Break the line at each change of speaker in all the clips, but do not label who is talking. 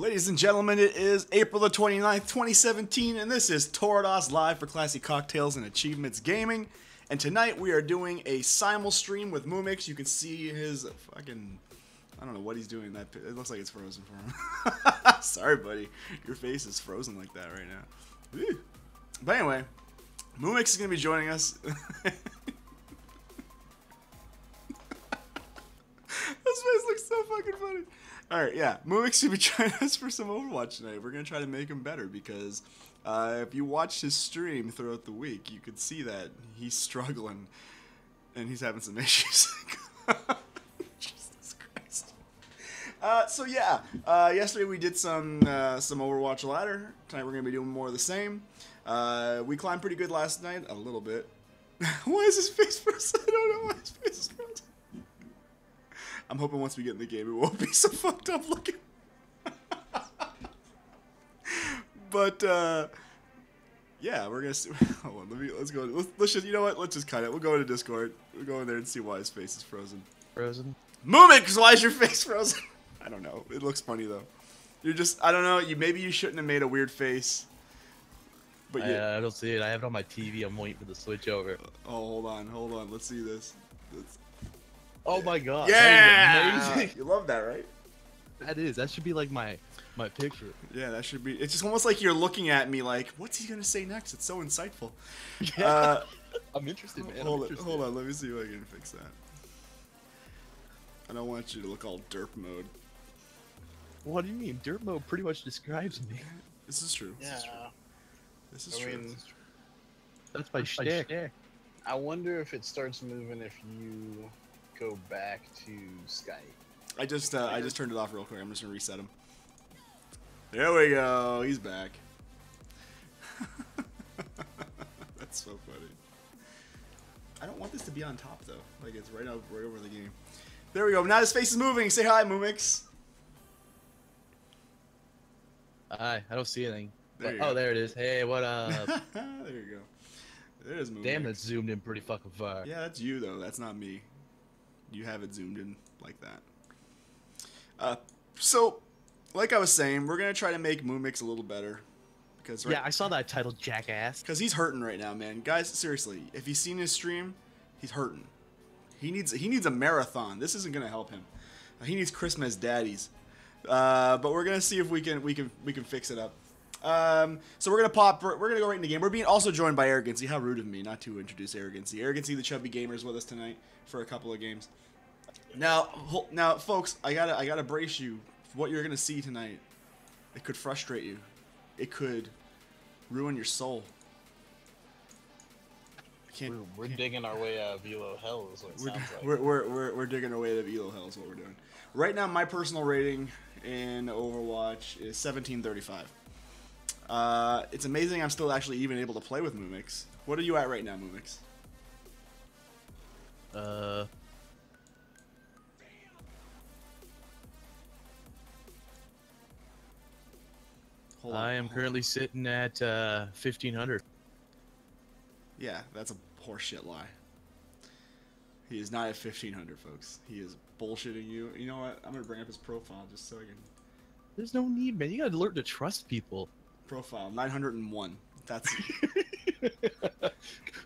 Ladies and gentlemen, it is April the 29th, 2017, and this is Torradas Live for Classy Cocktails and Achievements Gaming. And tonight we are doing a simul stream with Moomix. You can see his fucking. I don't know what he's doing. That it looks like it's frozen for him. Sorry, buddy. Your face is frozen like that right now. But anyway, Moomix is going to be joining us. His face looks so fucking funny. All right, yeah, Moomix should be joining us for some Overwatch tonight. We're gonna try to make him better because uh, if you watch his stream throughout the week, you could see that he's struggling and he's having some issues. Jesus Christ. Uh, so yeah, uh, yesterday we did some uh, some Overwatch ladder. Tonight we're gonna be doing more of the same. Uh, we climbed pretty good last night, a little bit. why is his face frozen? I don't know why his face is frozen. I'm hoping once we get in the game, it won't be so fucked up looking. but uh, yeah, we're gonna see. Hold on, let me let's go. Let's, let's just you know what? Let's just cut it. We'll go into Discord. We'll go in there and see why his face is frozen.
Frozen.
Moomix, why is your face frozen? I don't know. It looks funny though. You're just I don't know. You maybe you shouldn't have made a weird face. But
I,
yeah.
I don't see it. I have it on my TV. I'm waiting for the switch over.
Oh, hold on, hold on. Let's see this. Let's-
Oh my god.
yeah,
That is amazing.
you love that, right?
That is. That should be like my my picture.
Yeah, that should be. It's just almost like you're looking at me like, what's he gonna say next? It's so insightful.
Yeah.
Uh,
I'm interested, man.
hold
I'm
on,
interested.
hold on. Let me see if I can fix that. I don't want you to look all derp mode.
What do you mean? Dirt mode pretty much describes me.
This is true. This is true.
Yeah.
This is
I
true.
mean,
That's my shtick.
I wonder if it starts moving if you go back to Skype.
I just uh, I just turned it off real quick. I'm just gonna reset him. There we go. He's back. That's so funny. I don't want this to be on top though. Like it's right up right over the game. There we go. Now his face is moving. Say hi, Moomix.
Hi. I don't see anything.
There you
oh,
go.
there it is. Hey, what up?
there you go. There's Moomix.
Damn, that's zoomed in pretty fucking far.
Yeah, that's you though. That's not me. You have it zoomed in like that. Uh, so, like I was saying, we're gonna try to make Moomix a little better because right,
Yeah, I saw that title, jackass.
because he's hurting right now, man. Guys, seriously, if you've seen his stream, he's hurting. He needs he needs a marathon. This isn't gonna help him. He needs Christmas daddies. Uh, but we're gonna see if we can we can we can fix it up. Um, so we're gonna pop. We're, gonna go right into the game. We're being also joined by Arrogancy. How rude of me not to introduce Arrogancy. Arrogancy, the chubby gamer, is with us tonight for a couple of games. Now, now, folks, I gotta I gotta brace you. What you're gonna see tonight, it could frustrate you. It could ruin your soul.
We're, we're digging our way out of Velo Hell, is what it
We're,
sounds like.
we're, we're, we're, we're digging our way to Elo Hell is what we're doing. Right now, my personal rating in Overwatch is 1735. Uh, it's amazing I'm still actually even able to play with Moomix. What are you at right now, Moomix?
Uh,
Hold
I am currently sitting at uh 1500.
Yeah, that's a horseshit lie. He is not at 1500, folks. He is bullshitting you. You know what? I'm gonna bring up his profile just so I can.
There's no need, man. You gotta learn to trust people.
Profile 901. That's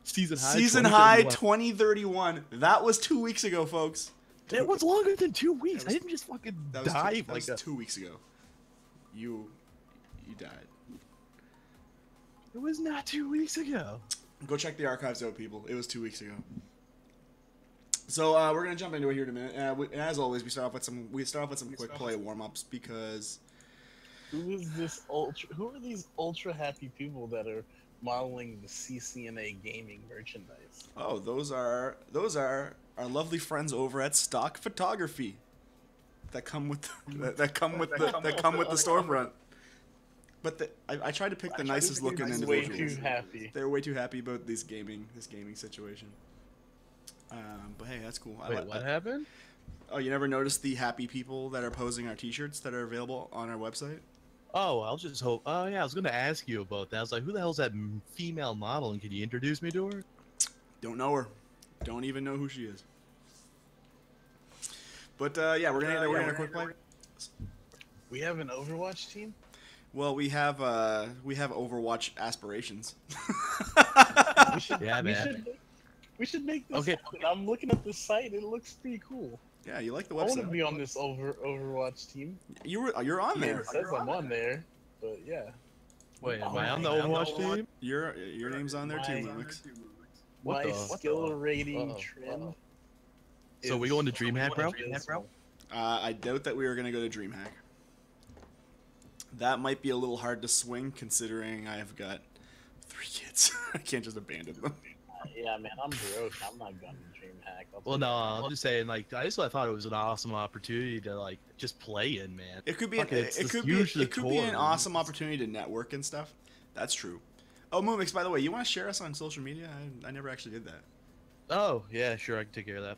Season high.
season high
2031.
2031. That was two weeks ago, folks.
It was longer than two weeks.
Was-
I didn't just fucking
That
dive
two, that
like that.
two weeks ago. You, you died.
It was not two weeks ago.
Go check the archives out, people. It was two weeks ago. So uh, we're gonna jump into it here in a minute. Uh, we, as always, we start off with some we start off with some quick play warm ups because
Who is this ultra? Who are these ultra happy people that are modeling the CCNA gaming merchandise?
oh those are those are our lovely friends over at Stock Photography that come with that, that come with the that come with the storefront. But the, I, I tried to pick the
I to
nicest
pick the
looking
nice- way
individuals.
too happy.
They're way too happy about this gaming this gaming situation. Um, but hey, that's cool.
Wait,
li-
what
I-
happened?
Oh, you never noticed the happy people that are posing our T-shirts that are available on our website?
Oh, I'll just hope. Oh yeah, I was gonna ask you about that. I was like, who the hell's that female model? And can you introduce me to her?
Don't know her. Don't even know who she is. But uh, yeah, we're gonna we're gonna quick play.
We have an Overwatch team.
Well, we have uh we have Overwatch aspirations.
We should,
Yeah,
we
man.
Should, we should make this.
Okay.
happen. I'm looking at the site. It looks pretty cool.
Yeah, you like the
I want to be on this over Overwatch team.
You were you're on there.
It says I'm on there, but yeah.
Wait, am
Oh
I on the Overwatch
God.
team?
Your your name's on there too,
My-
Lumix.
What
My
the- what
skill
the-
rating
uh-oh,
trend.
uh-oh. So we
is
going to DreamHack, bro?
abysmal.
Uh, I doubt that we are gonna go to DreamHack. That might be a little hard to swing considering I've got three kids. I can't just abandon them.
Yeah, man, I'm broke. I'm not going to DreamHack. I'll
Well, no,
you
I'm just saying, like, I just I thought it was an awesome opportunity to like just play in, man.
It could be an,
Fuck it,
it could be it could be an
tour.
awesome opportunity to network and stuff. That's true. Oh, Moomix, by the way, you want to share us on social media? I, I never actually did that.
Oh, yeah, sure, I can take care of that.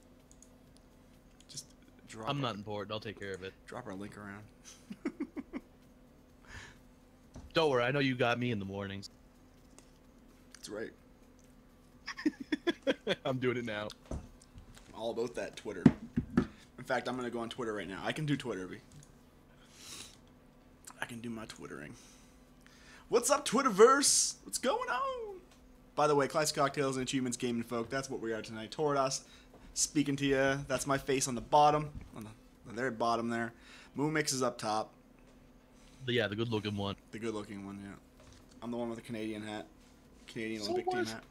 Just drop.
I'm
our,
not important. I'll take care of it.
drop our link around.
Don't worry, I know you got me in the mornings.
That's right.
I'm doing it now.
I'm all about that Twitter. In fact, I'm gonna go on Twitter right now. I can do Twitter. I can do my twittering. What's up, Twitterverse? What's going on? By the way, Classic Cocktails and Achievements Gaming Folk. That's what we are tonight. Torradas, speaking to you. That's my face on the bottom, on the, the very bottom there. Moomix is up top,
yeah, the good-looking one.
the good-looking one. Yeah, I'm the one with the Canadian hat, Canadian
So
Olympic team hat.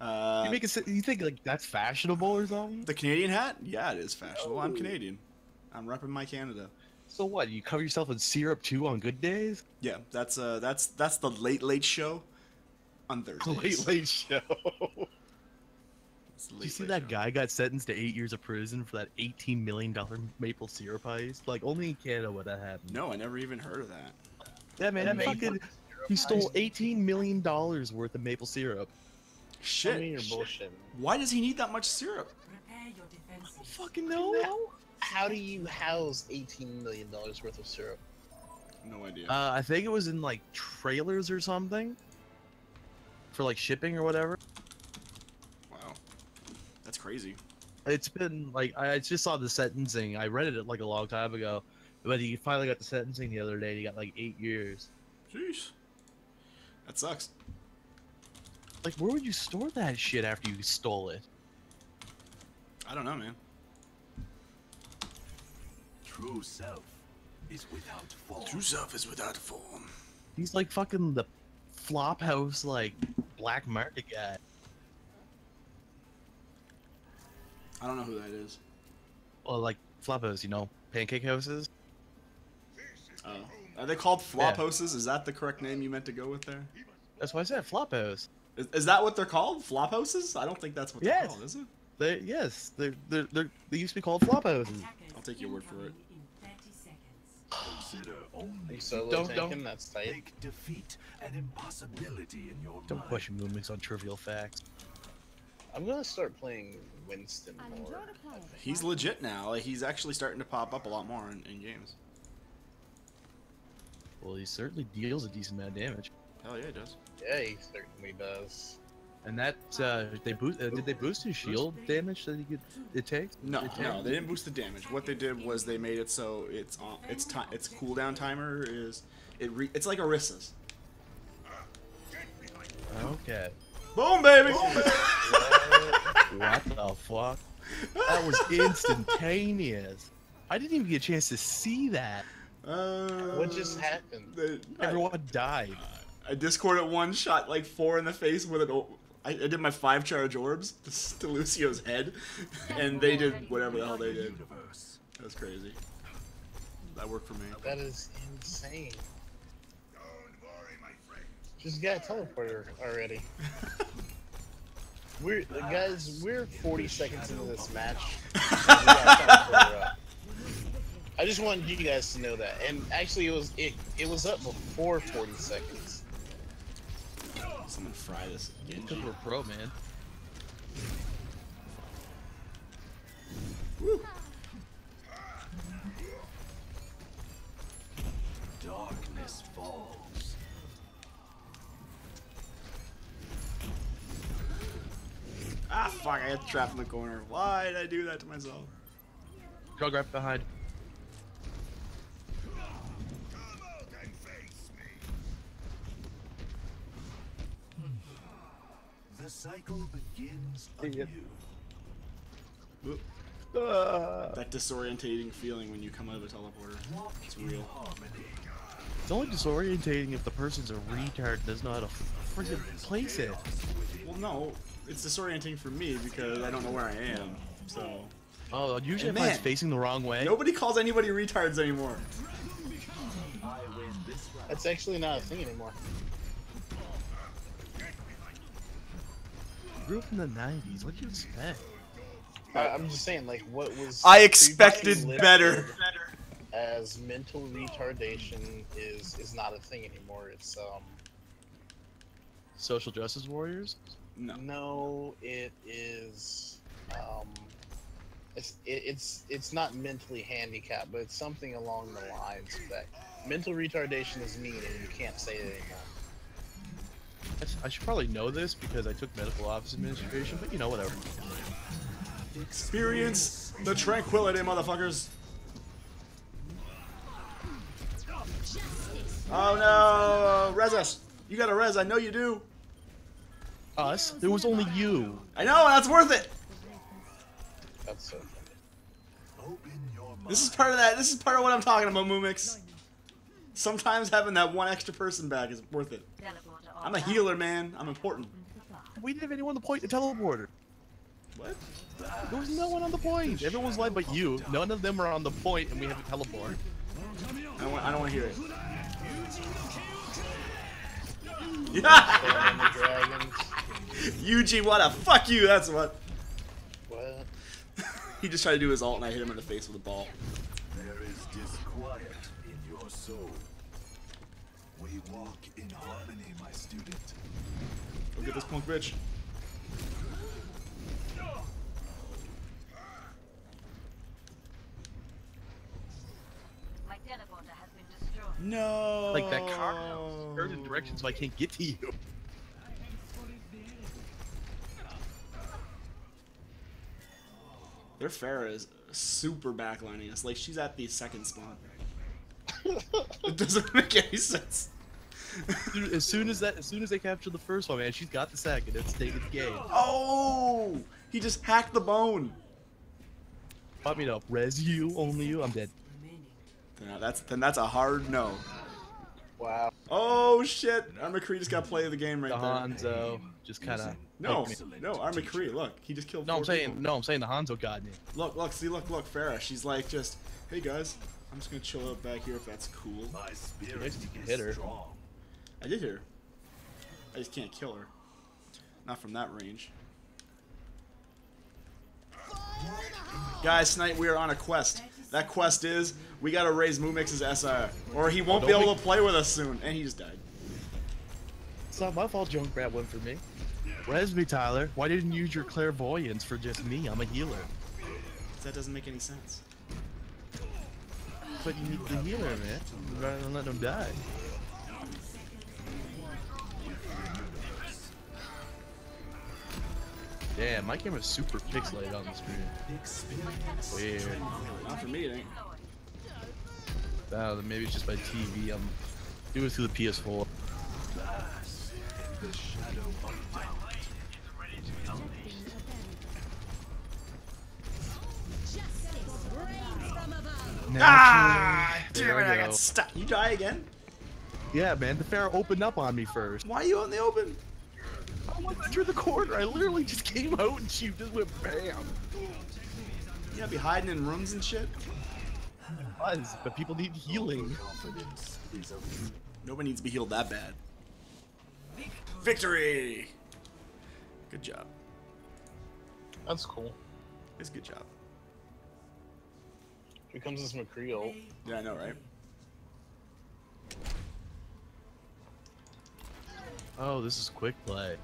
Uh,
you make it. You think like that's fashionable or something?
the Canadian hat? Yeah, it is fashionable. I'm. Canadian. I'm repping my Canada.
So what? You cover yourself in syrup too on good days?
Yeah, that's uh that's that's the late late show on Thursdays.
Late late show.
It's the
Did you see that
Show.
guy got sentenced to eight years of prison for that eighteen million dollar maple syrup heist? Like only in Canada would that happen.
No, I never even heard of that.
Yeah, man,
That
fucking he stole eighteen million dollars worth of maple syrup.
Tell me
Shit.
your bullshit.
Why does he need that much syrup?
Prepare your defenses.
Fucking no.
How do you house eighteen million dollars worth of syrup?
No idea.
Uh, I think it was in like trailers or something. For like shipping or whatever.
wow, that's crazy.
It's been like I just saw the sentencing. I read it like a long time ago, but he finally got the sentencing the other day. and He got like eight years.
Jeez. That sucks.
Like, where would you store that shit after you stole it?
I don't know, man.
True self is without form.
True self is without form.
He's like fucking the Flophouse like black market guy.
I don't know who that is.
Well, like Flophouse, you know, pancake houses.
Oh, are they called flop
Yeah.
houses? Is that the correct name you meant to go with there?
That's why I said Flophouse.
Is, is that what they're called? Flop houses? I don't think that's what they're
Yes.
called, is it?
They yes, they're they're, they're they used to be called Flophouses.
Attackers
I'll take your word for it.
incoming in 30 seconds.
Consider
Are
only
you solo
Don't-
tanking?
don't-
That's tight.
make defeat an impossibility in your
Don't
mind.
question movements on trivial facts.
I'm gonna start playing Winston more.
enjoy the play.
I think.
He's legit now. Like he's actually starting to pop up a lot more in, in games.
Well, he certainly deals a decent amount of damage.
Hell yeah, he does.
Yeah, he certainly does.
And that uh, they boost. Uh, did they boost his shield damage that he could it takes?
No,
It
no, they didn't boost the damage. What they did was they made it so it's on its time its cooldown timer is it re, it's like Orisa's.
Okay.
Boom, baby.
What the fuck? That was instantaneous. I didn't even get a chance to see that.
Uh,
What just happened?
the- I-
Everyone died.
I Discord at one shot like four in the face with an. I did my five charge orbs to, to Lucio's head, and they did whatever the hell they did.
Universe.
That was crazy. That worked for me.
That is insane. Just got a teleporter already. We're guys. We're 40 seconds into this match. We got a teleporter up. I just wanted you guys to know that. And actually, it was it it was up before 40 seconds.
Someone fry this.
Because we're pro, man.
Woo.
Darkness falls.
Ah, fuck! I got trapped in the corner. Why did I do that to myself?
Drug right behind.
Cycle begins anew.
Oop.
Uh,
That disorientating feeling when you come out of a teleporter. It's real.
it's only disorientating if the person's a retard and doesn't know how to freaking place it.
Well, no, it's disorienting for me because I don't know where I am. So
Oh, usually
And
if I was facing the wrong way.
nobody calls anybody retards anymore.
I win this round.
That's actually not a thing anymore.
Grew up in the '90s. What do you expect?
I, I'm just saying, like, what was
I expected better.
As mental retardation is is not a thing anymore. It's um
Social justice warriors.
No.
no, it is um it's it, it's it's not mentally handicapped, but it's something along the lines that mental retardation is mean and you can't say it anymore.
I should probably know this because I took medical office administration, but you know, whatever.
Experience the tranquility, motherfuckers. Oh no, uh, res us. You got a res, I know you do.
Us? There was only you.
I know, that's worth it.
That's so funny.
Open your mind.
This is part of that. This is part of what I'm talking about, Moomix. Sometimes having that one extra person back is worth it. I'm a healer, man. I'm important.
We didn't have anyone on the point to teleporter.
What?
There was no one on the point. Everyone's live but you. None of them are on the point, and we have a teleport.
I don't want. I don't want to hear it.
And the dragons.
Yuji, what a fuck you. That's what.
What?
He just tried to do his alt and I hit him in the face with a ball. Get this punk bitch.
My teleporter has been destroyed.
No.
Like that car now. Turn in directions so I can't get to you.
Their Pharah is super backlining us. Like she's at the second spawn. it doesn't make any sense.
Dude, as soon as that, as soon as they capture the first one, man, she's got the second. It's taking the game.
Oh! He just hacked the bone.
Pop me up. Res you, only you. I'm dead.
Remaining.
Then uh, that's then that's a hard no.
Wow.
Oh shit! Our McCree just got play of the game right
The
there.
Hanzo just kind of.
No, no, our McCree. Look, he just killed.
No, I'm saying
people.
no. I'm saying the Hanzo got me.
Look, look, see, look, look, Pharah. She's like just, hey guys, I'm just gonna chill out back here if that's cool.
My spirit
you
is
hit her.
strong.
I did hear. her. I just can't kill her. Not from that range. Guys, tonight we are on a quest. That quest is we gotta raise Moomix's SR, or he won't
Oh,
be able
we-
to play with us soon. And he just died.
It's not my fault. Junkrat went for me. Res me, Tyler. Why didn't you use your clairvoyance for just me? I'm a healer.
That doesn't make any sense.
But you need the healer, man. Rather than let him die. Damn, my camera's super pixelated on the screen. Weird.
Not for me, it ain't.
Oh, then maybe it's just my TV. I'm doing it through the PS4.
The shadow of doubt.
Ah! Damn it, I got stuck. You die again?
Yeah, man, the fair opened up on me first.
Why are you out in the open?
I went through the corner. I literally just came out and she just went bam.
You gotta be hiding in rooms and shit?
Was, but people need healing.
Confidence is a
Nobody needs to be healed that bad. Victory! Good job.
That's cool.
It's a good job.
Here comes this McCree ult.
Yeah, I know, right?
Oh, this is quick play.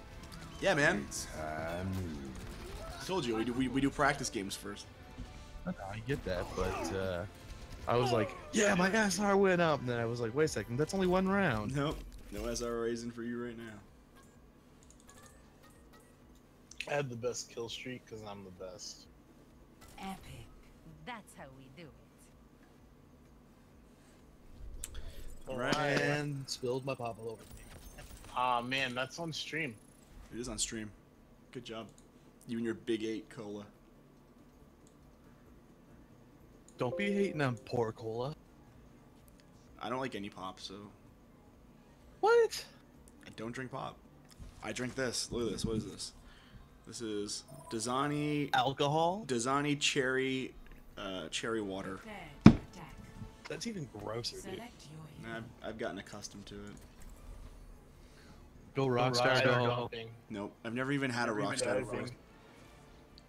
Yeah, man. I told you, we do, we, we do practice games first.
I get that, but uh, I was like, yeah, my SR went up. And then I was like, wait a second, that's only one round.
Nope. No SR raising for you right now.
I had the best kill streak because I'm the best.
Epic. That's how we do it.
Alright.
And spilled my pop all over me.
Ah man, that's on stream.
It is on stream. Good job. You and your big eight cola.
Don't be hating on poor cola.
I don't like any pop, so
What?
I don't drink pop. I drink this. Look at this. What is this? This is Dasani
Alcohol?
Dasani cherry uh, cherry water.
Prepared.
That's even grosser, dude.
Select your
And I've, I've gotten accustomed to it.
Go Rockstar,
Rockstar
go.
Nope, I've never even had a
Never even
Rockstar
had
before.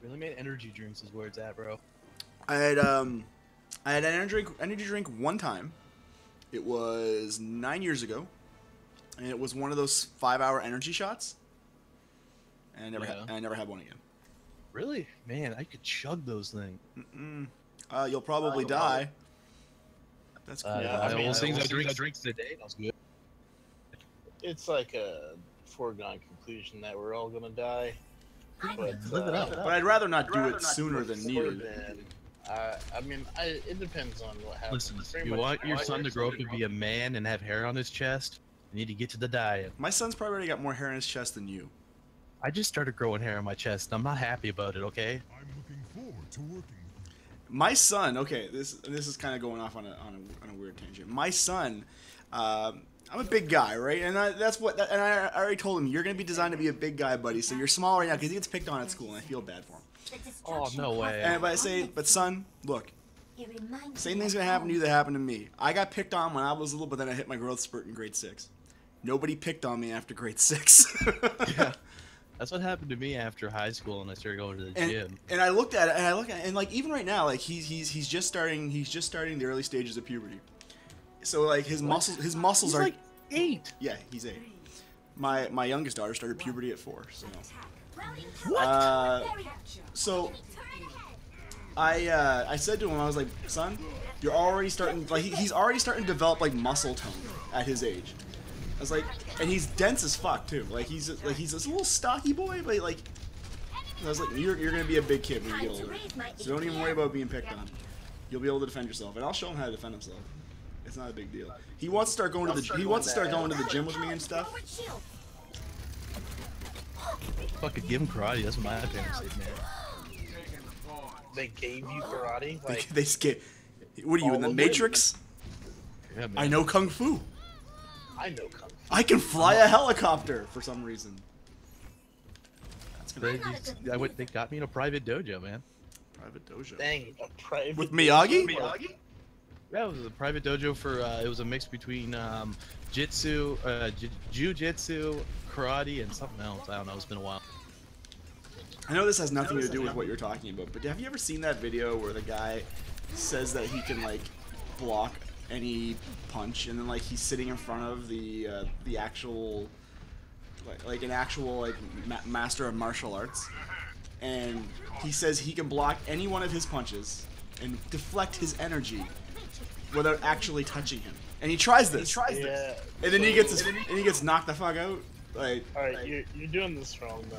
Really made energy drinks is where it's at, bro.
I had um, I had an energy drink, energy drink one time. It was nine years ago, and it was one of those five-hour energy shots. And I never had,
Yeah.
and I never had one again.
Really? Man, I could chug those things.
Mm-mm. Uh, you'll probably
Uh,
die. That's cool.
Uh,
Yeah,
I
I mean,
almost things
I
I drink, I drink today. That was good.
It's like a foregone conclusion that we're all gonna die. But,
Live it
uh,
up.
but I'd rather not do it sooner than
before
needed.
then, uh, I mean, I, it depends on what happens.
Listen,
Very
you want your son to grow up to be a man and have hair on his chest? You need to get to the diet.
My son's probably already got more hair in his chest than you.
I just started growing hair on my chest. I'm not happy about it, okay?
I'm looking forward to working.
My son, okay, this this is kind of going off on a, on a, on a weird tangent. My son, um, I'm a big guy, right? And I, that's what, and I, I already told him, you're going to be designed to be a big guy, buddy. So you're small right now because he gets picked on at school, and I feel bad for him.
Oh, no way.
And but I say, but son, look, same thing's going to happen to you that happened to me. I got picked on when I was little, but then I hit my growth spurt in grade six. Nobody picked on me after grade six.
Yeah. That's what happened to me after high school and I started going to the
and,
gym.
and I looked at it and I look at it and like even right now like he's he's he's just starting he's just starting the early stages of puberty. So like his muscles his muscles
He's
are
like eight.
yeah he's eight. My my youngest daughter started puberty at four. So
What?
uh, so I uh, I said to him I was like son you're already starting like he, he's already starting to develop like muscle tone at his age. I was like and he's dense as fuck too. Like he's like he's this little stocky boy but like I was like you're you're gonna be a big kid when you get older. So don't even worry about being picked on. You'll be able to defend yourself, and I'll show him how to defend himself. It's not a big deal. He wants to start going to the he wants to start going to the gym with me and stuff.
Fucking give him karate. That's what my parents said, man.
They gave you karate,
They,
like
they skate. What are you in the
All of it?
Matrix?
Yeah, man.
I know kung fu.
I know kung fu.
I can fly a helicopter for some reason. That's gonna
They, just- I went, they got me in a private dojo, man.
private dojo
Dang, a private
with Miyagi. Miyagi.
Yeah, it was a private dojo for. Uh, it was a mix between um, jitsu, uh, jujitsu, karate, and something else. I don't know. It's been a while.
I know this has nothing to do with what you're talking about, but have you ever seen that video where the guy says that he can like block any punch, and then like he's sitting in front of the uh, the actual like, like an actual like ma- master of martial arts, and he says he can block any one of his punches and deflect his energy without actually touching him. And he tries this, He tries
Yeah.
and then he gets his, and he gets knocked the fuck out. Like,
All right, you're you're doing this wrong though.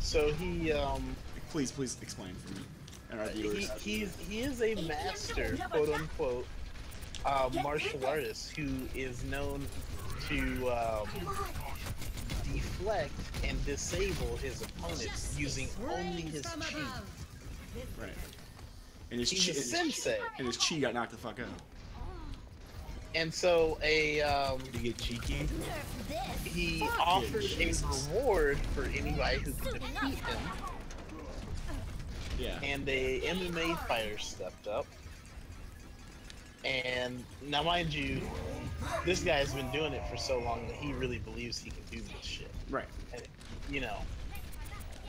So he um
please, please explain for me and our
he,
viewers.
he's he is a master quote unquote uh, martial artist who is known to um, deflect and disable his opponents using only his chi.
Right. And his,
He's
chi,
a sensei,
and his chi got knocked the fuck out.
and so a um,
Did you get cheeky?
he offered a reward for anybody who could defeat him.
Yeah.
and a MMA fighter stepped up. And now, mind you, this guy's been doing it for so long that he really believes he can do this shit.
Right.
And, you know.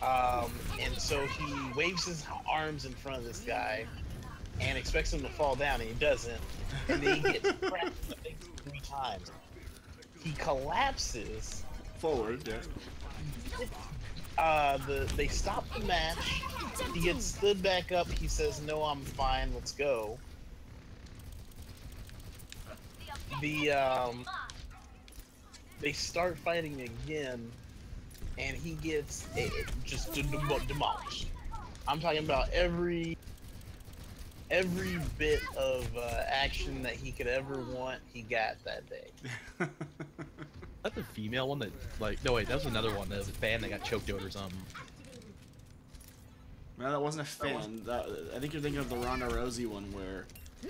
Um, and so he waves his arms in front of this guy and expects him to fall down, and he doesn't. And then he gets cracked in the face three times. He collapses.
Forward. Yeah.
Uh, the they stop the match. He gets stood back up. He says, "No, I'm fine. Let's go." The um, they start fighting again, and he gets eh, just de- de- demolished. I'm talking about every every bit of uh, action that he could ever want. He got that day.
That's a female one that like no wait that was another one that was a fan that got choked out or something.
No, that wasn't a fan. That, I think you're thinking of the Ronda Rousey one where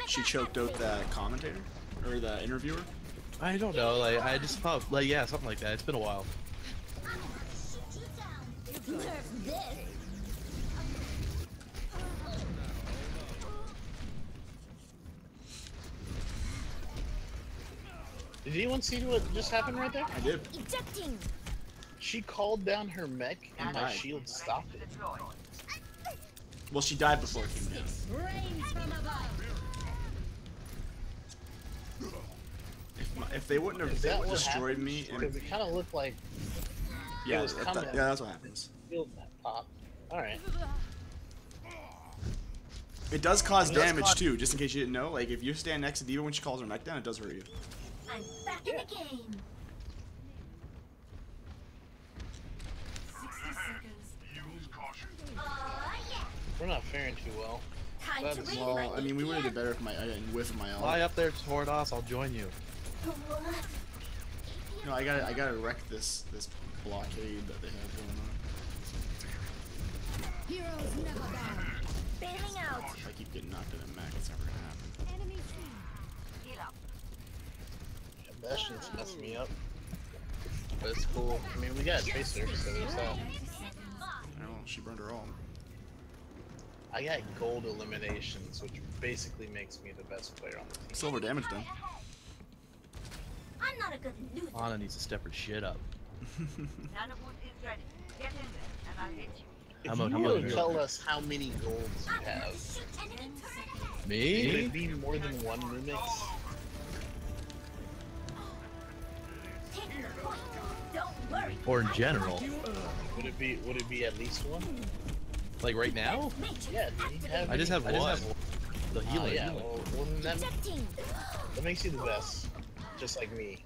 she choked out that commentator or the interviewer.
I don't know like I just thought like yeah something like that. It's been a while.
Did anyone see what just happened right there?
I did.
Ejecting.
She called down her mech and my shield stopped it.
Well, she died before it came down.
From above.
If, my, if they wouldn't have if they wouldn't
what
destroyed
happened?
me,
Because
and,
it kind of looked like
yeah,
was
that- that- yeah, that's what happens.
Shield that pop. All right.
It does cause
It does
damage
cause-
too, just in case you didn't know. Like if you stand next to D.Va when she calls her neck down, it does hurt you.
I'm back in the game.
60 seconds.
Yeah.
We're not faring too well.
Time to
Well,
my
I mean, we would have did better if my I didn't whiff my
Fly
ally.
up there toward us. I'll join you.
No, I gotta I gotta wreck this this blockade that they have going on.
Heroes never bow. Bailing out.
If I keep getting knocked in a mech, it's never gonna happen.
Enemy seen.
Heal up.
Yeah, Bastion's messing me up. But it's cool. I mean, we got a Tracer, so there's that.
I know she burned her all.
I got gold eliminations, which basically makes me the best player on the team.
Silver damage done.
I'm not a good loser.
Ana needs to step her shit up.
Nano Boost is ready. Get in there, and I'll hit you.
If
I'm
you
a
were to tell us how many golds you have,
shoot enemy turret.
would it be more than one Moomix?
Take the point. Don't worry.
Or in general?
Would it be? Would it be at least one?
Like right now?
Matrix
Yeah. Do you have
I just have one. The
Ah,
healer.
yeah. Well, well, then that, that makes you the best, just like me.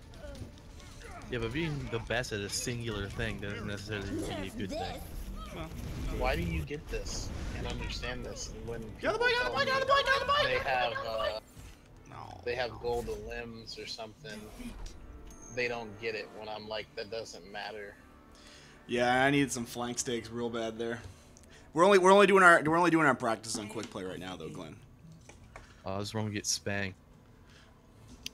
Yeah, but being the best at a singular thing doesn't necessarily mean a good thing.
Why do you get this and understand this? And when
Got the boy,
people
the boy,
tell
the
me
boy, the boy!
They have uh,
No.
they have gold limbs or something. They don't get it when I'm like that doesn't matter.
Yeah, I need some flank stakes real bad there. We're only we're only doing our we're only doing our practice on quick play right now though, Glenn.
Oh, this is where we get spanked.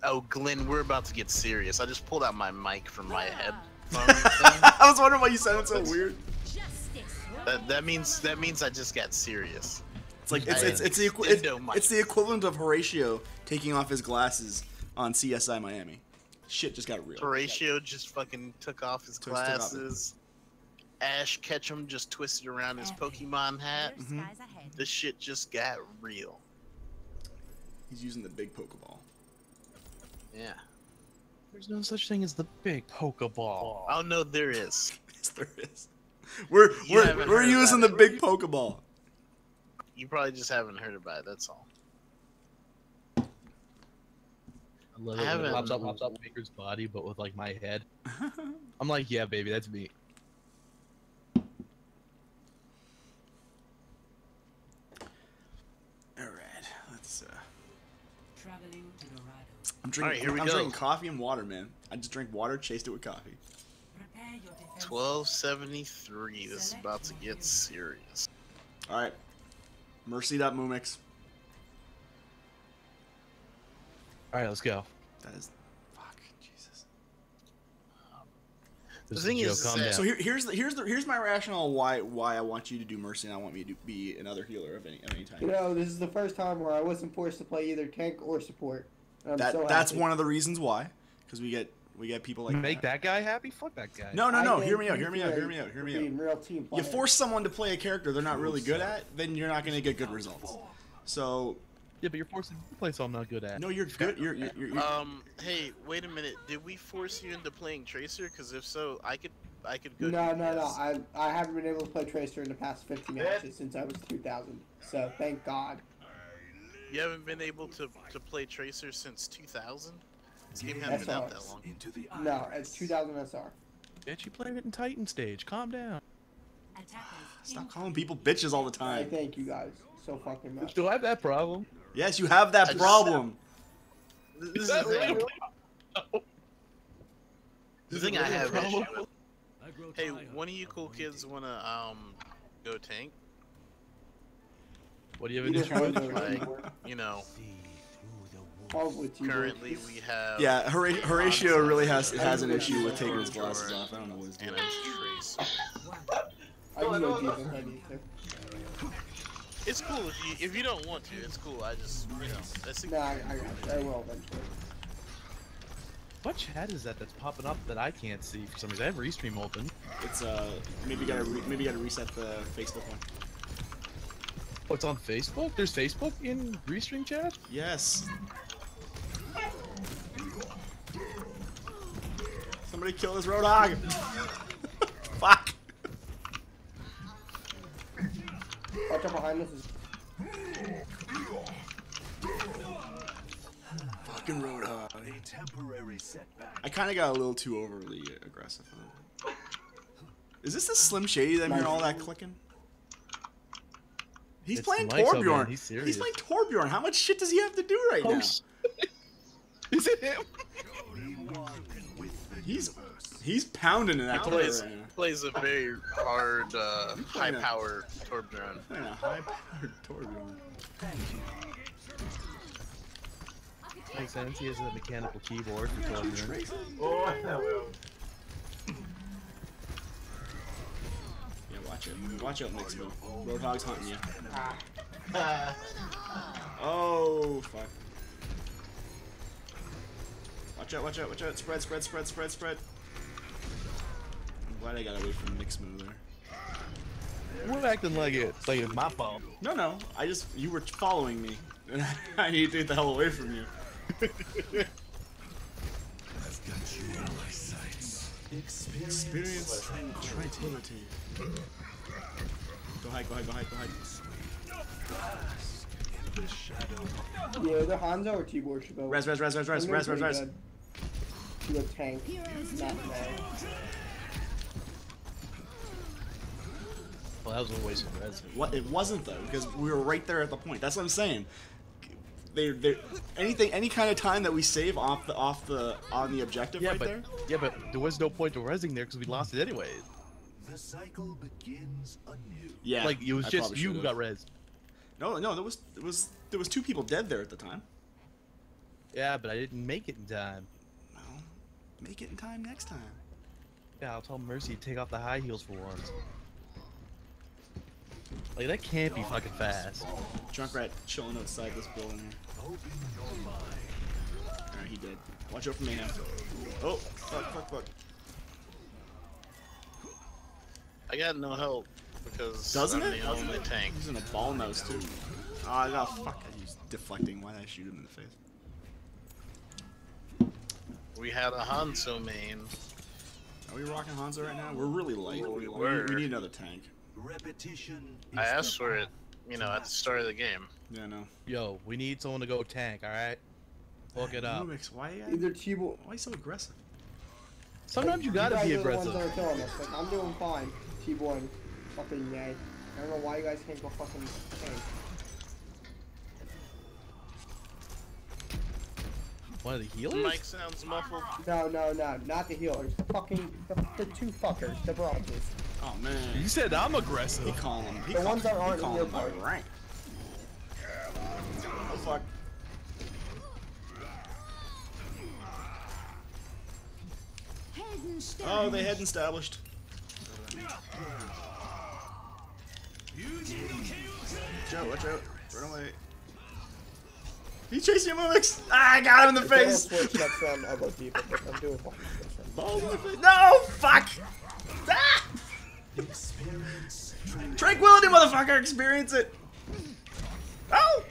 Oh, Glenn, we're about to get serious. I just pulled out my mic from my head.
I was wondering why you sounded so weird.
Justice.
that, that means that means I just got serious.
It's like it's it's, it's the equi-
extendo
it's, it's the equivalent of Horatio taking off his glasses on CSI Miami. Shit just got real.
Horatio just fucking took off his
Took- took off it.
glasses. Ash Ketchum just twisted around his Pokemon hat.
Clear
Mhm.
skies ahead.
This shit just got real.
He's using the big Pokeball.
Yeah.
There's no such thing as the big Pokeball.
Oh no, there is.
Yes, there is. We're
You
we're, we're using the
it.
big Pokeball.
You probably just haven't heard about it. That's all.
I love
I
it when it
haven't-
pops up, pops up Baker's body, but with like my head. I'm like, yeah, baby, that's me.
All right, let's. Uh,
Traveling to Dorado.
I'm drinking.
right, here we
I'm
go.
drinking coffee and water, man. I just drink water, chased it with coffee.
Prepare your defense.
Twelve seventy three. This is about to get serious.
All right, mercy up, Mumix.
All right, let's go.
That is, fuck, Jesus.
Um, this
The thing
Joe,
is that-
So here, here's the here's the here's my rationale why why I want you to do mercy and I want me to be another healer of any of any
You
time.
know, this is the first time where I wasn't forced to play either tank or support.
That
so
that's one of the reasons why, because we get we get people like
Make that guy happy? Fuck that guy.
No, no, no. Hear me out. Hear me out. Hear me out. Hear me out.
being real team
You force someone to play a character they're not really good at, then you're not going to get good results. So
Yeah, but you're forcing me to play something I'm not good at.
no, you're good. You're you're, you're, you're
Um, hey, wait a minute. Did we force you into playing Tracer? Because if so, I could, I could go.
No,
do
no, no. I I haven't been able to play Tracer in the past 50 matches since I was 2000. So thank God.
You haven't been able to to play Tracer since 2000. This game hasn't been out that long.
Into the
No, it's 2000 SR.
Bitch, you played it in Titan stage. Calm down.
Stop calling people bitches all the
I
time.
thank you guys so fucking much.
Do I have that problem?
Yes, you have that
I just-
problem.
This is
that
the thing.
really-
The thing
it
I have
problem?
Hey, one of you cool kids wanna um go tank?
What do you have an
Either
issue with?
Hanzo or
Like, you know,
Probably Tibor.
currently we have
Yeah, Hora- Horatio really has has an issue with taking his glasses off. I don't know what he's
and
doing.
it's Trace.
I can go deep if I need.
It's cool if you if you don't want to. It's cool. I just you know that's
Nah, I, I. I will eventually.
What chat is that that's popping up that I can't see for some reason? I have Restream open.
It's uh maybe you gotta re- maybe you gotta reset the Facebook one.
Oh, it's on Facebook? There's Facebook in Restream chat?
Yes. Somebody kill this roadhog. Fuck.
Watch out behind us. Is...
Fucking roadhog.
A temporary setback.
I kind of got a little too overly aggressive. Is this the Slim Shady that I'm hearing all that clicking? He's
It's
playing
Mike's
Torbjorn.
he's serious.
playing Torbjorn. How much shit does he have to do right
Oh,
now?
Is it him?
Be one with the
He's he's pounding in that corner
plays
right
plays a very hard uh, high
playing a-
power Torbjorn.
Playing a high-powered Torbjorn.
Makes sense. He has a mechanical keyboard for Torbjorn.
Yeah, watch it. Watch out, Mixville. Roadhog's hunting you.
Ah,
Oh, fuck. Watch out, watch out, watch out. Spread, spread, spread, spread, spread. I'm glad I got away from Mixmo there.
We're acting like it. Like it's my fault.
No, no. I just, you were following me. And I need to get the hell away from you.
I've got you in my sights. Experience,
Experience
tranquility.
tranquility. Go hide, go hide, go hide, go hide.
In the
yeah, either Hanzo or Tibor should go.
Res, res, res, res, res, res, res, res.
pretty good. To go tank, not May.
Well, that was a waste of res.
What it wasn't though, because we were right there at the point. That's what I'm saying. They, they, anything, any kind of time that we save off the, off the, on the objective
Yeah,
right
but
there.
yeah, but there was no point to resing there because we lost it anyway.
The cycle begins anew.
Yeah,
like it was
I
just you who got res.
No, no, there was, there was, there was two people dead there at the time.
Yeah, but I didn't make it in time.
Well, make it in time next time.
Yeah, I'll tell Mercy to take off the high heels for once. Like that can't be fucking fast.
Junkrat chilling outside this building here.
Open your mind.
Alright, he did. Watch out for Mayhem. Oh, fuck, fuck, fuck.
I got no help because
Doesn't
I'm
it?
the only tank.
He's in a ball nose too. Oh, I got fuck. He's deflecting. Why did I shoot him in the face?
We had a Hanzo main.
Are we rocking Hanzo right now? We're really light.
We
We,
were.
we need another tank.
Repetition.
I asked for it, you know, at the start of the game.
Yeah, no.
Yo, we need someone to go tank, alright? Hook it up.
Lumix, why you,
Either Tibor.
why you so aggressive?
Sometimes you gotta
guys
be
are the ones
aggressive.
that are killing us. Like I'm doing fine. Tibor and fucking May. I don't know why you guys can't go fucking tank.
One of the healers?
Mike sounds muffled.
No, no, no, not the healers. The fucking the, the two fuckers, the bronzes.
Oh man.
You said I'm
He
aggressive.
calling him. He
The
call-
ones that
he
aren't in your party.
rank. Oh fuck. Oh, they hadn't established. Joe, watch out. Run away. He's chasing Lumix. Ah, I got him in the
If I don't
face.
switch next round, I'll go deeper, but I'm doing fucking this round.
Balls in the face. No, fuck. Ah!
Tranquility.
Tranquility, motherfucker. Experience it. Oh.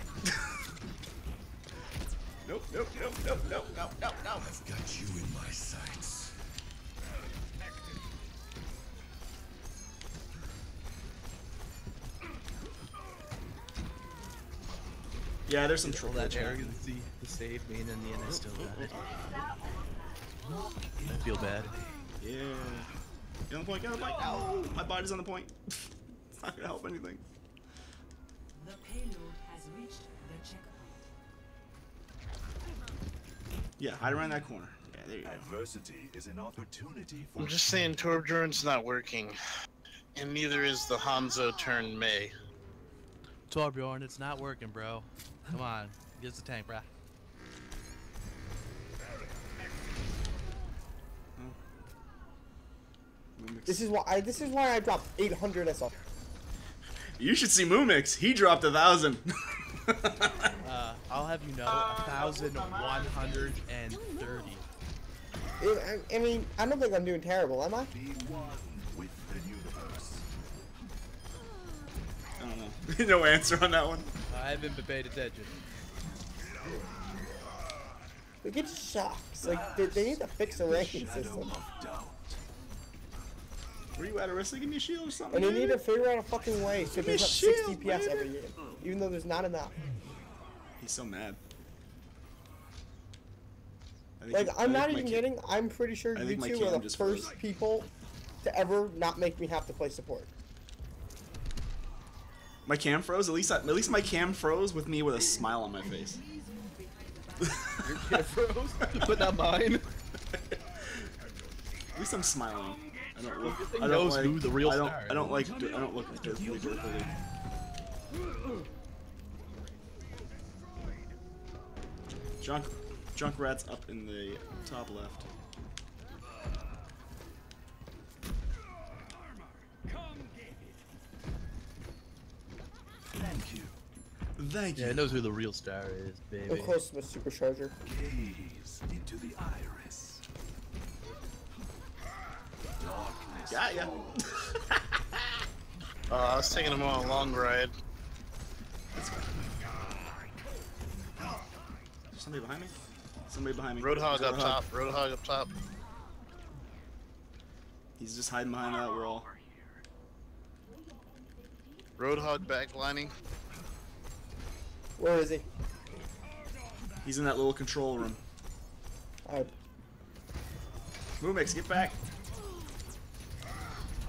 nope, nope, nope, nope, nope, nope, nope, nope.
I've got you in my
Yeah, there's some
All
triple
that
chat.
arrogancy to save me and in the end I still died. I feel bad.
Yeah. Get on the point, get on the point. No, my body's on the point. it's not gonna help anything.
The payload has reached the checkpoint.
Yeah, hide around that corner. Yeah, there you go.
Adversity is an opportunity for
I'm just saying Torbjorn's not working. And neither is the Hanzo turn May.
Torbjorn, it's not working, bro. Come on, get us the tank, bruh.
This is why I, this is why I dropped 800 SL.
You should see Moomix. He dropped a thousand.
Uh, I'll have you know, a thousand one hundred and thirty.
I, I mean, I don't think I'm doing terrible, am I?
no answer on that one.
I haven't been paid attention.
Like, get sucks. Like, they, they need to fix the ranking
Shadow
system.
of doubt.
Where you at, Orisa? Give me a shield or something.
And they need to figure out a fucking way so
Give me
there's up
shield,
6 DPS
baby.
every game. Even though there's not enough.
He's so mad.
Like,
he- I
I'm not even
kid-
kidding. I'm pretty sure
I
you two are the first
froze.
people to ever not make me have to play support.
My cam froze. At least, I, at least my cam froze with me with a smile on my face.
Your kid froze, but not mine.
At least I'm smiling. I don't look. I don't
knows
like.
who the real
I don't.
star
I don't like. I don't look dirtily, dirtily. Junk, Junkrat's up in the top left.
Thank you.
Thank you.
Yeah, it knows who the real star is,
I'm
baby.
close to my supercharger.
Gaze into the iris. Darkness.
Got ya.
Uh, I was taking him on a long ride.
Somebody behind me. Somebody behind me.
Roadhog up
Roadhog.
top. Roadhog up top.
He's just hiding behind that wall.
Roadhog backlining.
Where is he?
He's in that little control room.
Alright.
Moomix, get back.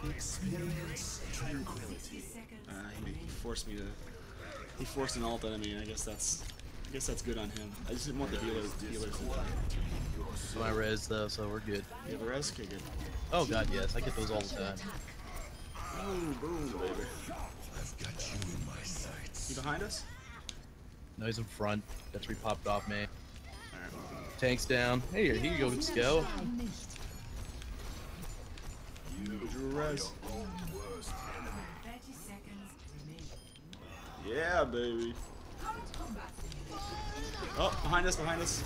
Experience tranquility.
Uh, he, he forced me to. He forced an alt on me. and I guess that's. I guess that's good on him. I just didn't want the healers. Healers to die.
My res though, so we're good.
Yeah, the rest okay, good.
Oh god, yes, I get those all the time.
Boom, boom, baby.
I've got you in my sights.
He behind us?
No, he's in front. That's where he popped off, man.
Alright, well,
Tanks down. Hey, here you go, let's go.
You
Drew
are
res.
your own worst enemy.
30 seconds remaining.
Yeah, baby. Oh, oh behind us, behind us.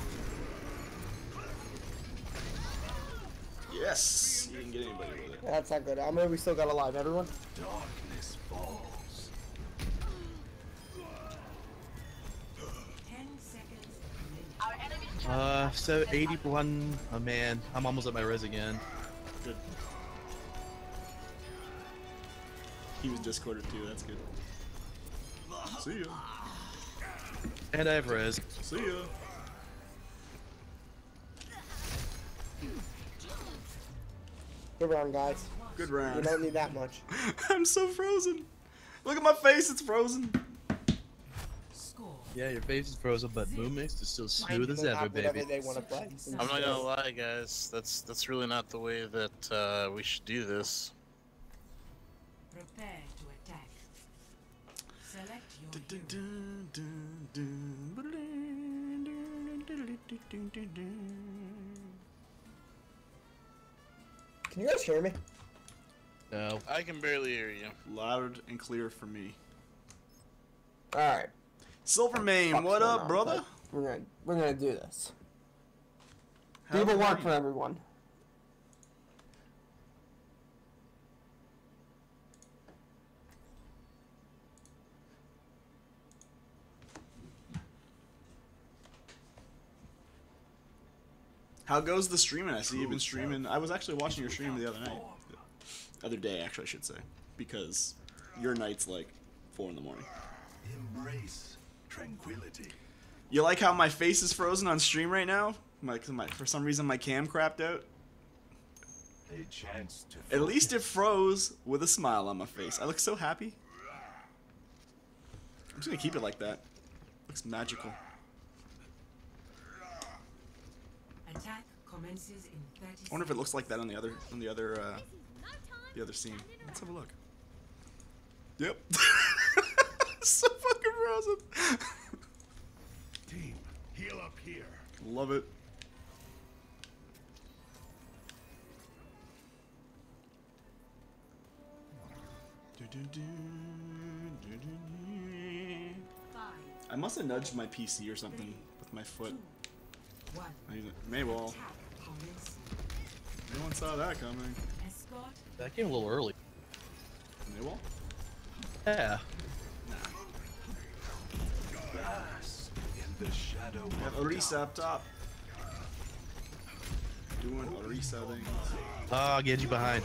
Yes! You didn't get anybody with it.
That's not good. I'm gonna we still got alive, everyone.
Darkness falls.
10 seconds remaining.
Uh, so 81. Oh man, I'm almost at my res again.
Good. He was discorded too, that's good. See ya.
And I have res.
See ya.
Good round, guys.
Good
We
round.
don't need that much.
I'm so frozen. Look at my face, it's frozen.
Score.
Yeah, your face is frozen, but Moomix is still smooth as ever, baby.
they want to play.
I'm not gonna lie, guys. That's that's really not the way that uh, we should do this.
Prepare to attack. Select your.
Can you guys hear me?
No.
I can barely hear you.
Loud and clear for me.
All right.
Silvermane, what up,
on,
brother?
We're gonna we're gonna do this.
How
Leave a
are
work for everyone.
How goes the streaming? I see you've been streaming. I was actually watching your stream the other night. The other day, actually, I should say. Because your night's like 4 in the morning.
Embrace tranquility.
You like how my face is frozen on stream right now? My, 'cause my, for some reason, my cam crapped out.
A chance to
At least it froze with a smile on my face. I look so happy. I'm just gonna keep it like that. Looks magical.
Attack commences in 30
I wonder if it looks like that on the other on the other uh, the other scene. Let's have a look. Yep. so fucking frozen.
Team, heal up here.
Love it. I must have nudged my PC or something with my foot.
Mei wall.
No one saw that coming.
That came a little early.
Mei wall?
Yeah.
Bask in the shadow
We have
of
Orisa up top. Doing Orisa things.
Ah, Genji behind.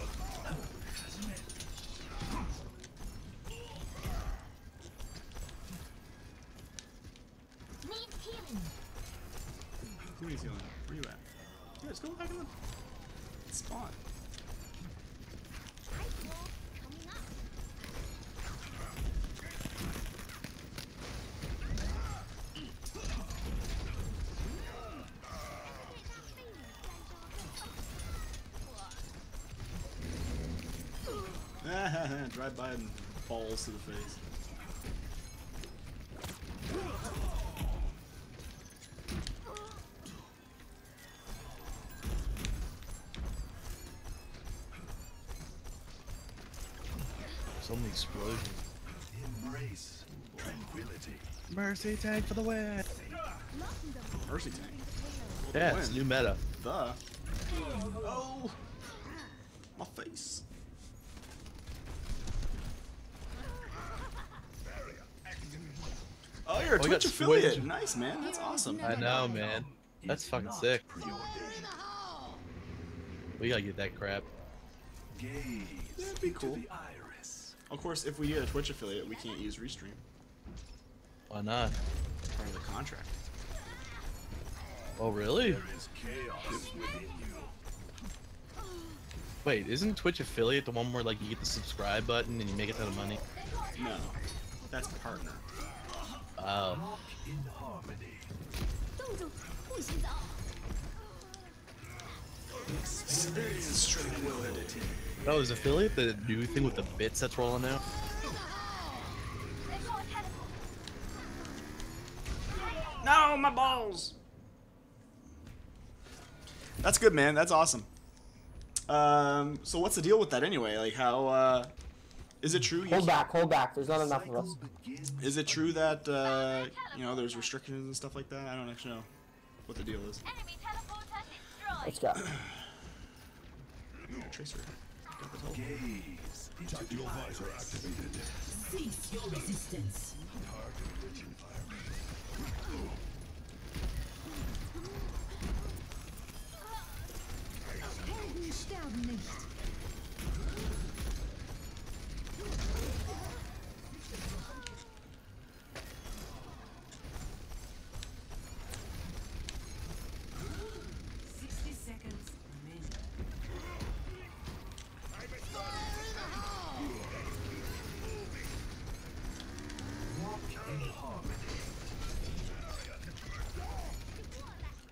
Need healing.
Who needs healing? Where you at? Yeah, just go back in the spawn.
Coming up.
Drive by and balls to the face.
Some many explosions.
embrace tranquility.
Mercy tank for the win.
Mercy tank.
Yeah, it's new meta.
The. Oh! My face. Oh, you're a
Oh, we
Twitch
got
affiliate.
Switch.
Nice, man. That's awesome.
I know, man. That's fucking sick. We gotta get that crap.
Gaze
That'd be cool.
the iris.
Of course, if we get a Twitch affiliate, we can't use Restream.
Why not?
Part of the contract.
Oh, really?
There is chaos within you.
Wait, isn't Twitch affiliate the one where like you get the subscribe button and you make a ton of money?
No. That's partner.
Oh. Oh, is affiliate the new thing with the bits that's rolling out?
No, my balls. That's good, man. That's awesome. Um, so what's the deal with that anyway? Like how uh, is it true?
Hold back, hold back. There's not enough of us.
Is it true that uh, you know there's restrictions and stuff like that? I don't actually know what the deal is.
Enemy teleporter destroyed.
Let's go.
Tracer. Got the teleport.
gaze into the iris.
Cease your resistance.
Helden sterben nicht.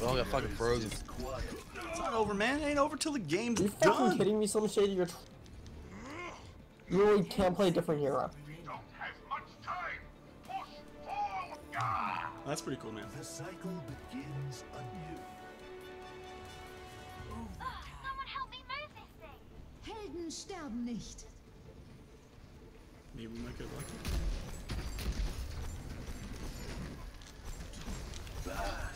We all got fucking frozen.
It's not over, man. It ain't over till the game's
Are you fucking
done.
kidding me, Slim Shady? You're. You really can't play a different hero.
That's pretty cool, man.
The cycle begins anew.
Someone help me move this thing. Helden sterben nicht.
Maybe we might get lucky.
Bask in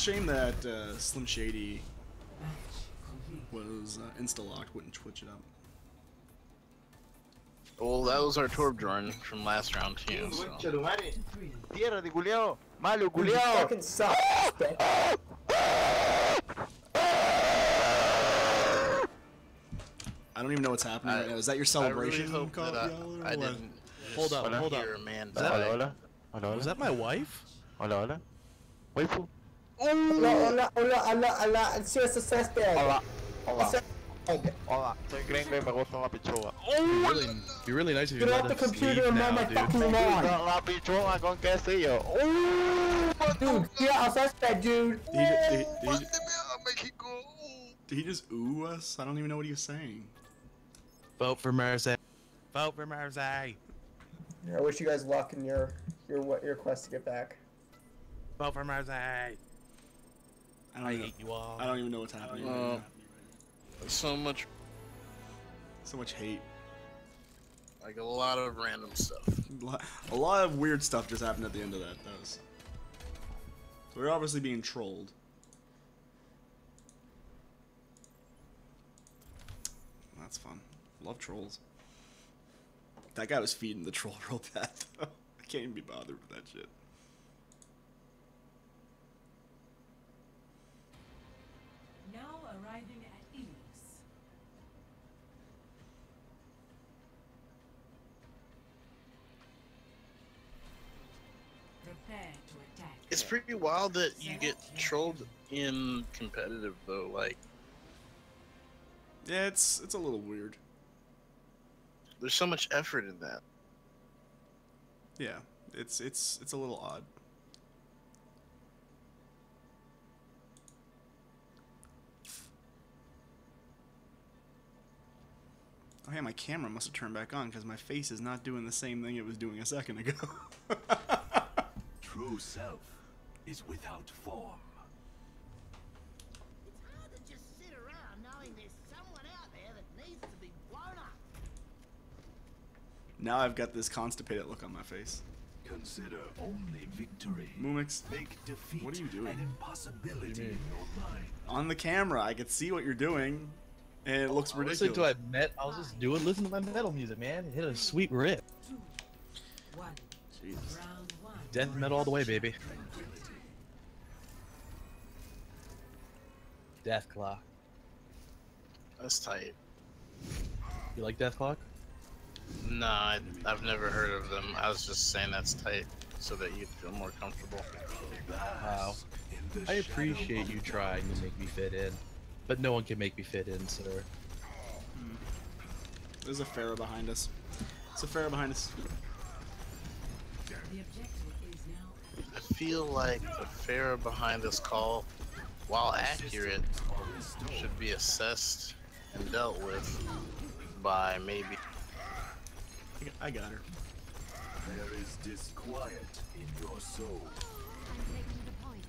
shame that uh, Slim Shady was uh, insta-locked, wouldn't switch it up.
Well, that was our Torbjorn from last round too. So.
Tierra de culiao. Malo
You
culiao.
fucking suck.
I don't even know what's happening
I-
right now. Is that your
I
celebration?
really hope
Call-
that I,
y'all, or
I didn't.
Hold up, hold up.
man
Is that-
Hola, hola. Hola,
Was that my wife?
Hola, hola. Waifu.
Hola, hola, hola, hola, hola. It's just a suspect.
Hola. Hola.
Suspect.
Hola. Soy gringo y me gusta la pichuga.
It'd be really, be really nice if you
Get
let
the
us
computer
leave
and mow
now,
my
dude.
fucking
Me
lawn.
gusta la pichuga con quesillo. Uh,
Dude, yeah, a suspect, dude.
Did he, ju- did, he, did, he, did he just ooh us? I don't even know what he was saying.
Vote for Mercy. Vote for Mercy.
I wish you guys luck in your your what your quest to get back.
Vote for Mercy. I
I don't, even,
hate you all.
I don't even know what's happening. right
Uh,
now.
So much,
So much hate.
like a lot of random stuff.
A lot- A lot of weird stuff just happened at the end of that. That was. So we're obviously being trolled. That's fun. Love trolls. That guy was feeding the troll real bad though. I can't even be bothered with that shit.
It's pretty wild that you get trolled in competitive though. Like,
Yeah, it's it's a little weird.
there's so much effort in that.
Yeah, it's it's it's a little odd. Oh yeah, my camera must have turned back on because my face is not doing the same thing it was doing a second ago.
True self is without form.
It's hard to just sit around knowing there's someone out there that needs to be blown up.
now I've got this constipated look on my face.
Consider only victory.
Moomix,
Make defeat
What are you doing?
an impossibility in your mind.
on the camera, I can see what you're doing, and it looks
I listened
ridiculous.
to I met. I was just doing listen to my metal music, man. It hit a sweet riff.
One.
Jesus.
Round one.
Death metal all the way, baby. Dethklok.
That's tight.
You like Dethklok?
Nah, I, I've never heard of them. I was just saying that's tight so that you feel more comfortable.
Wow. I appreciate you trying to make me fit in, but no one can make me fit in, sir. Hmm.
There's a Pharah behind us. It's a Pharah behind us.
The objective is now.
I feel like the Pharah behind this call, while accurate, should be assessed and dealt with by maybe
I got- her.
There is disquiet in your soul.
I'm taking the point.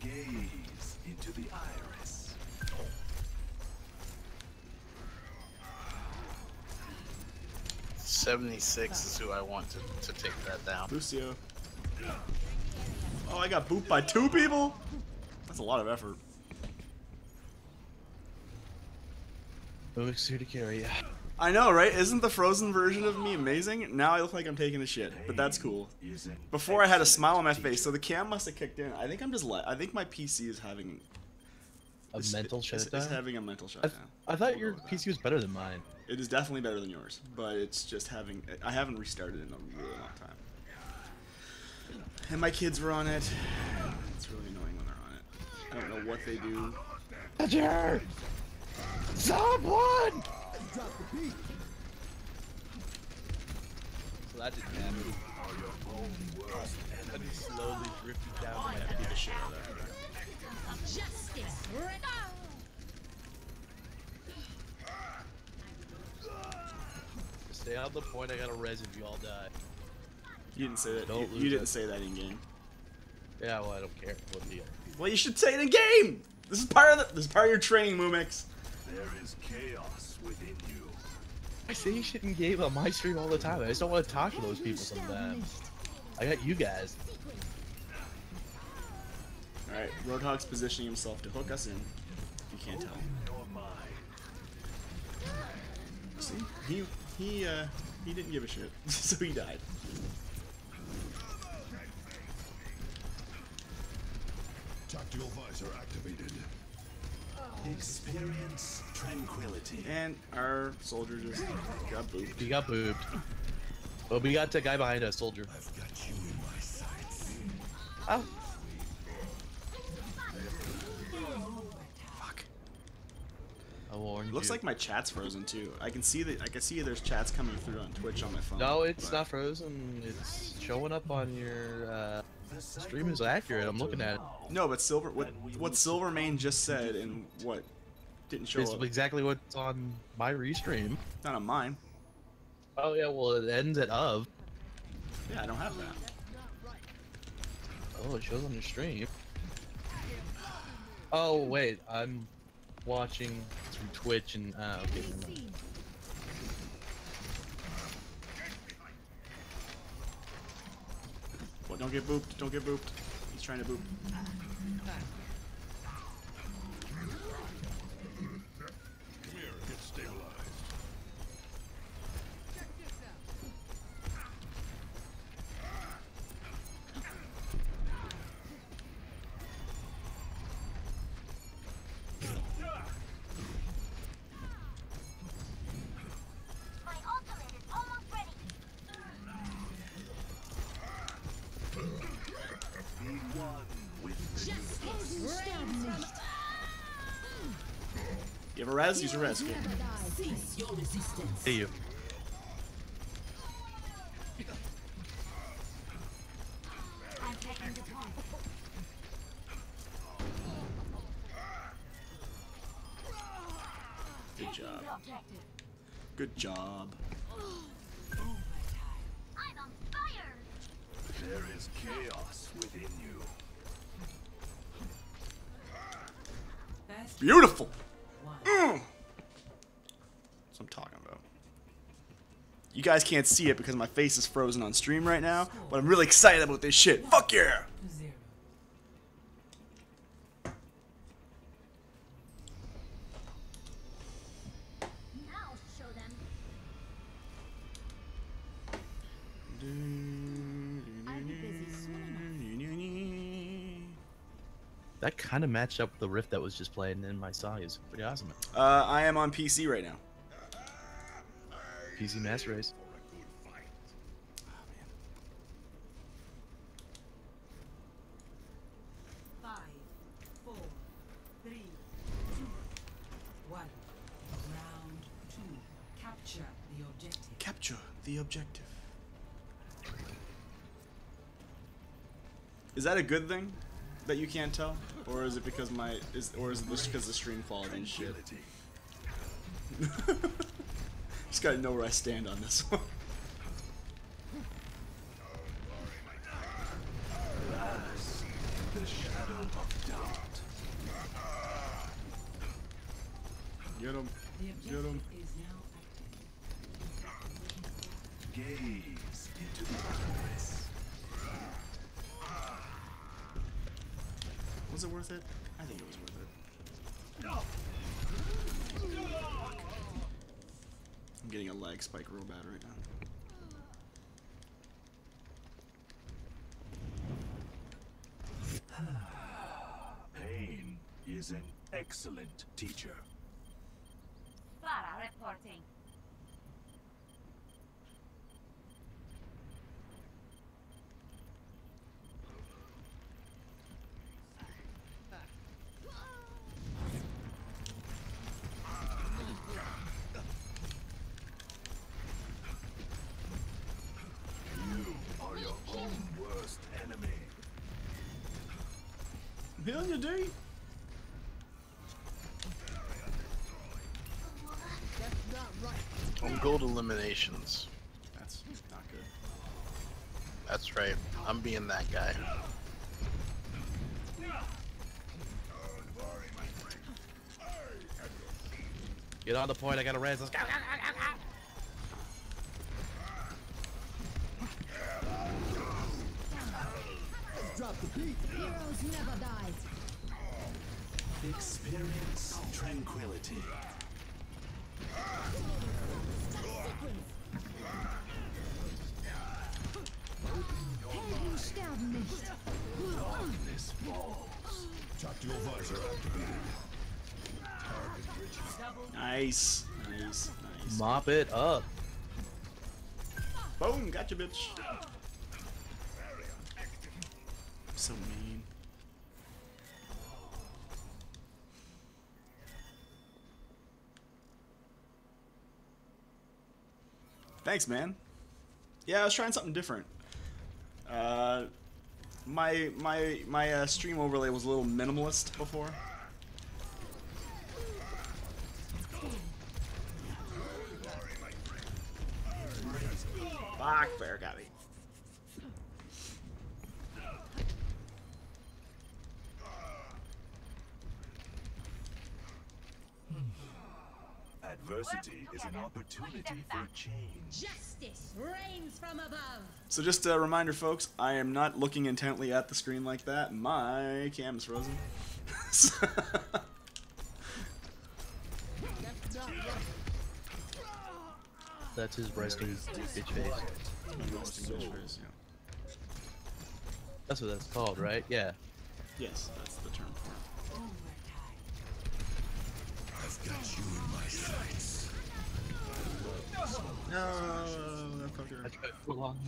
Gaze into the iris.
76 is who I want to, to take that down.
Lucio. Oh, I got booped by two people? That's a lot of effort.
Here to carry ya.
I know, right? Isn't the frozen version of me amazing? Now I look like I'm taking a shit, but that's cool. Before I had a smile on my face, so the cam must have kicked in. I think I'm just le- I think my PC is having
A
is-
mental
is,
shutdown.
is having a mental
I,
shutdown.
I thought your PC was better than mine.
It is definitely better than yours, but it's just having. I haven't restarted in a really long time. And my kids were on it. It's really annoying when they're on it. I don't know what they do.
Roger! Someone! So that didn't happen. I just slowly drifted down to my beat the shit out of that.
Justice.
Stay on the point, I got a res if you all die.
You didn't say that.
Don't
You, you didn't say that in game.
Yeah, well, I don't care. What deal?
Well, you should say it in game. This is part of the, this is part of your training, Moomix.
There is chaos within you.
I say shit in game on my stream all the time. I just don't want to talk to those people sometimes. I got you guys.
All right, Roadhog's positioning himself to hook us in. You can't tell.
Your.
See, he he uh he didn't give a shit, so he died.
Tactical visor activated. Experience tranquility.
And our soldier just got booped.
He got booped. But we got the guy behind us, soldier.
I've got you in my sights.
Oh. I warned
Looks
you.
like my chat's frozen too. I can see that. I can see there's chats coming through on Twitch on my phone.
No, it's
but-
not frozen. It's showing up on your uh, stream is accurate. I'm looking at it.
No, but Silver. What what Silvermane just said and what didn't show
It's
up.
exactly what's on my restream.
Not on mine.
Oh yeah, well it ends at of.
Yeah, I don't have that.
Oh, it shows on your stream. Oh wait, I'm watching through Twitch and uh, okay. never mind.
Well, don't get booped. Don't get booped. He's trying to boop. Res? Use your res. Okay.
See you.
Guys can't see it because my face is frozen on stream right now, but I'm really excited about this shit. Fuck yeah!
Now show them. I'll be busy soon
That kind of matched up with the riff that was just playing in my song. Is pretty awesome.
Uh, I am on PC right now.
Round two. Capture the objective.
Capture the objective. Is that a good thing that you can't tell, or is it because my is or is it just because the stream quality and shit? Just gotta know where I stand on this one.
Alas, the shadow of doubt.
Get him.
The
Get him.
objective is now active.
Gaze into the darkness.
Was it worth it? I think it was worth it. I'm getting a lag spike real bad right now.
Pain is an excellent teacher.
Pharah reporting.
You are
relations.
That's not good.
That's right. I'm being that guy.
Get on the point, I gotta res. Drop the beat.
Heroes never die.
Experience tranquility.
Helden sterben nicht.
Darkness falls. Tactical visor activated.
Nice, nice, nice.
Mop it up.
Boom, gotcha, bitch. So mean. Thanks, man. Yeah, I was trying something different. Uh, my my my uh, stream overlay was a little minimalist before. Fuck, bear got me.
Adversity is an opportunity for change.
Justice reigns from above.
So just a reminder, folks, I am not looking intently at the screen like that. My cam is frozen.
That's his resting bitch face. That's what that's called, right? Yeah.
Yes, that's the term for it.
I've got you in my sights.
No, that fucker.
I tried too long.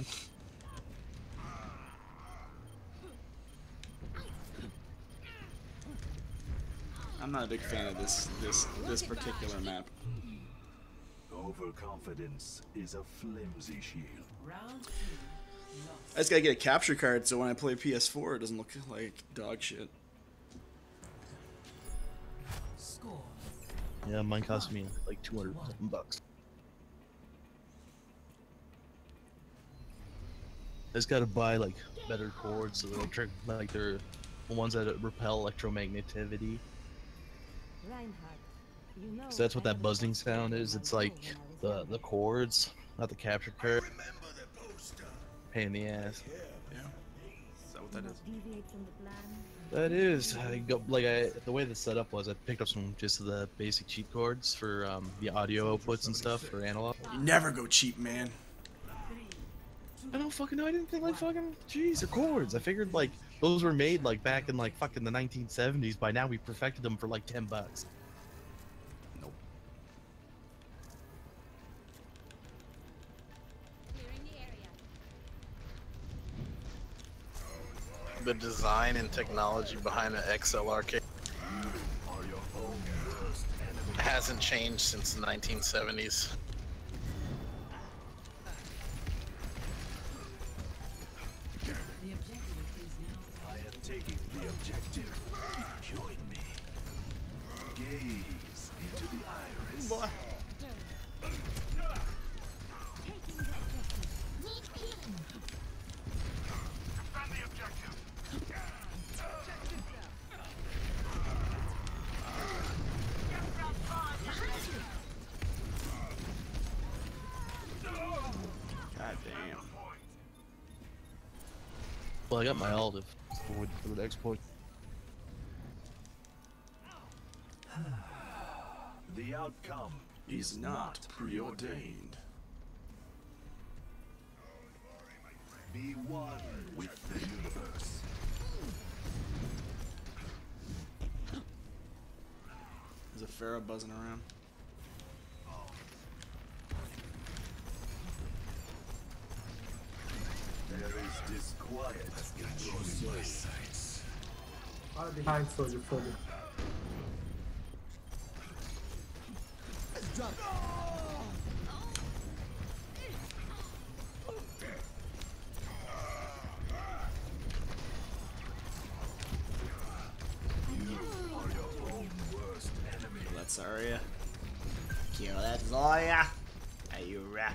I'm not a big fan of this this this particular map.
Overconfidence is a flimsy shield.
I just gotta get a capture card so when I play PS4 it doesn't look like dog shit.
Yeah, mine cost me like 200 something bucks. I just gotta buy like better cords so they'll trick like they're the ones that repel electromagnetivity. So that's what that buzzing sound is. It's like the the chords, not the capture card. Pain in the ass.
Yeah. Is that what that is?
That is, I go like I the way the setup was. I picked up some just the basic cheat cords for um, the audio outputs and stuff for analog.
You never go cheap, man.
I don't fucking know. I didn't think like fucking jeez, the cords. I figured like those were made like back in like fucking the 1970s. By now we perfected them for like 10 bucks.
The design and technology behind the XLR case
Are your own worst enemy.
hasn't changed since the 1970s.
I
got my alt if for, for the next point.
The outcome
is not preordained.
be one with the universe.
Is a Pharah buzzing around?
There is disquiet in your sights.
Behind soldier, soldier.
Kill that Zarya. Kill that Zarya. Are you rat?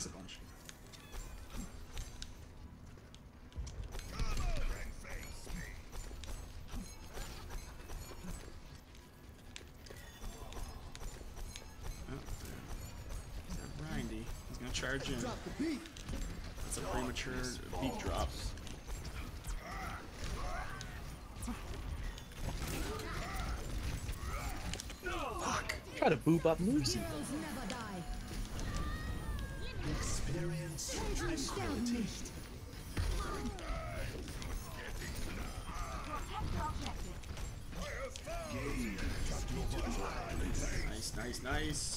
these a bunch. charge in. That's a premature beat drop. Fuck!
Try to boob up
Lucy.
Experience
nicht.
Nice, nice, nice.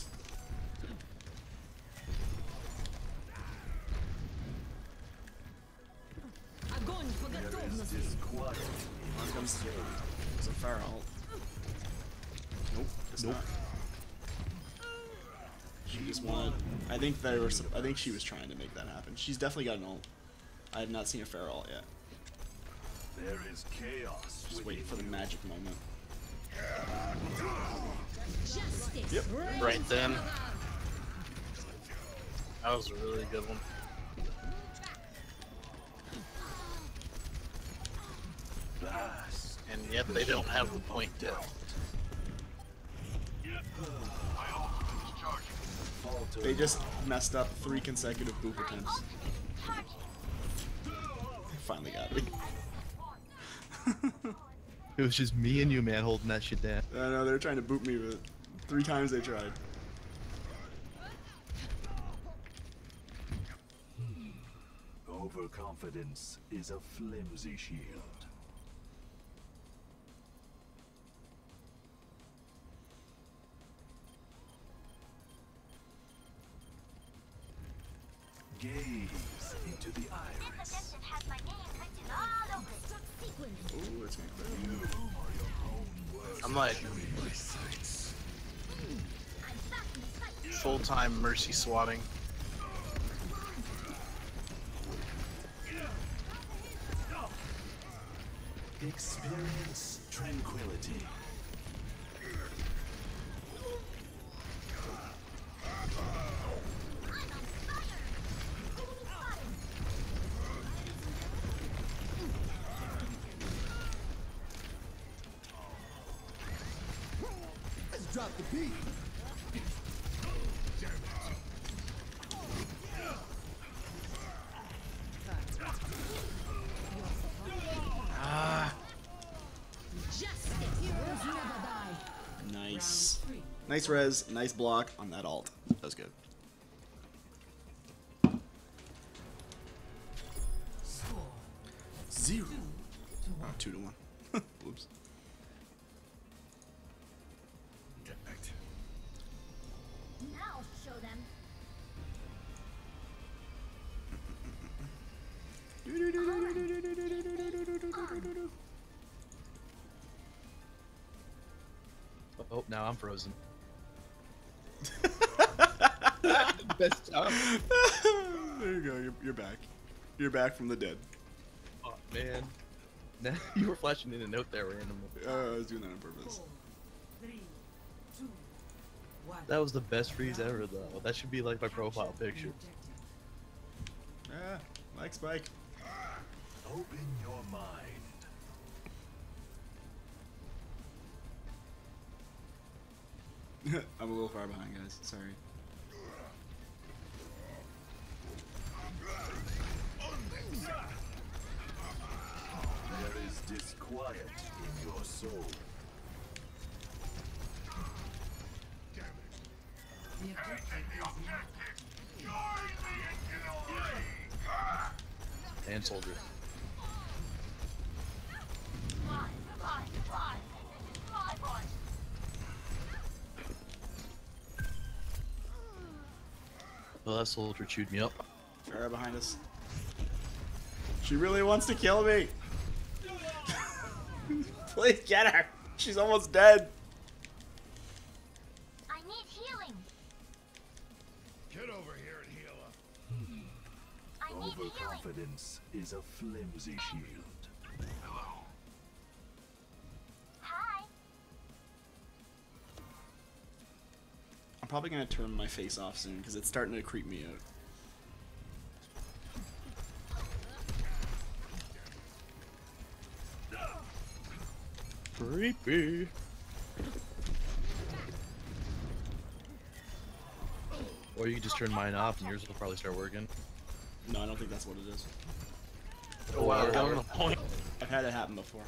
Think they were. I think she was trying to make that happen. She's definitely got an ult. I have not seen a fair ult yet.
There is chaos.
Just waiting for the magic moment.
Justice.
Yep.
Right then. That was a really good one. And yet they don't have the point yet.
They just messed up three consecutive boop attempts. They finally got me.
It was just me and you, man, holding that shit down.
I know they're trying to boot me, but three times they tried. Hmm.
Overconfidence is a flimsy shield.
Mercy swatting.
Nice res, nice block on that alt. That was good. Zero.
to
Oh,
one.
two to one. Whoops.
Now show them.
Oh, oh now I'm frozen. Best job.
there you go. You're, you're back. You're back from the dead.
Oh, man. Now you were flashing in a note there randomly.
Uh, I was doing that on purpose.
Four, three, two, one.
That was the best freeze ever, though. That should be like my profile picture.
Ah, like Spike.
Open your mind.
I'm a little far behind, guys. Sorry.
Soul.
The is now
And soldier. Well, that soldier chewed me up.
Pharah behind us. She really wants to kill me. Please get her. She's almost dead.
I need healing.
Get over here and heal
I need healing.
Overconfidence is a flimsy shield. Hello.
Hi.
I'm probably gonna turn my face off soon because it's starting to creep me out.
Creepy. Or you can just turn mine off and yours will probably start working.
No, I don't think that's what it is.
Oh, wow,
Or-
down the point.
I've had it happen before.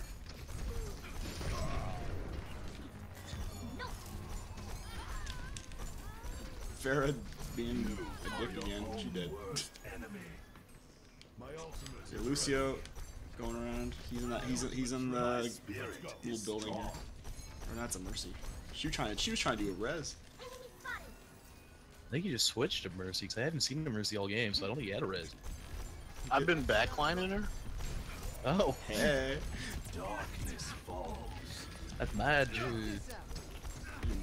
Pharah being a dick again. She did.
Enemy. My ultimate
See Lucio going around. He's in that. He's he's in the little building here. Or that's a mercy. She was trying to. She was trying to do a res.
I think you just switched to Mercy because I haven't seen the Mercy all game, so I don't think you had a res.
I've been backlining her.
Oh,
Hey.
darkness falls.
that's magic.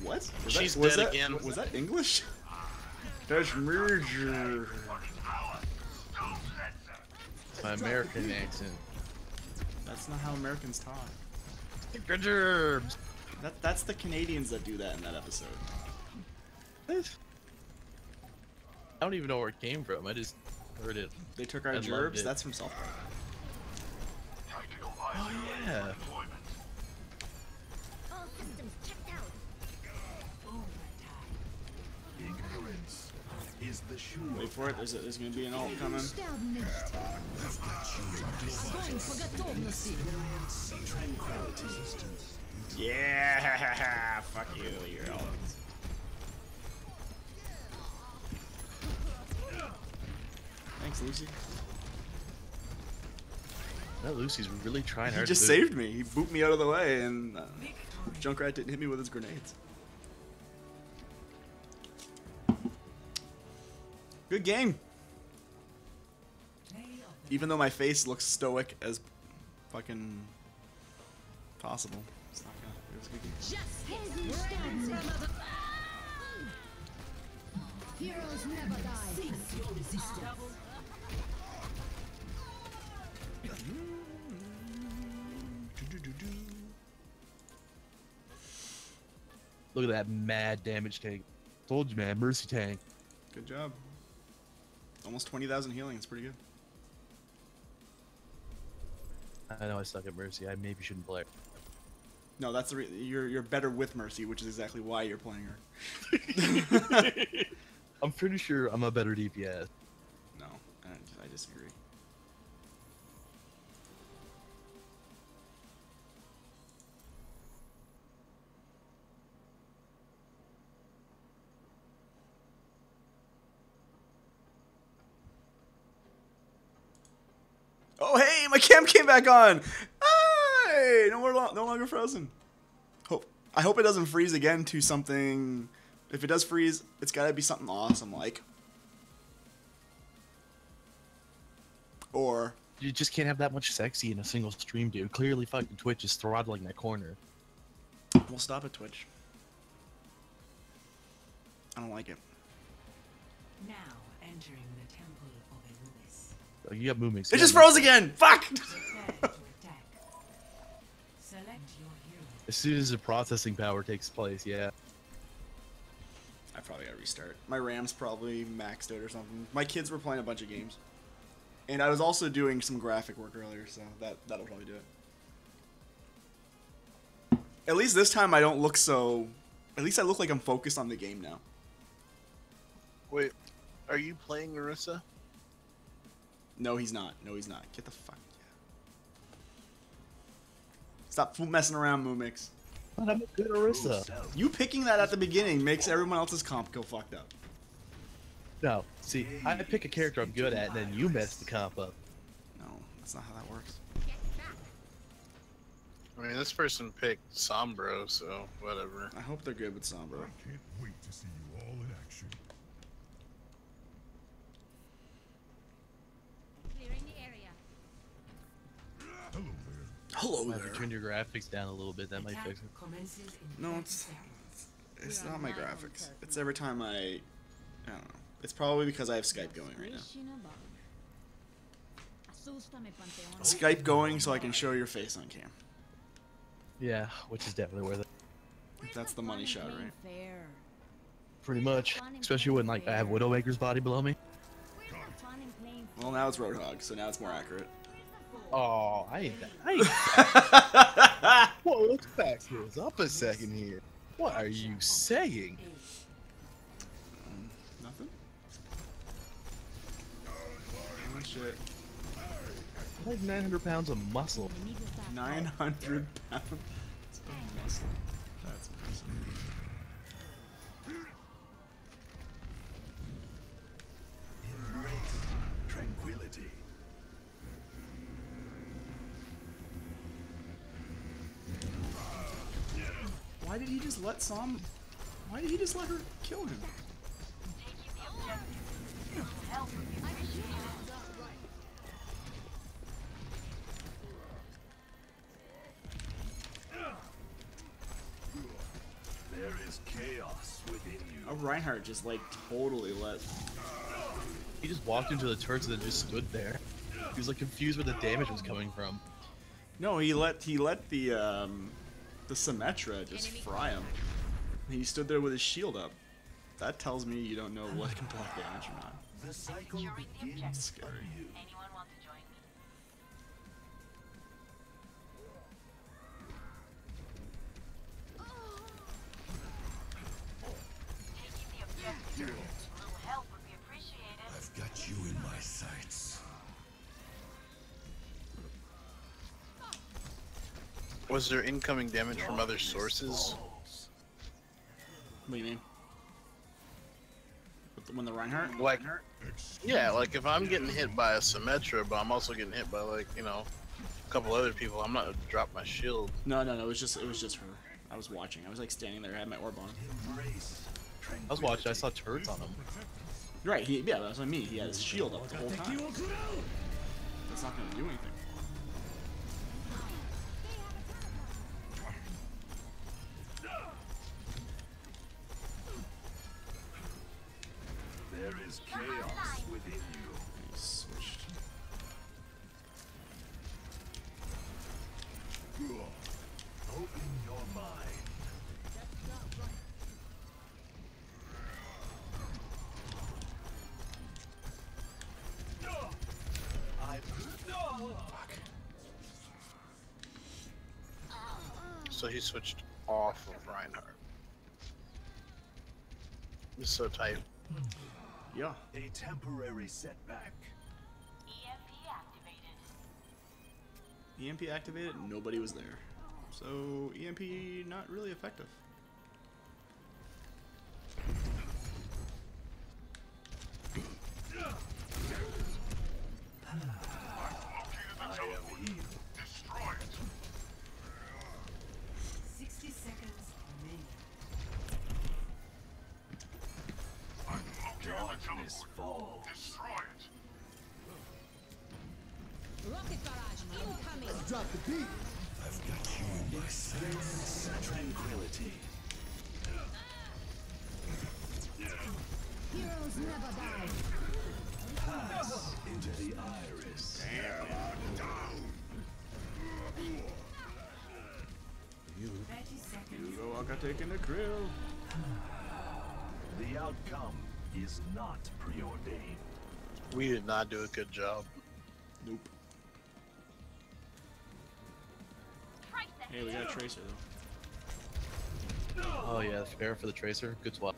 What? Was
She's
that, was
dead
that,
again.
Was that English? That's merger.
My American accent.
That's not how Americans talk.
Good gerbs.
That that's the Canadians that do that in that episode.
I don't even know where it came from. I just heard it.
They took our gerbs. That's from South Park.
Oh yeah.
is the sure
Wait for it. There's, there's going to be an ult coming. Yeah, fuck you, your ult. Thanks, Lucy.
That Lucy's really trying hard. He just
saved me. He booped me out of the way, and uh, Junkrat didn't hit me with his grenades. Good game. Even though my face looks stoic as fucking possible. It's not gonna. It was a good game.
Just Helden sterben nicht. Heroes never die.
Look at that mad damage tank. Told you, man. Mercy tank.
Good job. Almost 20,000 healing. It's pretty good.
I know I suck at Mercy. I maybe shouldn't play.
No, that's the re- you're you're better with Mercy, which is exactly why you're playing her.
I'm pretty sure I'm a better DPS.
No, I, I disagree. Oh hey, my cam came back on. Hey, no more, lo- no longer frozen. Hope I hope it doesn't freeze again to something. If it does freeze, it's got to be something awesome like. Or
You just can't have that much sexy in a single stream, dude. Clearly, fucking Twitch is throttling that corner.
we'll stop at Twitch. I don't like it.
Now entering
Like, you got Moomix.
It just froze again. Fuck.
Prepare to attack. Select your hero.
As soon as the processing power takes place, yeah.
I probably gotta restart. My RAM's probably maxed out or something. My kids were playing a bunch of games, and I was also doing some graphic work earlier, so that that'll probably do it. At least this time I don't look so. At least I look like I'm focused on the game now.
Wait, are you playing Marissa?
No, he's not. No, he's not. Get the fuck. Stop messing around, Moomix.
But I'm a good Orisa.
You picking that at the beginning makes everyone else's comp go fucked up.
No, see, I pick a character I'm good at, and then you mess the comp up.
No, that's not how that works.
I mean, this person picked Sombra, so whatever.
I hope they're good with Sombra.
Can't wait to see you all in action.
Clearing the area.
Hello there.
Hello
Might have
there.
to turn your graphics down a little bit. That might fix it.
commences
No, it's it's not my graphics. It's every time I, I don't know. It's probably because I have Skype going right now.
Asústame,
Skype going so I can show your face on cam.
Yeah, which is definitely worth it.
That's the money shot, right?
Fair.
Pretty much. Especially when like I have Widowmaker's body below me.
Fun in playing
Well, now it's Roadhog, so now it's more accurate.
Oh, I ain't that. I ain't that. Whoa, let's back this up a second here. What are you saying?
Nothing. Oh, shit.
Like 900 pounds of muscle.
900 pounds of muscle. That's impressive. Let Sam? Why did he just let her kill him?
There is chaos within you.
Oh, Reinhardt just like totally let.
He just walked into the turrets and then just stood there. He was like confused where the damage was coming from.
No, he let he let the um, the Symmetra just fry him. He stood there with his shield up. That tells me you don't know what can block damage or not.
The cycle begins
Scary.
Was there incoming damage from other sources?
What do you mean? With the- When the Reinhardt?
Like, yeah, like if I'm getting hit by a Symmetra, but I'm also getting hit by like you know, a couple other people, I'm not gonna drop my shield.
No, no, no. It was just it was just her. I was watching. I was like standing there. I had my orb on.
I was watching, I saw turrets on him.
Right. He yeah. That's what I mean. He had his shield up the whole time. That's not gonna do anything.
There is chaos within you.
He switched.
Open your mind.
So he switched off of Reinhardt. He's so tight.
Yeah.
a temporary setback.
EMP activated.
EMP activated. Nobody was there. So EMP not really effective. Taking the krill.
The outcome is not preordained.
We did not do a good job.
Nope. Hey, we got a tracer though.
Oh yeah, fair for the tracer. Good swap.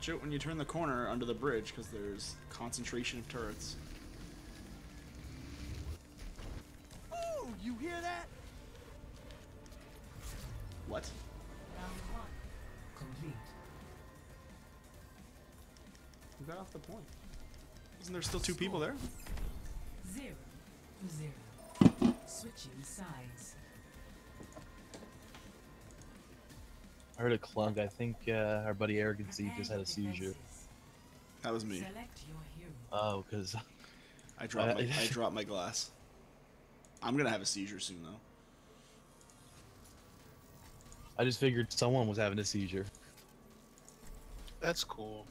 Watch out when you turn the corner under the bridge, because there's concentration of turrets.
Ooh, you hear that?
What?
Round one. Complete.
Who got off the point? Isn't there still two people there?
I heard a clunk. I think uh, our buddy Arrogancy just had a seizure.
That was me.
Select your hero.
Oh, because
I dropped my, I dropped my glass. I'm gonna have a seizure soon though.
I just figured someone was having a seizure.
That's cool.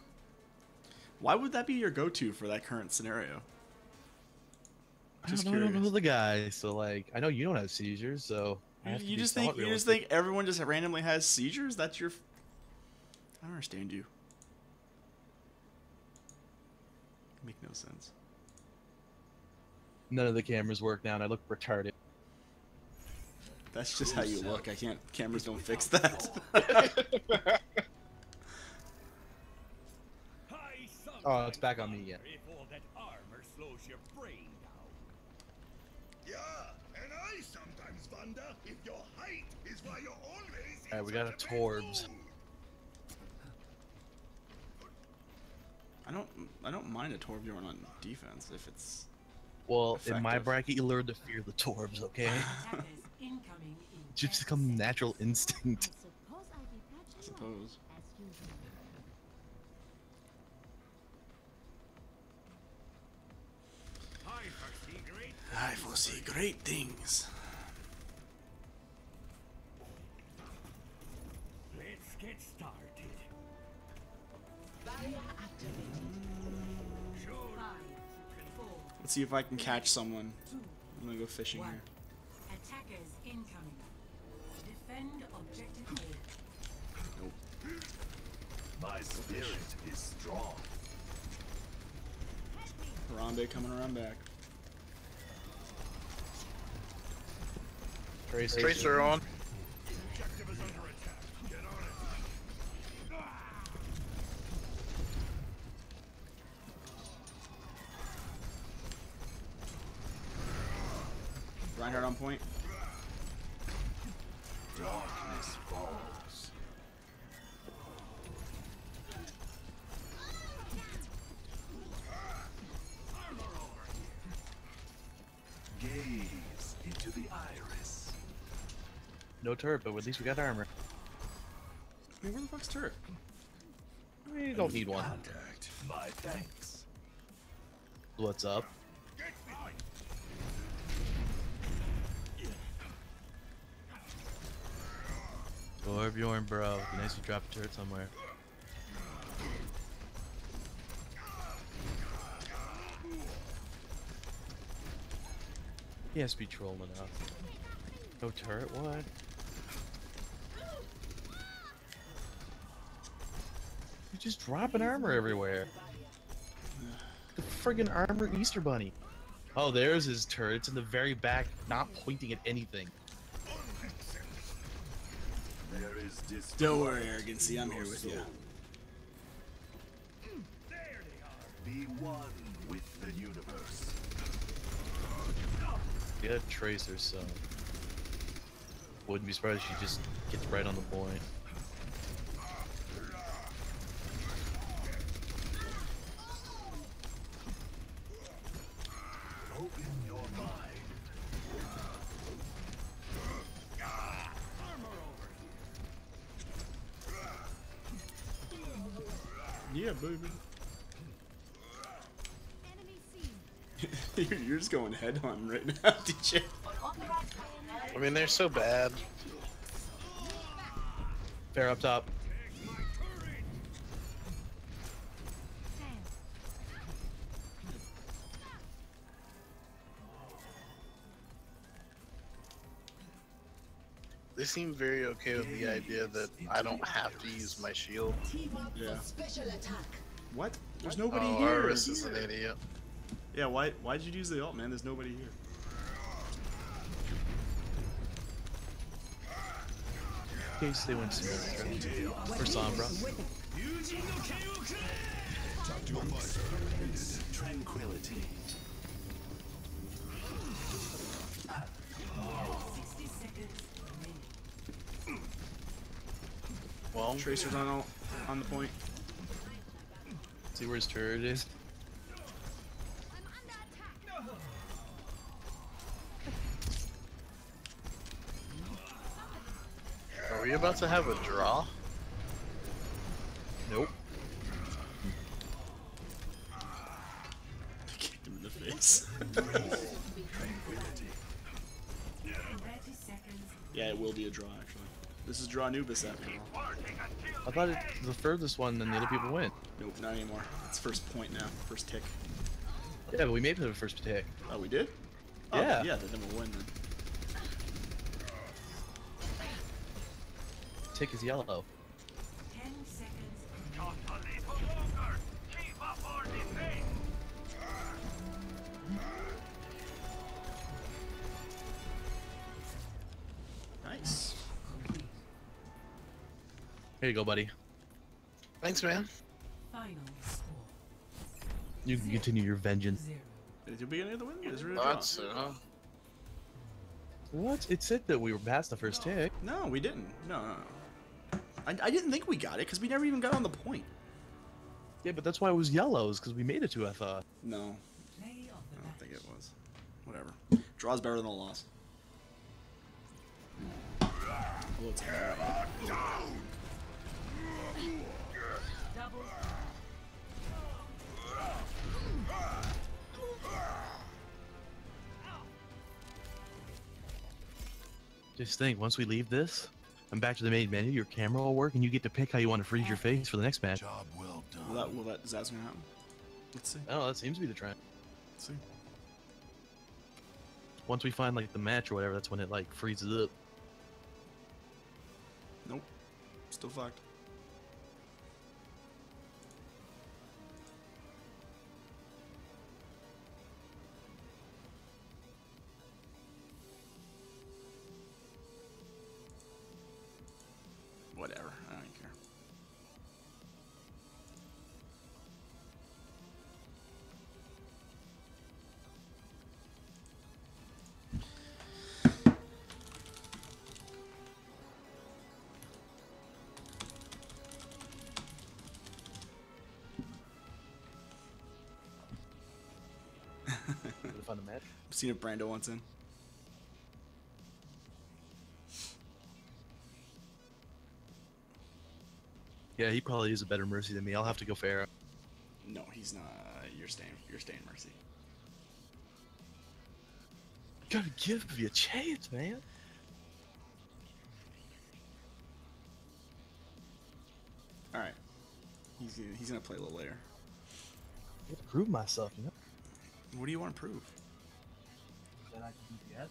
Why would that be your go-to for that current scenario?
I
Just
don't, know, I don't know
curious.
the guy, so like, I know you don't have seizures, so.
You,
have to
you
be
just think you just think everyone just randomly has seizures? That's your. F- I don't understand you. Make no sense.
None of the cameras work now, and I look retarded.
That's just how you look. I can't. Cameras don't fix that.
Oh, it's back on me again.
Before that armor slows your brain down. Yeah, and I sometimes wonder if your height is why you're always in
Alright, we got a
such bad
Torbs.
I don't. I don't mind a Torbjorn on defense if it's.
Well, in my bracket, you learn to fear the Torbs, okay?
Attackers incoming in
Just become natural instinct.
I suppose.
I foresee great
I foresee great things.
Let's
see if I can catch someone. I'm gonna go fishing here.
Attackers incoming. Defend objective A.
Nope.
My spirit is strong.
Harambe coming around back.
Tracer.
Tracer on.
Objective is under attack. Get on it.
Reinhardt on point.
Darkness falls. Gaze into the iris.
No turret, but at least we got armor.
I mean, where the fuck's turret?
We don't need one.
Contact. My thanks.
What's up? Torbjorn, bro. Nice to drop a turret somewhere. He has to be trolling us. No turret, what? You're just dropping armor everywhere. The friggin' armor Easter Bunny. Oh, there's his turret. It's in the very back, not pointing at anything.
Don't worry, Arrogancy. I'm here with you.
Be one with the universe.
Yeah, Tracer, so. Wouldn't be surprised if she just gets right on the point.
Open your mind.
Yeah, baby. You're you're just going head on right now, DJ.
I mean, they're so bad.
Fair up top.
They seem very okay with the idea that I don't have to use my shield.
Yeah. What? There's nobody
oh,
here.
Iris is an idiot.
Yeah, why why'd you use the ult, man? There's nobody here.
In case they went Symmetra. Or Sombra.
Tranquility.
60 seconds remaining.
Well,
Tracer's on ult, on the point.
See where his turret is?
Are we about to have a draw?
Nope.
Kicked him in the face. yeah, it will be a draw actually. This is draw Anubis after all.
I thought it the furthest one, then the other people went.
Nope, not anymore. It's first point now. First tick.
Yeah, but we made it to the first tick.
Oh, we did? Oh,
Yeah.
Yeah, then we'll win then.
Tick is yellow.
Ten seconds.
Just a little longer. Keep up our defense.
Nice.
Here you go, buddy.
Thanks, man.
Final score.
You can continue your vengeance.
Zero.
Did the beginning of the win? Is there a draw?
That's uh,
What? It said that we were past the first tick.
No, we didn't. No, no, no. I, I didn't think we got it because we never even got on the point.
Yeah, but that's why it was yellows, because we made it to, I thought.
No, I don't think it was. Whatever. Draw's better than a loss. Although it's.
Double.
Just think, once we leave this, I'm back to the main menu, your camera will work, and you get to pick how you want to freeze your face for the next match.
Job well done.
Will that, will that, is that gonna happen? Let's see.
Oh, that seems to be the trend.
Let's see.
Once we find, like, the match or whatever, that's when it, like, freezes up.
Nope. Still fucked. Seen if Brando wants in.
Yeah, he probably is a better Mercy than me. I'll have to go Pharah.
No, he's not. You're staying. You're staying Mercy.
Gotta give me a chance, man.
All right. He's gonna, he's gonna play a little later.
I gotta prove myself, you know?
What do you want to prove?
That I can DPS.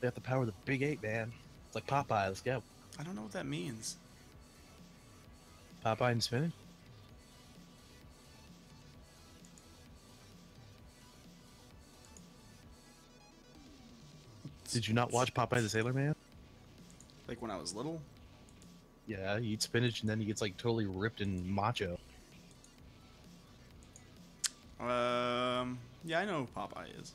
They have the power of the big eight, man. It's like Popeye. Let's go.
I don't know what that means.
Popeye and spinach. Did you not watch Popeye the Sailor Man?
Like when I was little.
Yeah, he eats spinach and then he gets like totally ripped and macho.
Um. Yeah, I know who Popeye is.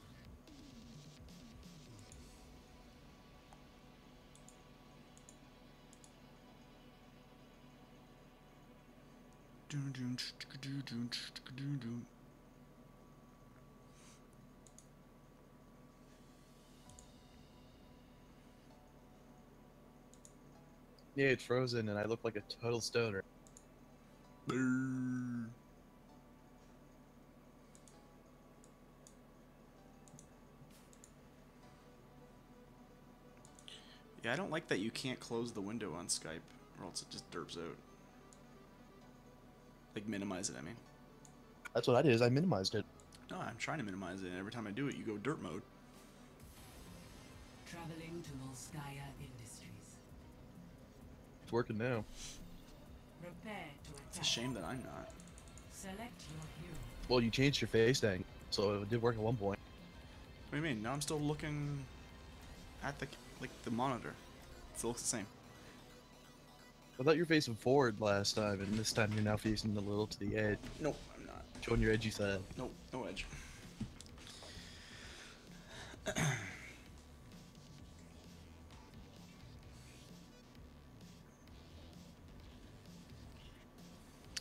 Yeah, it's frozen and I look like a total stoner.
Yeah, I don't like that you can't close the window on Skype, or else it just derps out. Like minimize it, I mean.
That's what I did. Is I minimized it.
No, I'm trying to minimize it, and every time I do it, you go dirt mode.
Traveling to Volskaya Industries.
It's working now.
Prepare to.
It's a shame that I'm not.
Select your hero.
Well, you changed your face thing, so it did work at one point.
What do you mean? Now I'm still looking at the like the monitor. It still looks the same.
I thought you were facing forward last time, and this time you're now facing a little to the edge,
Nope, I'm not.
showing your edgy side.
Nope, no edge.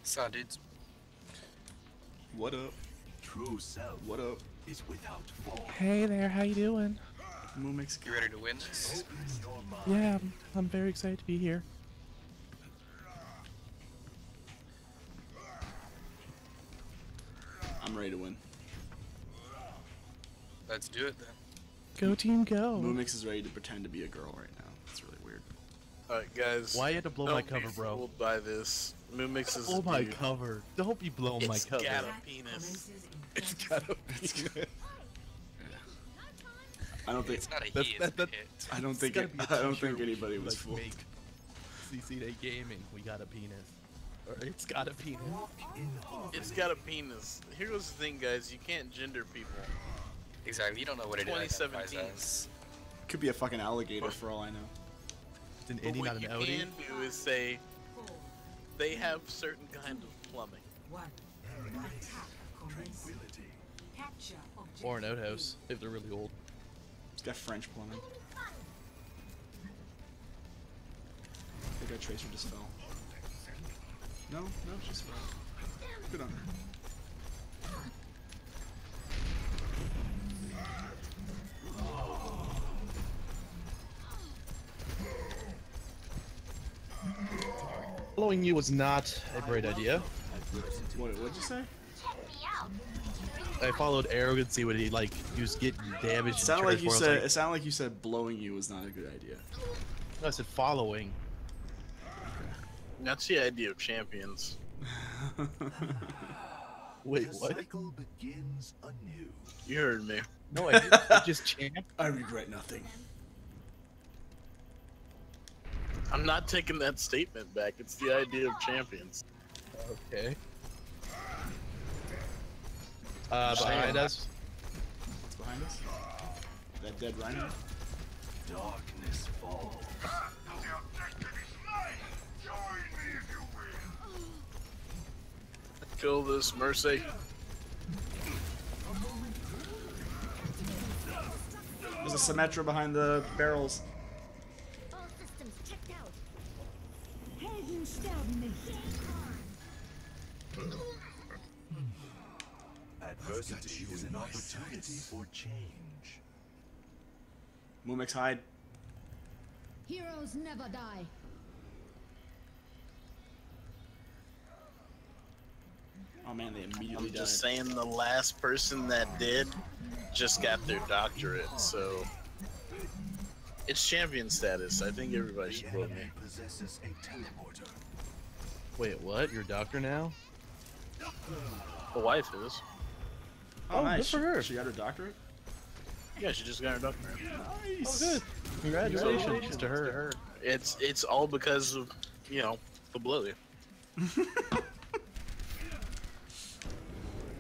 So, dudes.
What up?
True self
What up?
is without fault.
Hey there, how you doing?
Moomix.
You ready to win this?
Yeah, I'm, I'm very excited to be here.
I'm ready to win.
Let's do it then.
Go team, go.
Moomix is ready to pretend to be a girl right now. It's really weird.
Alright, guys.
Why you had to blow my cover,
be
bro?
fooled by this. Moomix is
Blow
a
my
dude.
cover. Don't be blowing my
It's
cover.
got a penis.
It's got a penis.
I don't think.
It's not a
That's-
he,
that-
it's
that-
a it.
I don't think.
gotta
It,
be a
I don't think anybody was
like,
fooled.
make. CCA Gaming, we got a penis. Or it's got a penis.
It's got a penis. Here was the thing, guys. You can't gender people.
Exactly. You don't know what it identifies
2017.
Could be a fucking alligator for all I know.
It's an
But
innie,
what
not
you
an outie.
can do is say they have certain kind of plumbing.
One. Attack commences. Capture objective.
Or an outhouse, if they're really old.
It's got French plumbing. I think our tracer just fell. No, no, she just fell. Good on her.
Following you was not a great idea.
What? What'd you say?
I followed arrogancy when he like he was getting damaged.
It sounded like you
for. I was
said.
like-
It sounded like you said blowing you was not a good idea.
No, I said following.
That's the idea of champions.
Wait, what?
cycle begins anew.
You heard me.
No, I, didn't. I just champ.
I regret nothing.
I'm not taking that statement back. It's the idea of champions.
Okay. Uh, behind us.
What's behind us? That dead rhino.
Darkness falls. Join me if you will.
Kill this Mercy.
There's a Symmetra behind the barrels.
All systems checked out. Helden sterben nicht.
Adversity is an opportunity for change.
Moomix hide.
Heroes never die.
Oh man, they immediately
I'm
died.
just saying the last person that did just got their doctorate, so it's champion status. I think everybody should vote me.
Possesses a teleporter.
Wait, what? You're a doctor now?
The wife is.
Oh,
Oh,
nice.
good for her.
She, she got her doctorate.
Yeah, she just got her doctorate.
Nice.
Oh, good. Congratulations to her.
It's it's all because of you know the blowy.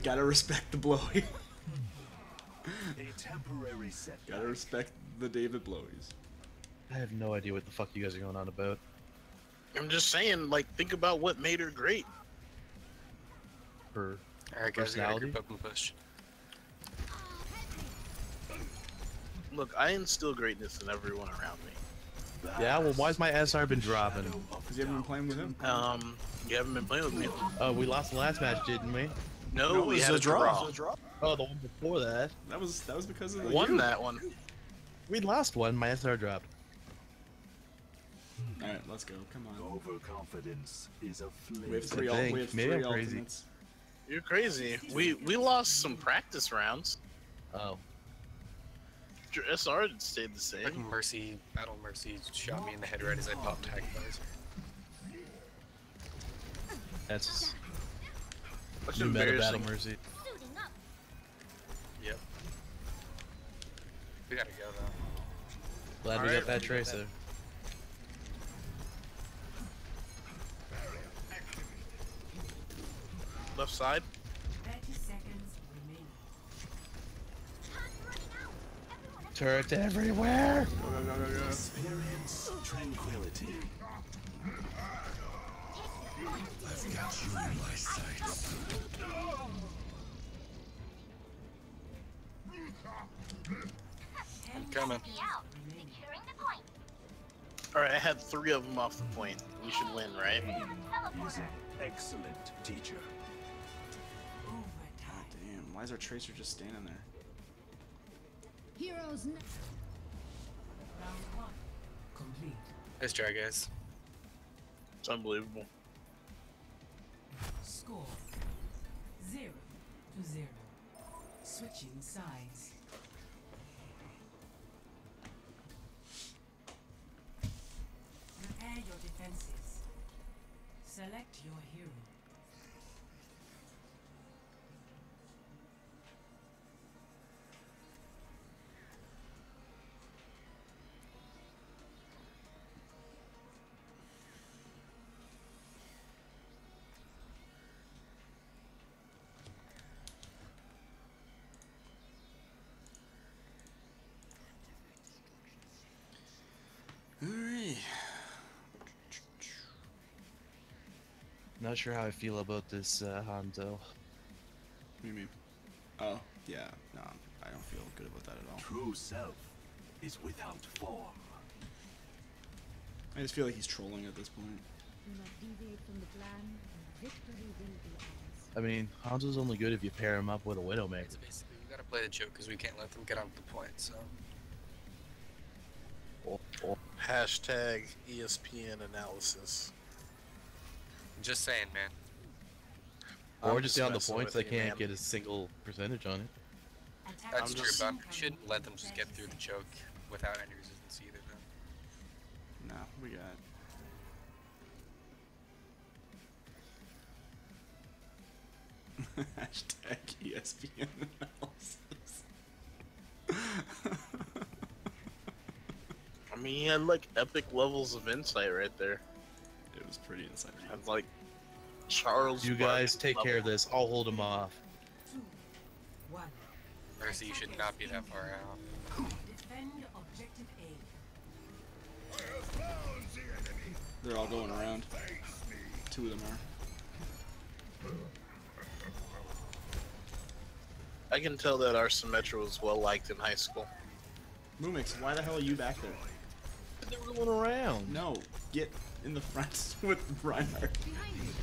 Gotta respect the blowy.
A temporary setback.
Gotta respect the David Blowies.
I have no idea what the fuck you guys are going on about.
I'm just saying, like, think about what made her great.
Her
Alright, guys, we gotta
personality.
group up and push.
Look, I instill greatness in everyone around me.
Yeah, well, why's my SR been dropping?
Because you haven't been playing with him.
Um, you haven't been playing with me.
Oh, we lost the last match, didn't we?
No,
No, it
we
was
had
a
a
draw.
draw.
Oh, the one before that.
That was that was because of the
Won
you.
that one.
We lost one. My SR dropped.
All right, let's go. Come on.
Overconfidence is a flavor.
We have three.
I
Ul-
think.
we have
Maybe
three
I'm crazy.
ultimates.
You're crazy. We we lost some practice rounds.
Oh.
Your SR stayed the same.
Fucking Mercy, Battle Mercy shot me in the head right as I popped tag bars.
That's
That's
new meta battle mercy.
Yep. We gotta go though.
Glad we
Alright,
got that
we got
tracer.
Left side.
30 seconds remaining.
Turret everywhere.
Go go go go go.
Experience tranquility. I've got you in my sights.
I'm coming.
Be out. Securing the point.
All right, I had three of them off the point. We should win, right?
He's an excellent teacher.
Overtime.
Damn, why is our tracer just standing there?
Heroes ne-
Round one. Complete.
Nice try, guys.
It's unbelievable.
Score. Zero to zero. Switching sides. Prepare your defenses. Select your hero.
Not sure how I feel about this uh, Hanzo.
What do you mean? Oh, yeah. No, I don't feel good about that at all.
True self is without form.
I just feel like he's trolling at this point.
Do not deviate from the plan, and victory will be ours.
I mean, Hanzo's only good if you pair him up with a Widowmaker.
It's basically, we gotta play the joke because we can't let them get on the point, so.
Oh, oh.
Hashtag ESPN analysis.
Just saying, man.
Or
I'm
just down the points, they can't
man.
get a single percentage on it.
That's
I'm
true,
just-
but we shouldn't let them just get through the choke without any resistance either, though.
No, we got. Hashtag ESPN analysis.
I mean, he had like epic levels of insight right there.
It was pretty insightful.
And like Charles.
You guys
Barkley
take care of this. I'll hold him off.
One.
Mercy, you should not be that far out.
Defend objective A.
They're all going around. Two of them are.
I can tell that our Symmetra was well liked in high school.
Moomix, why the hell are you back there?
They're rolling around.
No, get in the front with Reinhardt.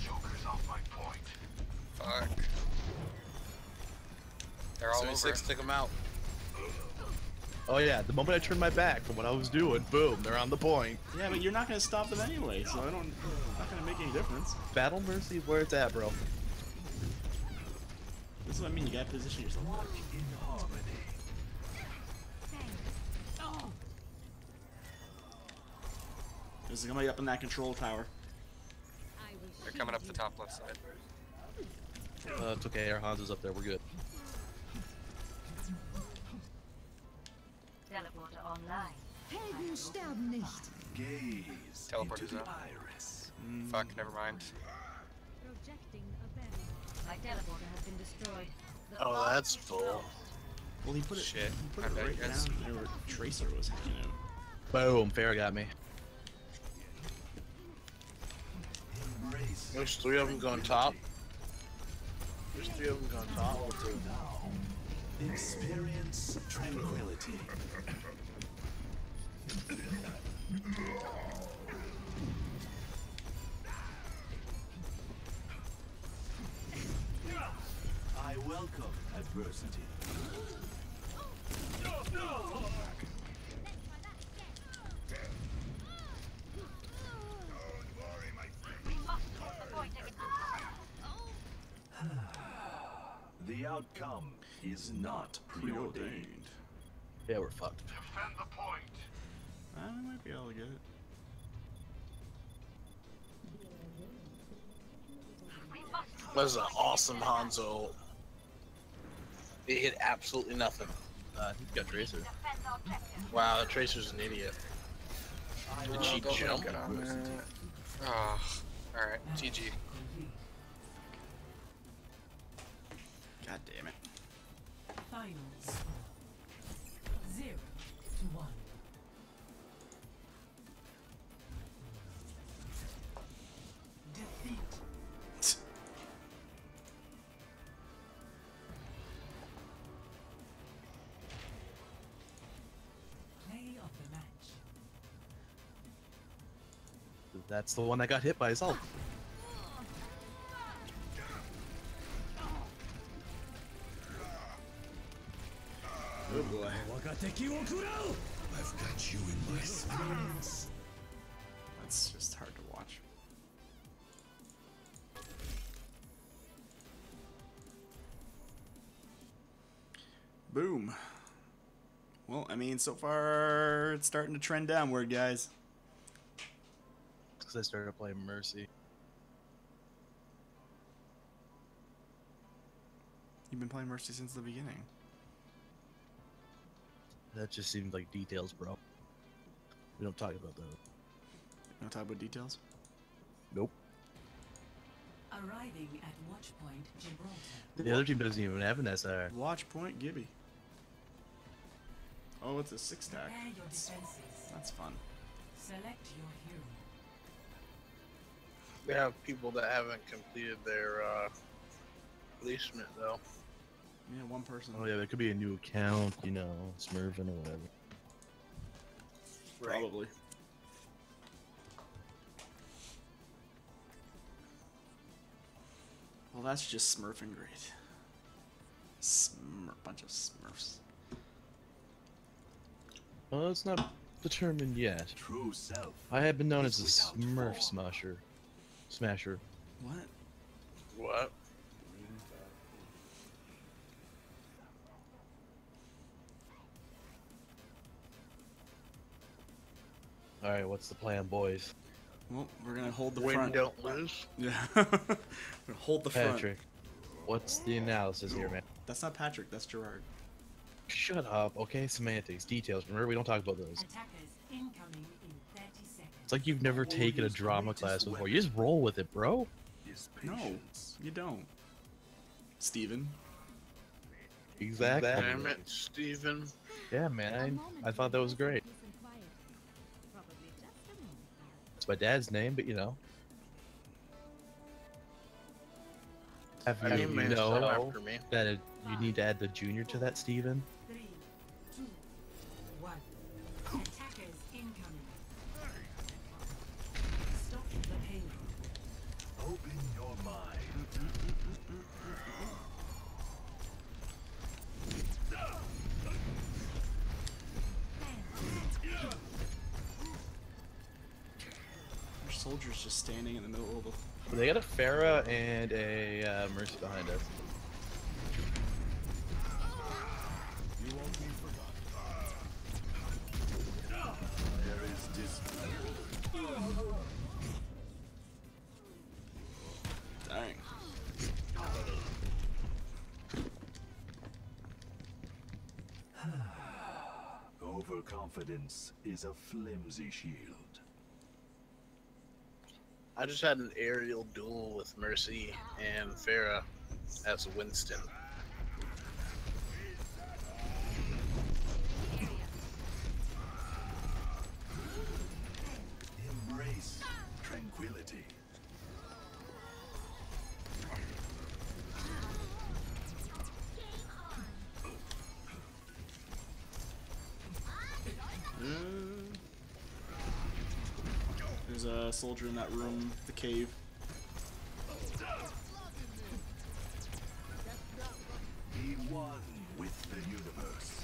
Joker's off my point.
Fuck. They're all over.
76 took him out.
Oh yeah, the moment I turned my back from what I was doing, boom, they're on the point.
Yeah, but you're not gonna stop them anyway, so I don't. Not gonna make any difference.
Battle Mercy, where it's at, bro.
This is what I mean. You gotta position yourself.
In harmony.
There's somebody up in that control tower.
They're coming up
you.
the top left side.
Uh, it's okay, our Hanzo's up there, we're good.
Teleporter online.
Helden sterben nicht.
Gaze
Teleport
into
is
the
out. Fuck, never mind.
Projecting a barrier.
My teleporter has been destroyed. The
Oh, that's full.
Well, he put it.
Shit,
He put it right down there where Tracer was hanging out.
Boom, Fair got me.
There's three of them going top. There's three of them going top.
Experience tranquility. I welcome adversity.
We must hold the point again.
The outcome is not preordained.
Yeah, we're fucked.
Defend the point.
I might be able to get it.
That was an awesome Hanzo. It hit absolutely nothing.
Uh, he's got Tracer.
defend the objective.
Wow, the Tracer's an idiot. Did she
Go
jump?
Get on that. Oh, alright, GG.
God damn it.
Final score. Zero to one. Defeat. Play of the match.
That's the one that got hit by his ult.
I've got you in my sights.
That's just hard to watch. Boom. Well, I mean, so far it's starting to trend downward, guys.
Because I started to play Mercy.
You've been playing Mercy since the beginning.
That just seemed like details, bro. We don't talk about those.
No talk about details.
Nope.
Arriving at Watchpoint Gibraltar.
The other team doesn't even have an SR.
Watch point Gibby. Oh, it's a six stack.
Prepare your
That's,
defenses.
that's fun.
Select your hero.
They have people that haven't completed their uh, placement though.
Yeah, one person.
Oh yeah, there could be a new account, you know, Smurfing or whatever.
Probably. Well, that's just smurfing great. Smur bunch of smurfs.
Well, it's not determined yet.
True self.
I have been known as a Smurf Smasher. Smasher.
What?
What?
Alright, what's the plan, boys?
Well, we're gonna hold the
Win,
front.
don't lose.
Yeah. we're gonna hold the front.
Patrick, what's the analysis here, man?
That's not Patrick. That's Gerard.
Shut up, okay? Semantics, details. Remember, we don't talk about those.
Attackers incoming in 30 seconds.
It's like you've never taken a drama class before. You just roll with it, bro.
No, you don't. Steven.
Exactly.
Damn it, Steven.
Yeah, man. I, I thought that was great. It's my dad's name, but you know. Have you know that it, you need to add the junior to that, Steven?
Standing in the middle of the.
They got a Pharah and a uh, Mercy behind us.
You won't be forgotten. There is discipline.
Dang.
Overconfidence is a flimsy shield.
I just had an aerial duel with Mercy and Pharah as Winston.
There's a soldier in that room, the cave.
Be one with the universe.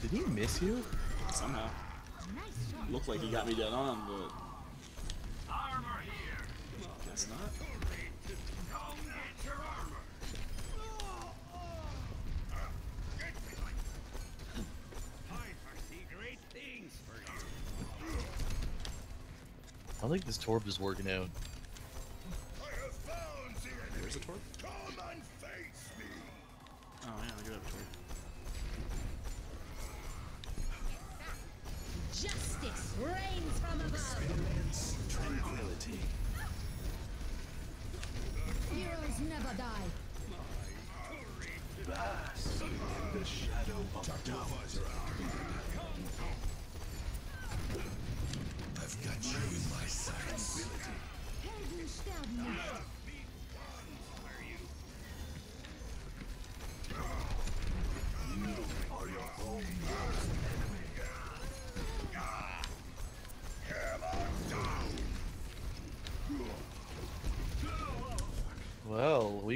Did he miss you?
Somehow. Looked like he got me dead on, but.
Think this Torb is working out.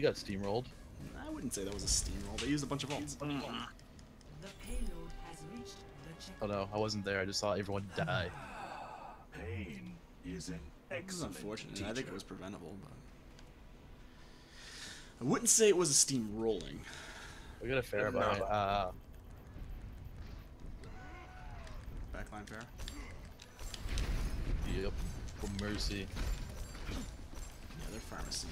Got
steamrolled.
I wouldn't say that was a steamroll. They used a bunch of ults.
The payload has reached the check.
Oh no, I wasn't there. I just saw everyone die.
Pain is an
This is
excellent
unfortunate.
teacher.
I think it was preventable, but. I wouldn't say it was a steam rolling.
We got a fair
No.
behind. Uh,
Backline fair.
Yep. For Mercy.
Yeah, they're pharmacy.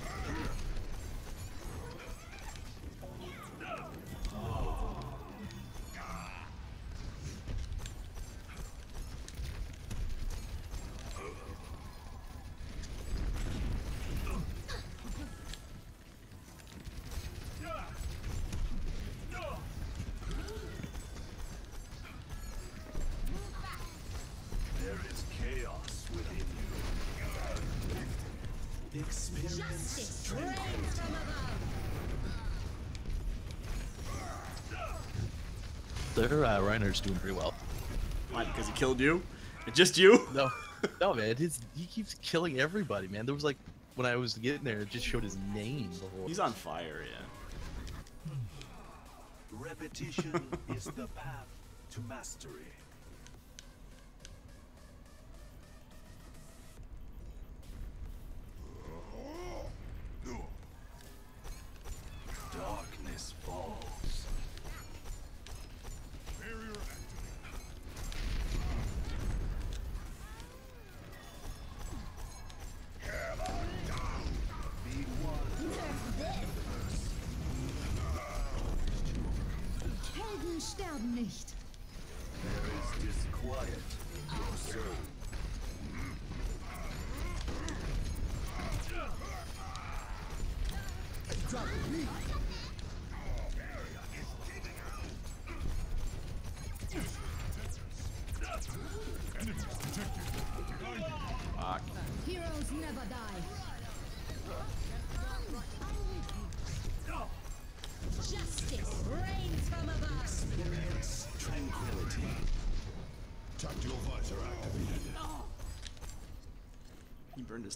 Their uh, Reinhardt's doing pretty well.
Why? Because he killed you? Just you?
No, no, man. His, he keeps killing everybody, man. There was like when I was getting there, it just showed his name. The whole.
He's on fire, yeah.
Repetition is the path to mastery.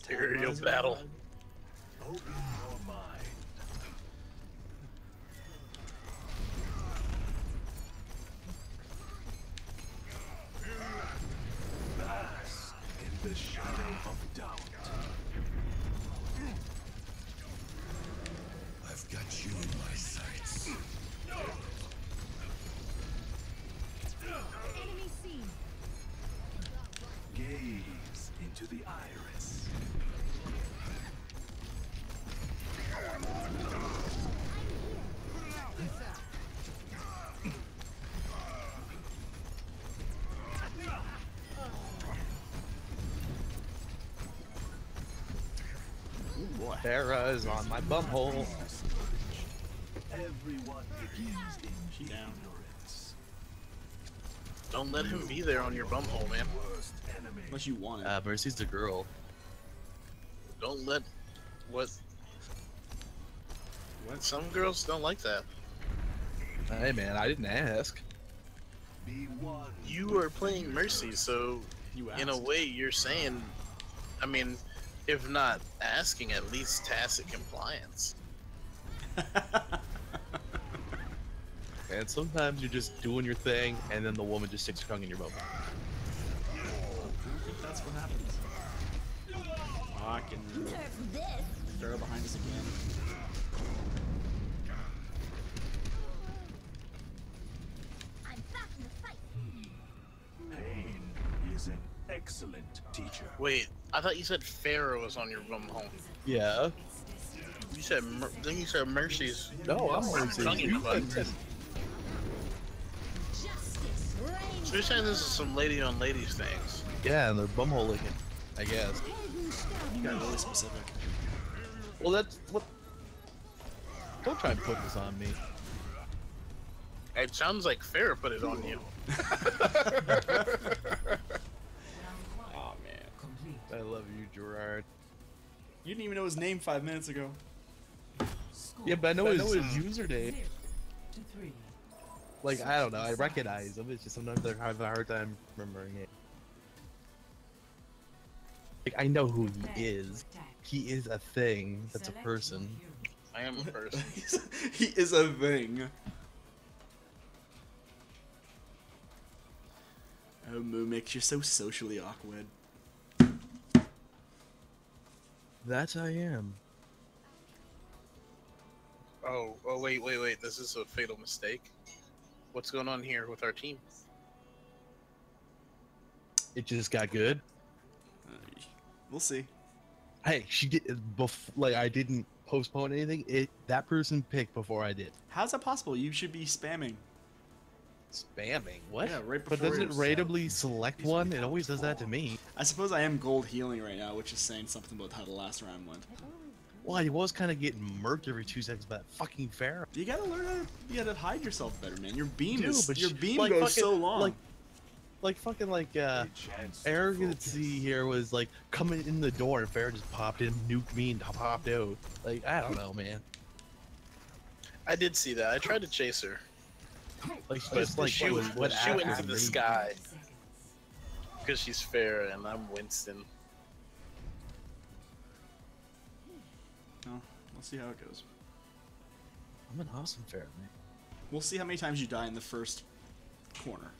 He burned his
Aerial battle.
Pharah is on my bumhole.
Everyone begins in ignorance.
Don't let him be there on your bumhole, man.
Worst.
Unless you want it.
Uh, Mercy's the girl.
Don't let what. What? Some girls don't like that.
Hey, man, I didn't ask.
You are playing Mercy, so
you
in a way you're saying, I mean, if not asking, at least tacit compliance.
And sometimes you're just doing your thing, and then the woman just sticks her tongue in your mouth.
I think that's what happens. Ah, Fucking
Nerf this.
Behind us again.
Wait, I thought you said Pharaoh was on your bumhole.
Yeah.
You said Mer- then you said Mercy's.
No, I'm Mercy.
tongue in your butt.
Justice reigns.
So you're saying this is some lady on ladies things?
Yeah, and they're bumhole licking, I guess.
Helden sterben
Got
nicht.
really specific.
Well, that's what. Don't try and put this on me.
It sounds like Pharaoh put it on you.
Man.
I love you, Gerard.
You didn't even know his name five minutes ago.
Yeah, but I know
But I
his,
know
his username.
to three.
Like, I don't know, I recognize him. It's just sometimes I have a hard time remembering it. Like, I know who he is. He is a thing that's a person.
I am a person.
He is a thing. Oh, Moomix, you're so socially awkward.
That I am.
Oh, oh wait, wait, wait. This is a fatal mistake. What's going on here with our team?
It just got good.
Uh, we'll see.
Hey, she did. Bef- like I didn't postpone anything. It that person picked before I did.
How's that possible? You should be spamming.
Spamming? What?
Yeah, right
But doesn't it
you-
randomly select one? It always does that to me.
I suppose I am gold healing right now, which is saying something about how the last round went.
Well, I was kind of getting murked every two seconds by that fucking Pharaoh.
You gotta learn how to, you gotta hide yourself better, man. Your beam
Dude,
is
but
your beam
like
goes
fucking-
so long.
Like, like fucking like uh, arrogancy here was like coming in the door and Pharaoh just popped in, nuked me, and popped out. Like I don't know, man.
I did see that. I tried to chase her.
Like
But
just like
she,
what,
went-
what
she went
actor
into the
made-
sky. Because she's fair and I'm Winston.
No, we'll see how it goes.
I'm an awesome Pharaoh, man.
We'll see how many times you die in the first corner.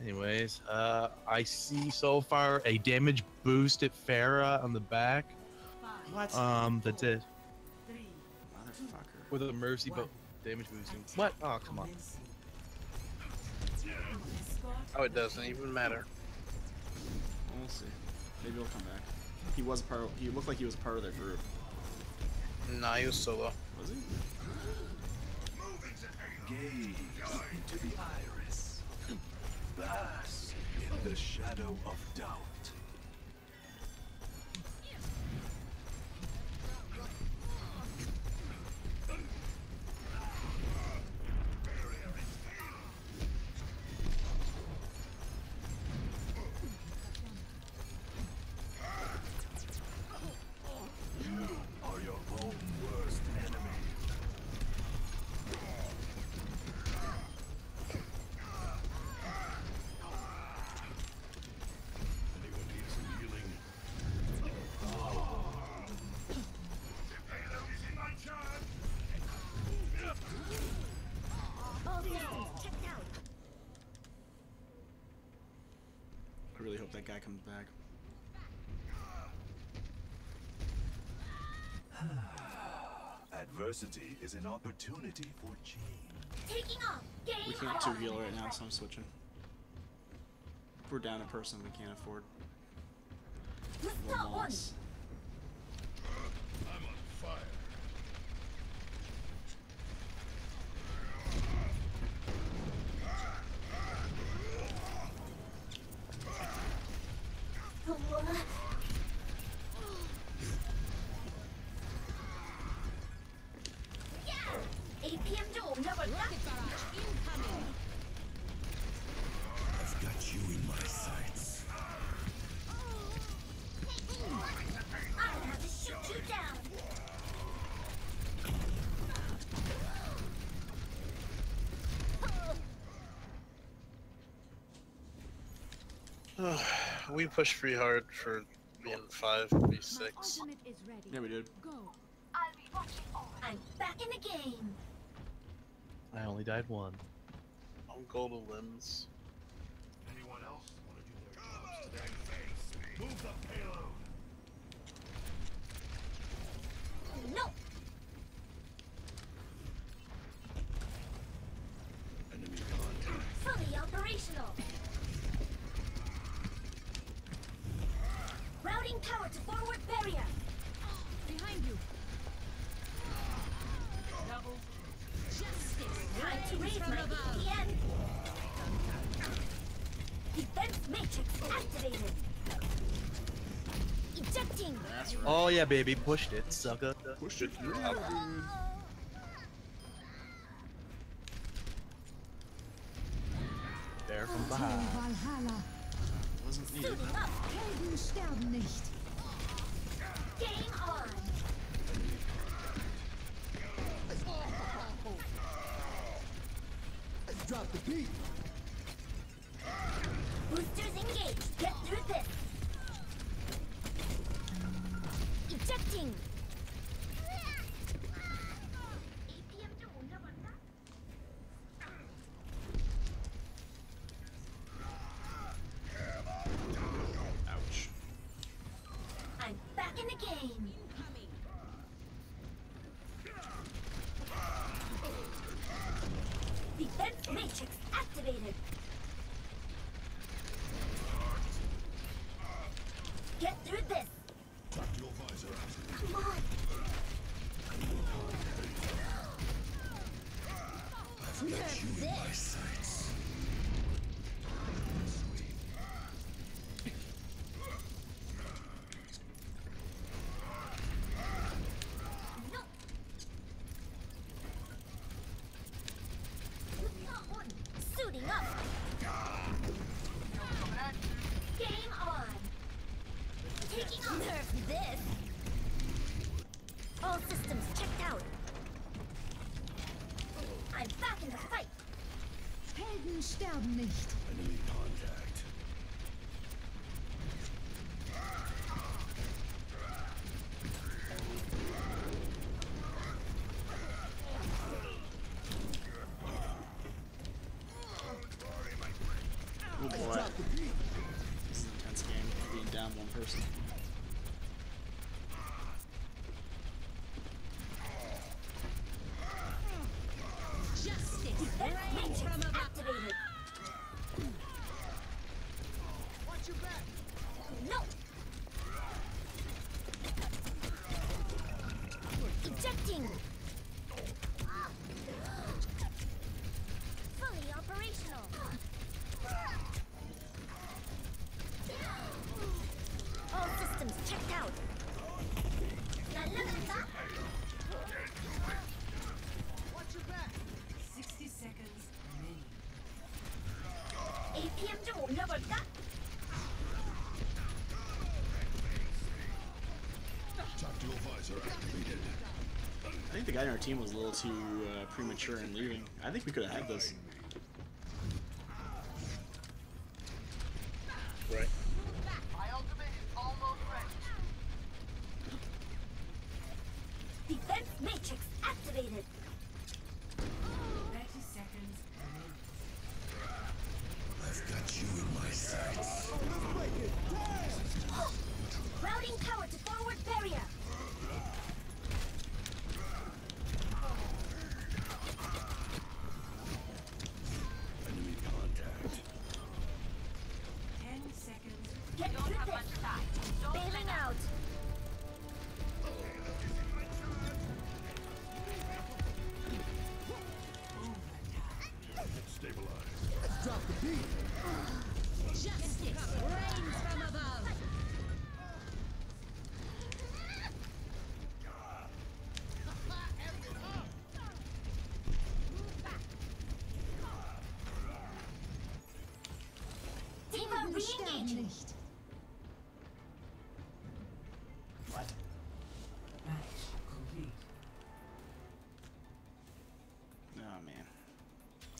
Anyways, uh, I see so far a damage boost at Pharah on the back.
What?
Um, that's it.
Motherfucker.
With a mercy bow damage boosting. What? Oh, come on.
Oh, it doesn't even matter.
We'll see. Maybe he'll come back. He was part. Of, he looked like he was part of their group.
Nah, he was solo.
Was he?
Gaze into the iris. Bask in the shadow of doubt.
Guy comes back.
Adversity is an opportunity for change.
Taking off.
We can't two heal right now, so I'm switching. If we're down a person, we can't afford. One loss.
I'm on fire.
APM door number incoming.
I've got you in my sights.
I'm gonna have to shoot you down.
We pushed pretty hard for being 5 v 6
Ultimate is ready.
Yeah, we did.
Go. I'll be watching. I'm back in the game.
I only died one.
on golden limbs.
Anyone else want to do their jobs today? Face me. Move the payload.
Oh yeah, baby, pushed it, sucker.
Pushed it through.
There
person.
APM 좀 올려볼까?
Tactical visor activated.
I think the guy on our team was a little too uh, premature in leaving. I think we could have had this.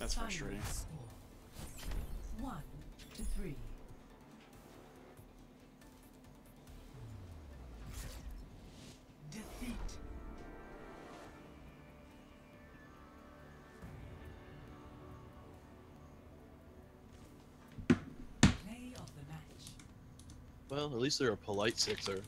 That's
Final
frustrating.
One to three. Defeat. Play of the match.
Well, at least they're a polite sixer.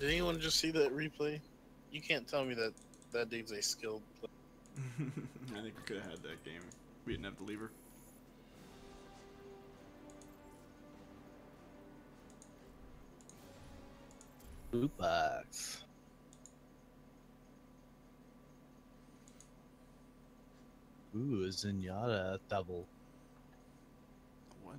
Did anyone just see that replay? You can't tell me that that dude's a skilled player.
I think we could have had that game. We didn't have the lever.
Loot box. Ooh, a Zenyatta double.
What?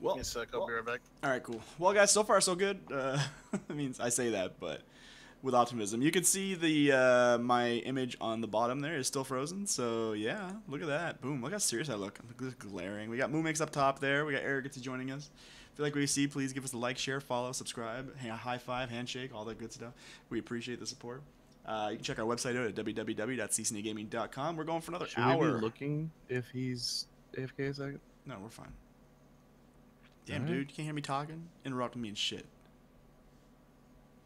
Well,
Give me a sec, I'll be right back.
All right, cool. Well, guys, so far so good. Uh, I mean, I say that, but with optimism. You can see the uh, my image on the bottom there is still frozen. So yeah, look at that. Boom. Look how serious I look. I'm just glaring. We got Moomix up top there. We got Arrogance joining us. If you like what you see, please give us a like, share, follow, subscribe, ha- high five, handshake, all that good stuff. We appreciate the support. Uh, you can check our website out at www.ccandagaming.com. We're going for another
Should
hour.
we be looking if he's AFK a second?
No, we're fine. Damn,
Alright.
dude, you can't hear me talking? Interrupting me and shit.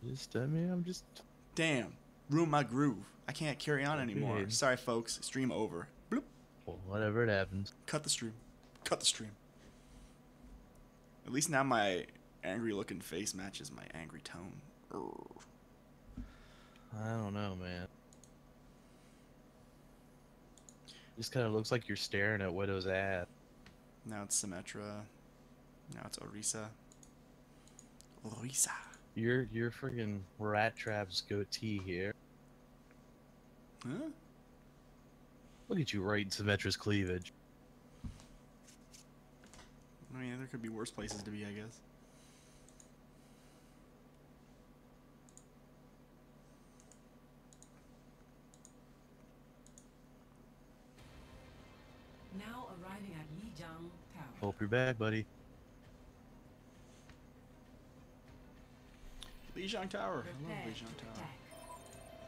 Just, I mean, I'm just.
Damn, ruin my groove. I can't carry on anymore.
Okay.
Sorry, folks. Stream over. Bloop.
Well, whatever it happens.
Cut the stream. Cut the stream. At least now my angry looking face matches my angry tone.
I don't know, man. Just kind of looks like you're staring at Widow's ass.
Now it's Symmetra. Now it's Orisa. Orisa.
Your your friggin' rat trap's goatee here.
Huh?
Look at you right in Symmetra's cleavage.
I mean, there could be worse places to be, I guess.
Now arriving at Lijiang Tower.
Hope you're back, buddy.
Lijiang Tower. I love
Prepare
Lijiang Tower.
attack.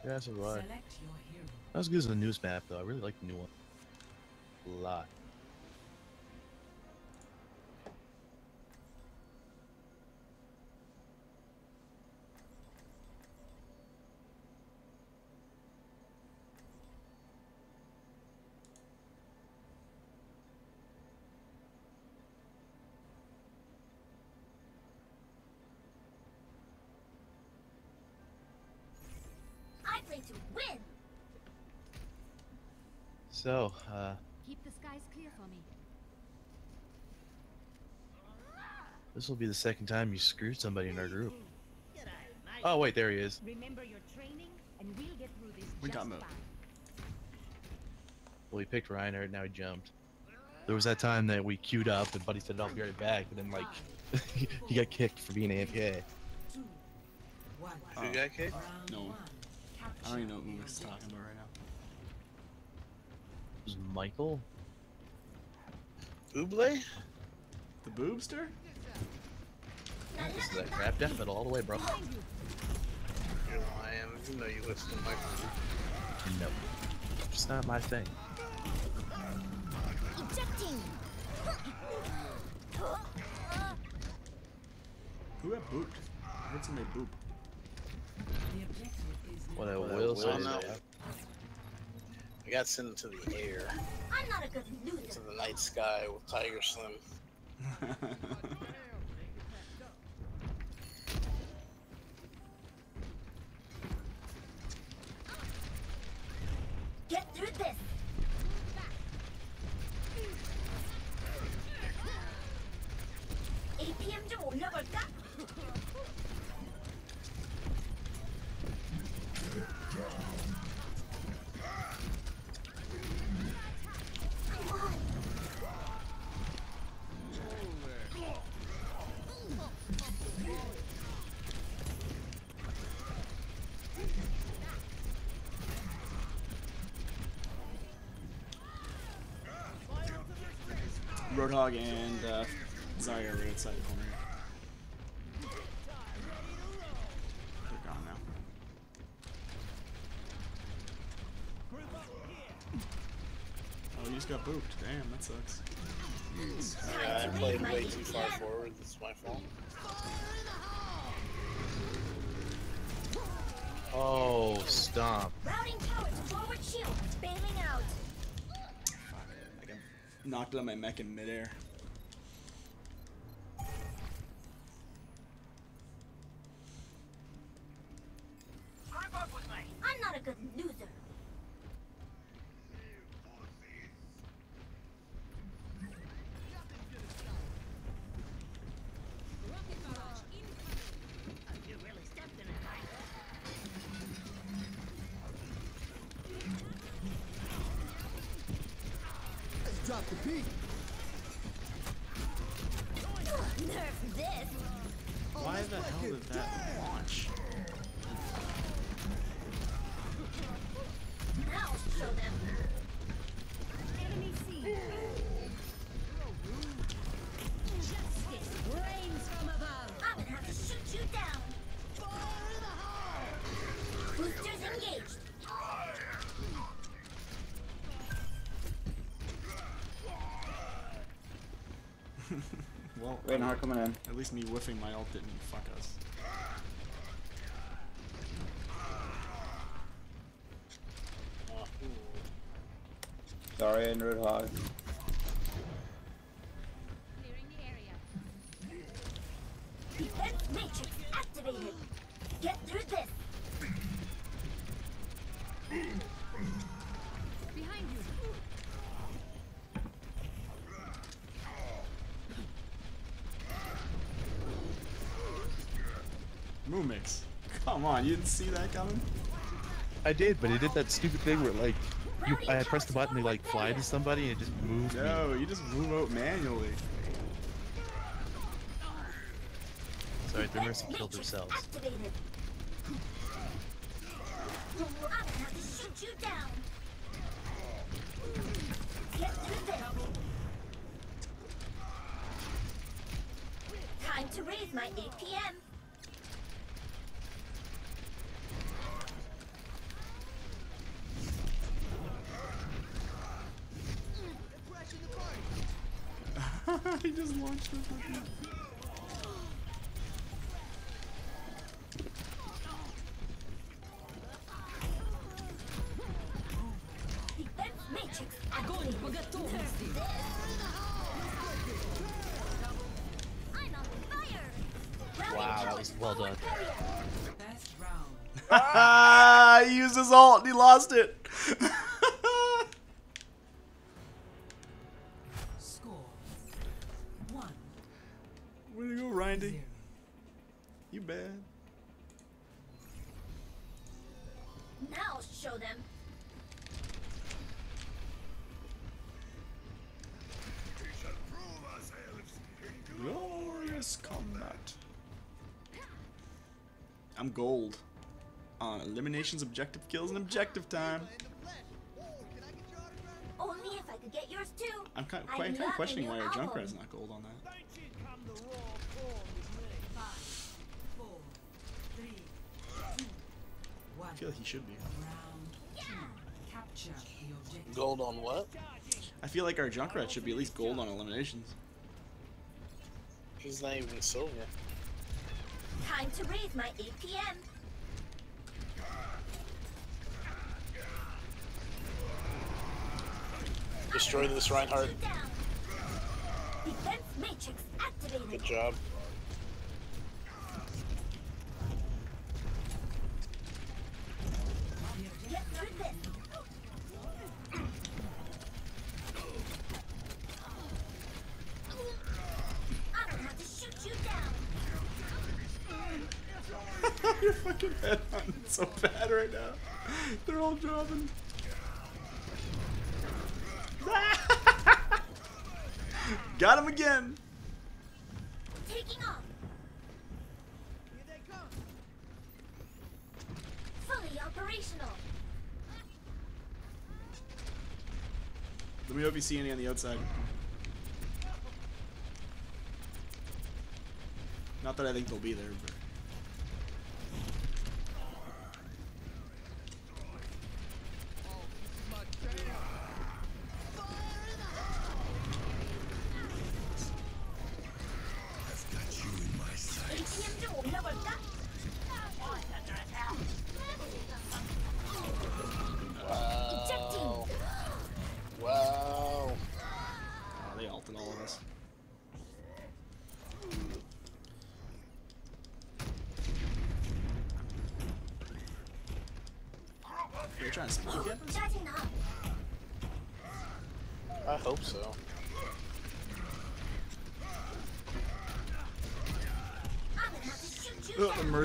Yeah, so do I.
Select your hero.
Not as good as the news map, though. I really like the new one. A lot. So, uh,
Keep the skies clear for me.
this will be the second time you screwed somebody in our group. Oh, wait, there he is.
Remember your training, and we'll get through this
We
just
got moved.
fine.
Well, he picked Reinhardt, now he jumped. There was that time that we queued up and Buddy said, I'll be right back, but then, like, he got kicked for being AFK.
Two. One.
Who got kicked?
No.
one.
I don't even know what movie he's talking about right now.
It was Michael?
Buble?
The boobster?
This is that crap death metal all the way, bro.
You're lying. You know you listen to Michael.
No. It's not my thing.
Ejecting.
Who got booped? I heard somebody boop.
The objective
What I will
will
say is
I got sent into the air,
I'm not a good
to
loser.
the night sky with Tiger Slim.
Get through this.
You just got booped. Damn, that sucks.
Yeah, I played way too far forward. It's my fault.
Oh, stop.
Routing tower to forward shield. Bailing out.
I got knocked on my mech in midair.
Reinhardt coming in.
At least me whiffing my ult didn't fuck us.
Sorry, and Roadhog.
On, you didn't see that coming?
I did, but it did that stupid thing where, like, you, I pressed the button to, like, fly to somebody and it just moved me.
No, you just move out manually.
Sorry, the Mercy killed herself.
Activated. I'm gonna have to shoot you down. Get through this. Time to raise my APM.
Lost it. On eliminations, objective kills, and objective time.
Only if I could get yours too.
I'm kind
I
quite kind of questioning why
new
our
album.
Junkrat's not gold on that.
Five. Four. Three. Two. One.
I feel like he should be.
Round two. Capture the objective.
Gold on what?
I feel like our Junkrat should be at least gold on eliminations.
He's not even silver.
Time to raise my APM.
Destroy this Reinhardt.
Defense matrix activated.
Good job.
Get through this. I'm gonna have to shoot you down.
Your fucking head on so bad right now. They're all dropping. Got him again.
Taking off. Fully operational.
See any on the outside. Not that I think they'll be there, but.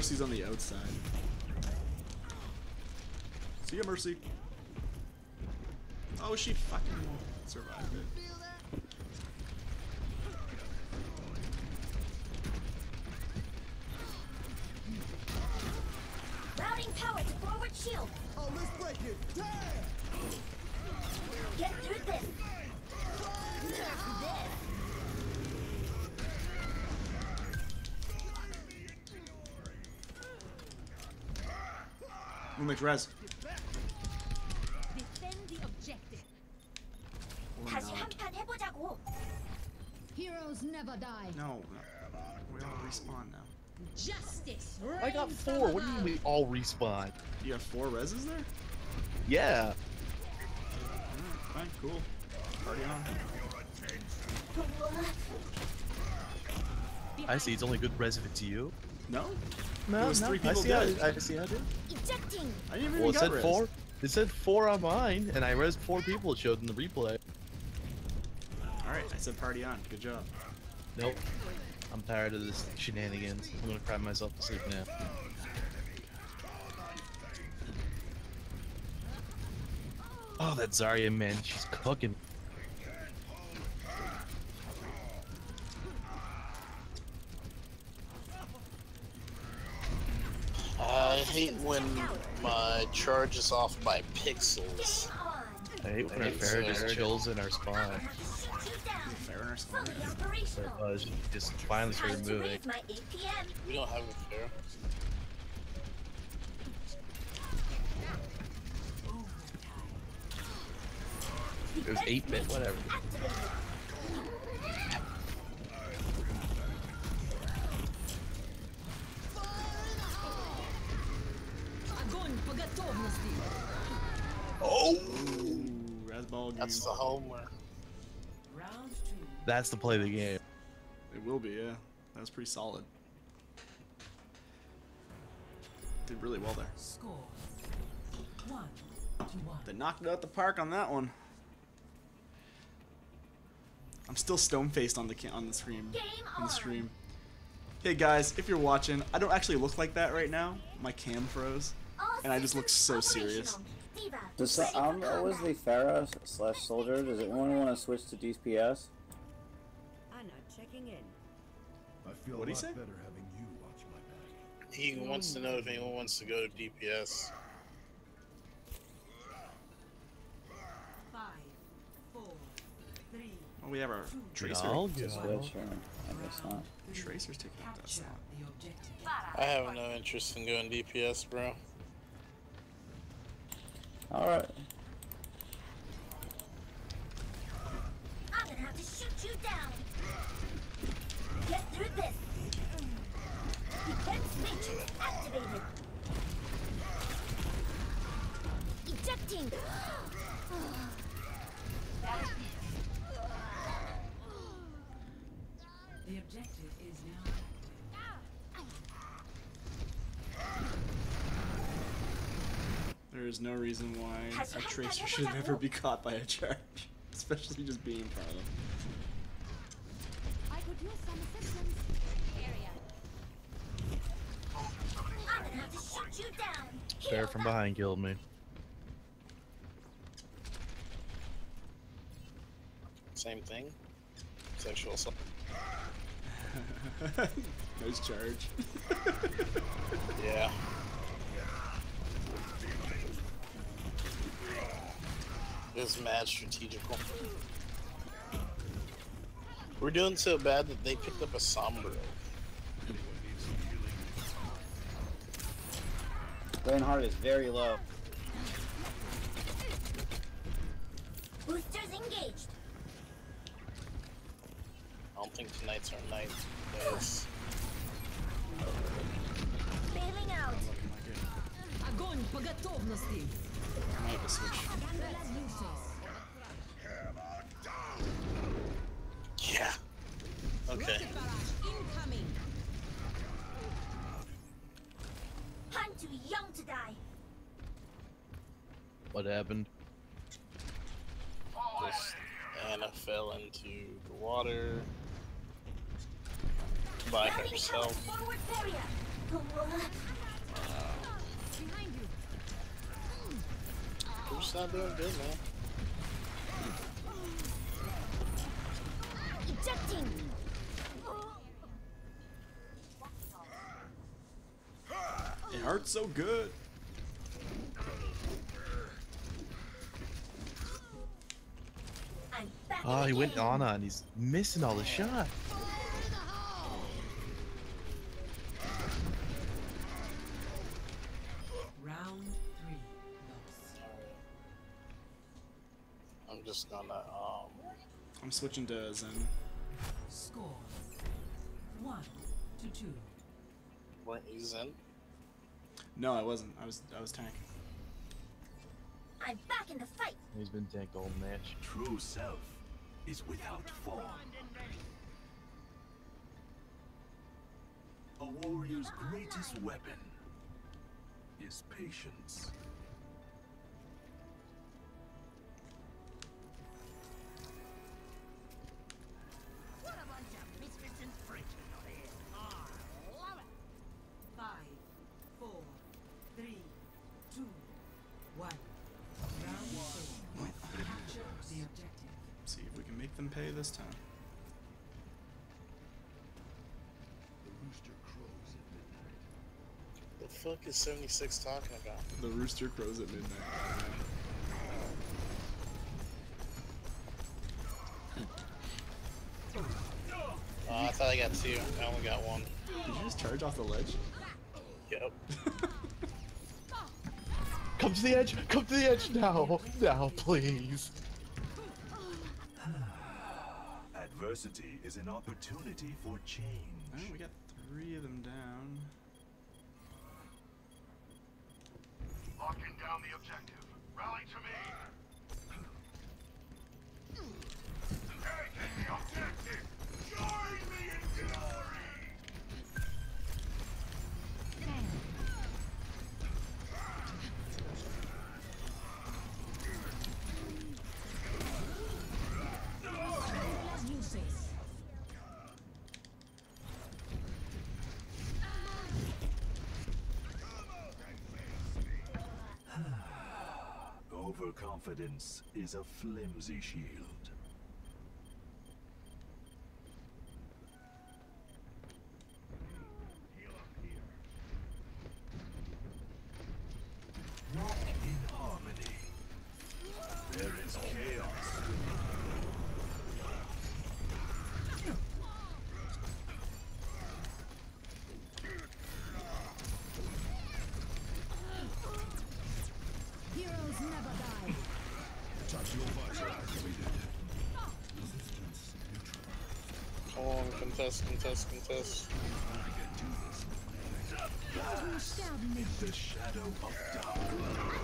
Mercy's on the outside. See ya, Mercy. Oh, she fucking survived it.
고.
Heroes never die.
No, we all respawn now.
Justice.
I got four. What do you mean we all respawn?
You have four reses there?
Yeah.
Alright, fine, cool. Party on.
I see. It's only good res if it's you.
No?
No,
There was
no.
three
I
people
see. How. I see. How it is.
Ejecting.
I didn't even
Well, it said
res.
four. It said four on mine, and I res four people. It showed in the replay.
Alright, I said party on. Good job.
Nope. I'm tired of this shenanigans. I'm gonna cry myself to sleep now. Oh, that Zarya man, she's cooking.
Hate when my charge is off by pixels.
I hate when our
It's,
Pharah
uh,
just chills in our spawn. So, uh, she just finally started moving.
We don't have a fair.
It was 8 bit, whatever.
Oh!
Ooh, that's ball game.
That's the homer.
That's the play of the game.
It will be, yeah. That was pretty solid. Did really well there.
Score. One to one.
They knocked it out the park on that one. I'm still stone faced on the ca- on the stream. On the stream. Hey guys, if you're watching, I don't actually look like that right now. My cam froze, and I just look so serious.
Does so, I'm always the Pharah slash soldier. Does anyone want to switch to DPS?
I'm not checking in.
I feel
What'd
a lot
say?
better having you watch my back.
He wants to know if anyone wants to go to DPS.
Five, four, three.
Oh, we have our tracer.
all
Just
go.
switch or I guess not.
Tracer's taking up that
Capture
slot.
I have no interest in going DPS, bro.
All right.
I'm gonna have to shoot you down. Get through this. Defense matrix activated. Ejecting.
The objective is now
There is no reason why a tracer should ever be caught by a charge, especially just being in front of them.
I could use some assistance.
I'm gonna have to shoot you down.
Fair from behind killed me.
Same thing. Sexual assault.
nice charge.
Yeah. It's mad strategical. We're doing so bad that they picked up a Sombra.
Reinhardt is very low.
Boosters engaged.
I don't think tonight's our night. Guys.
Bailing out.
Огонь по готовности.
I might have a switch.
Yeah. Okay.
Incoming.
I'm too young to die.
What happened?
Just Ana fell into the water by herself.
Forward barrier.
Behind you.
We're just not doing good, man.
Ejecting.
It hurts so good.
Oh, he went
game.
on and he's missing all the shots.
I'm just gonna um
I'm switching to Zen.
Score. One to two.
weren't you Zen?
No, I wasn't. I was I was tank.
I'm back in the fight.
He's been tanked all match.
True self is without form. A warrior's greatest weapon is patience.
Fuck is 76 talking about?
The rooster crows at midnight.
Uh, I thought I got two. I only got one.
Did you just charge off the ledge?
Yep.
Come to the edge! Come to the edge now! Now, please!
Adversity is an opportunity for change.
Alright, we got three of them down.
Overconfidence is a flimsy shield. Walk in harmony. There is chaos.
Heroes never die.
Come on, contest, contest, contest.
Helden sterben nicht.
The shadow of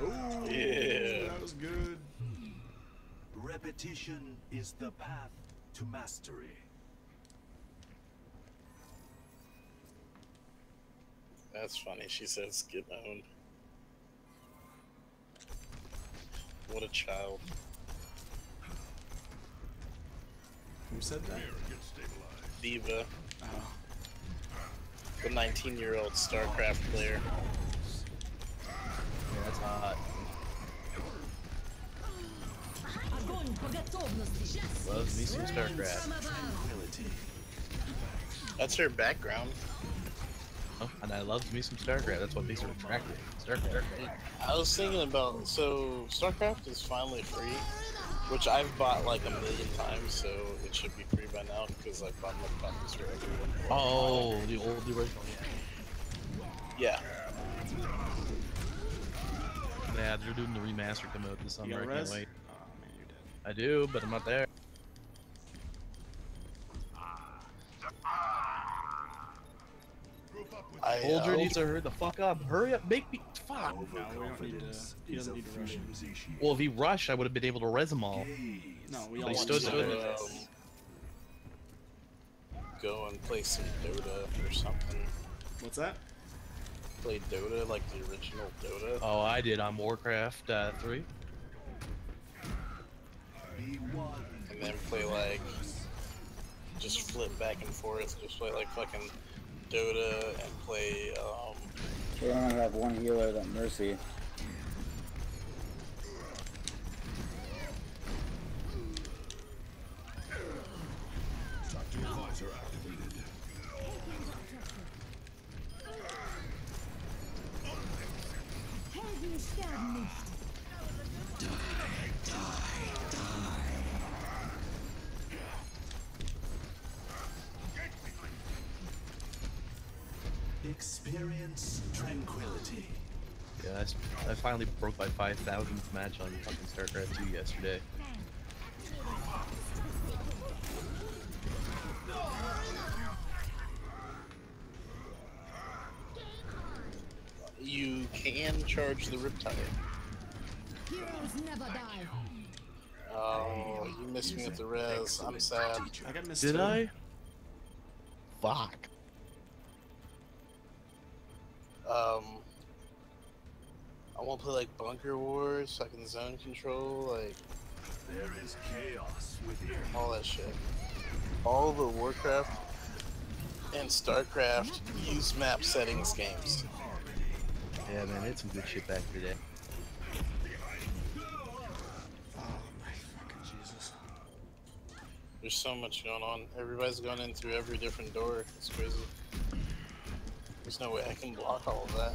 Oh,
Yeah.
that was good.
Repetition is the path to mastery.
That's funny. She says get owned. What a child.
Who said that?
D.Va.
Oh.
The 19 year old StarCraft player.
Yeah, that's hot. Loves me some StarCraft.
That's her background.
Oh, and I loves me some StarCraft. That's what makes her attractive. StarCraft.
I was thinking about so StarCraft is finally free, which I've bought like a million times, so it should be free by now because I bought my copies for everyone.
Oh, the old, the original.
Yeah.
Yeah, they're doing the remaster coming out this
You
summer. I can't
res?
wait.
Oh man, you're dead.
I do, but I'm not there.
I,
Older
uh,
needs to hurry the fuck up. Hurry up, make me. Fuck.
No, we don't need to. He doesn't need to rush.
Well, if he rushed, I would have been able to res them all.
No, we
They
all want
stood
to
stood
do
go and play some Dota or something.
What's that?
Play Dota like the original Dota.
Oh, I did on Warcraft uh, 3.
and then play like just flip back and forth, just play like fucking Dota and play um
They only have one healer, that Mercy.
Helden sterben
Experience tranquility.
Yeah, I finally broke my 5,000th match on fucking StarCraft 2 yesterday.
you can charge the RIP-Tire.
Heroes never die.
Oh, you missed me at the res. I'm sad.
I got missed.
Did
too.
I? Fuck.
Play like Bunker Wars, so I can zone control, like
There is chaos within.
all that shit. All the Warcraft and StarCraft use map settings games.
Yeah, man, it's some good shit back today.
Oh my fucking Jesus.
There's so much going on. Everybody's going in through every different door. It's crazy. There's no way I can block all of that.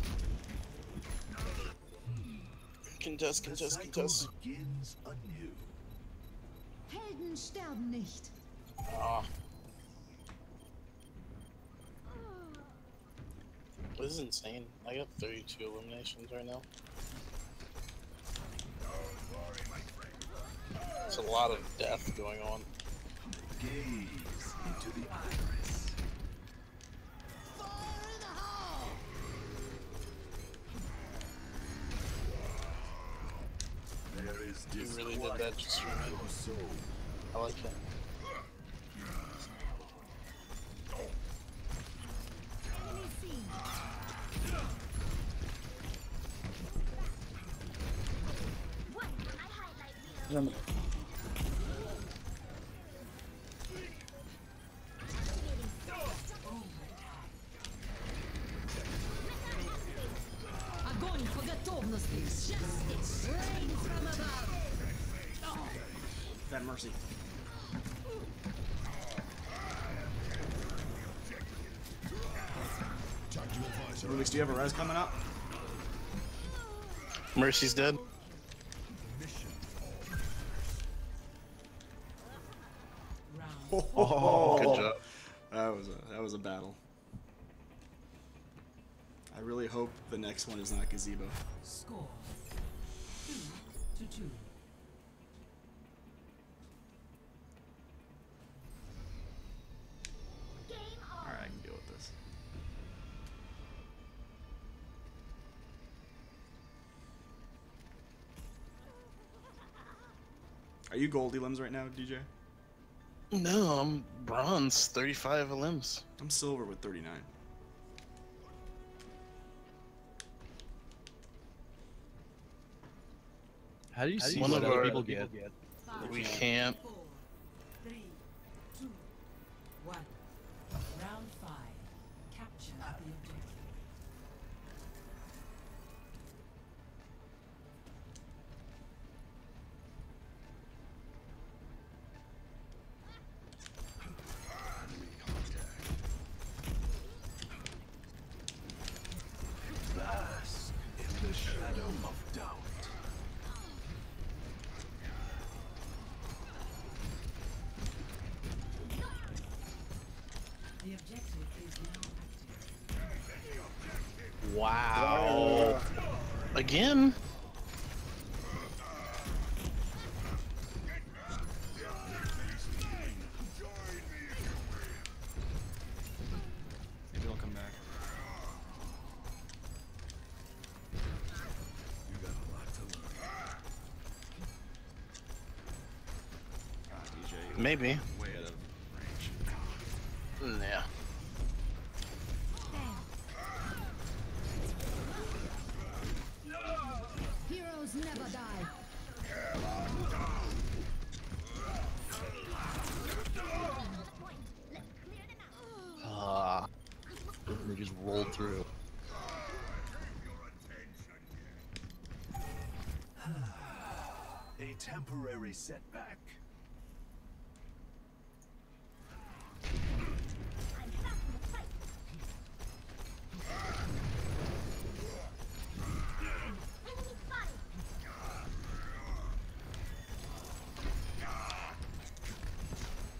Contest, contest, contest.
Helden sterben nicht.
Ah. This is insane. I got 32 eliminations right now. It's a lot of death going on.
Gaze into the iris.
You really did that just for me. I like it.
Number-
Rubix, do you have a res coming up?
Mercy's dead.
Oh,
Good job.
That was a that was a battle. I really hope the next one is not gazebo.
Score. Two to two.
You Goldie limbs right now, DJ?
No, I'm bronze, 35 limbs.
I'm silver with 39.
How do you see
One
what
of
other
our-
people get?
We can't.
Maybe. way out of range.
Mm, Yeah.
Heroes never die.
Ah, they just rolled through.
A temporary setback.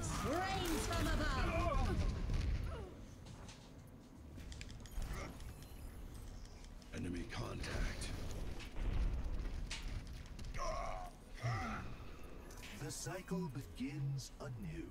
Reigns from above.
Enemy contact. The cycle begins anew.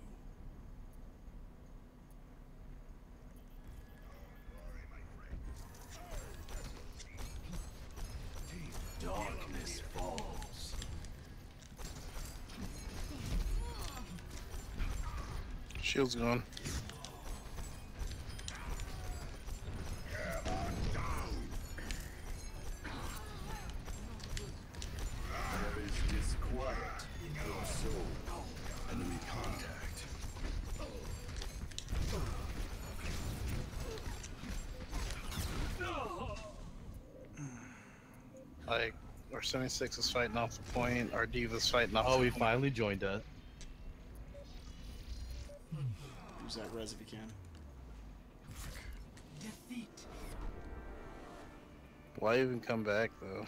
Enemy contact.
Like, our 76 is fighting off the point, our D.Va's fighting off
Oh, he finally joined us.
Why even come back, though?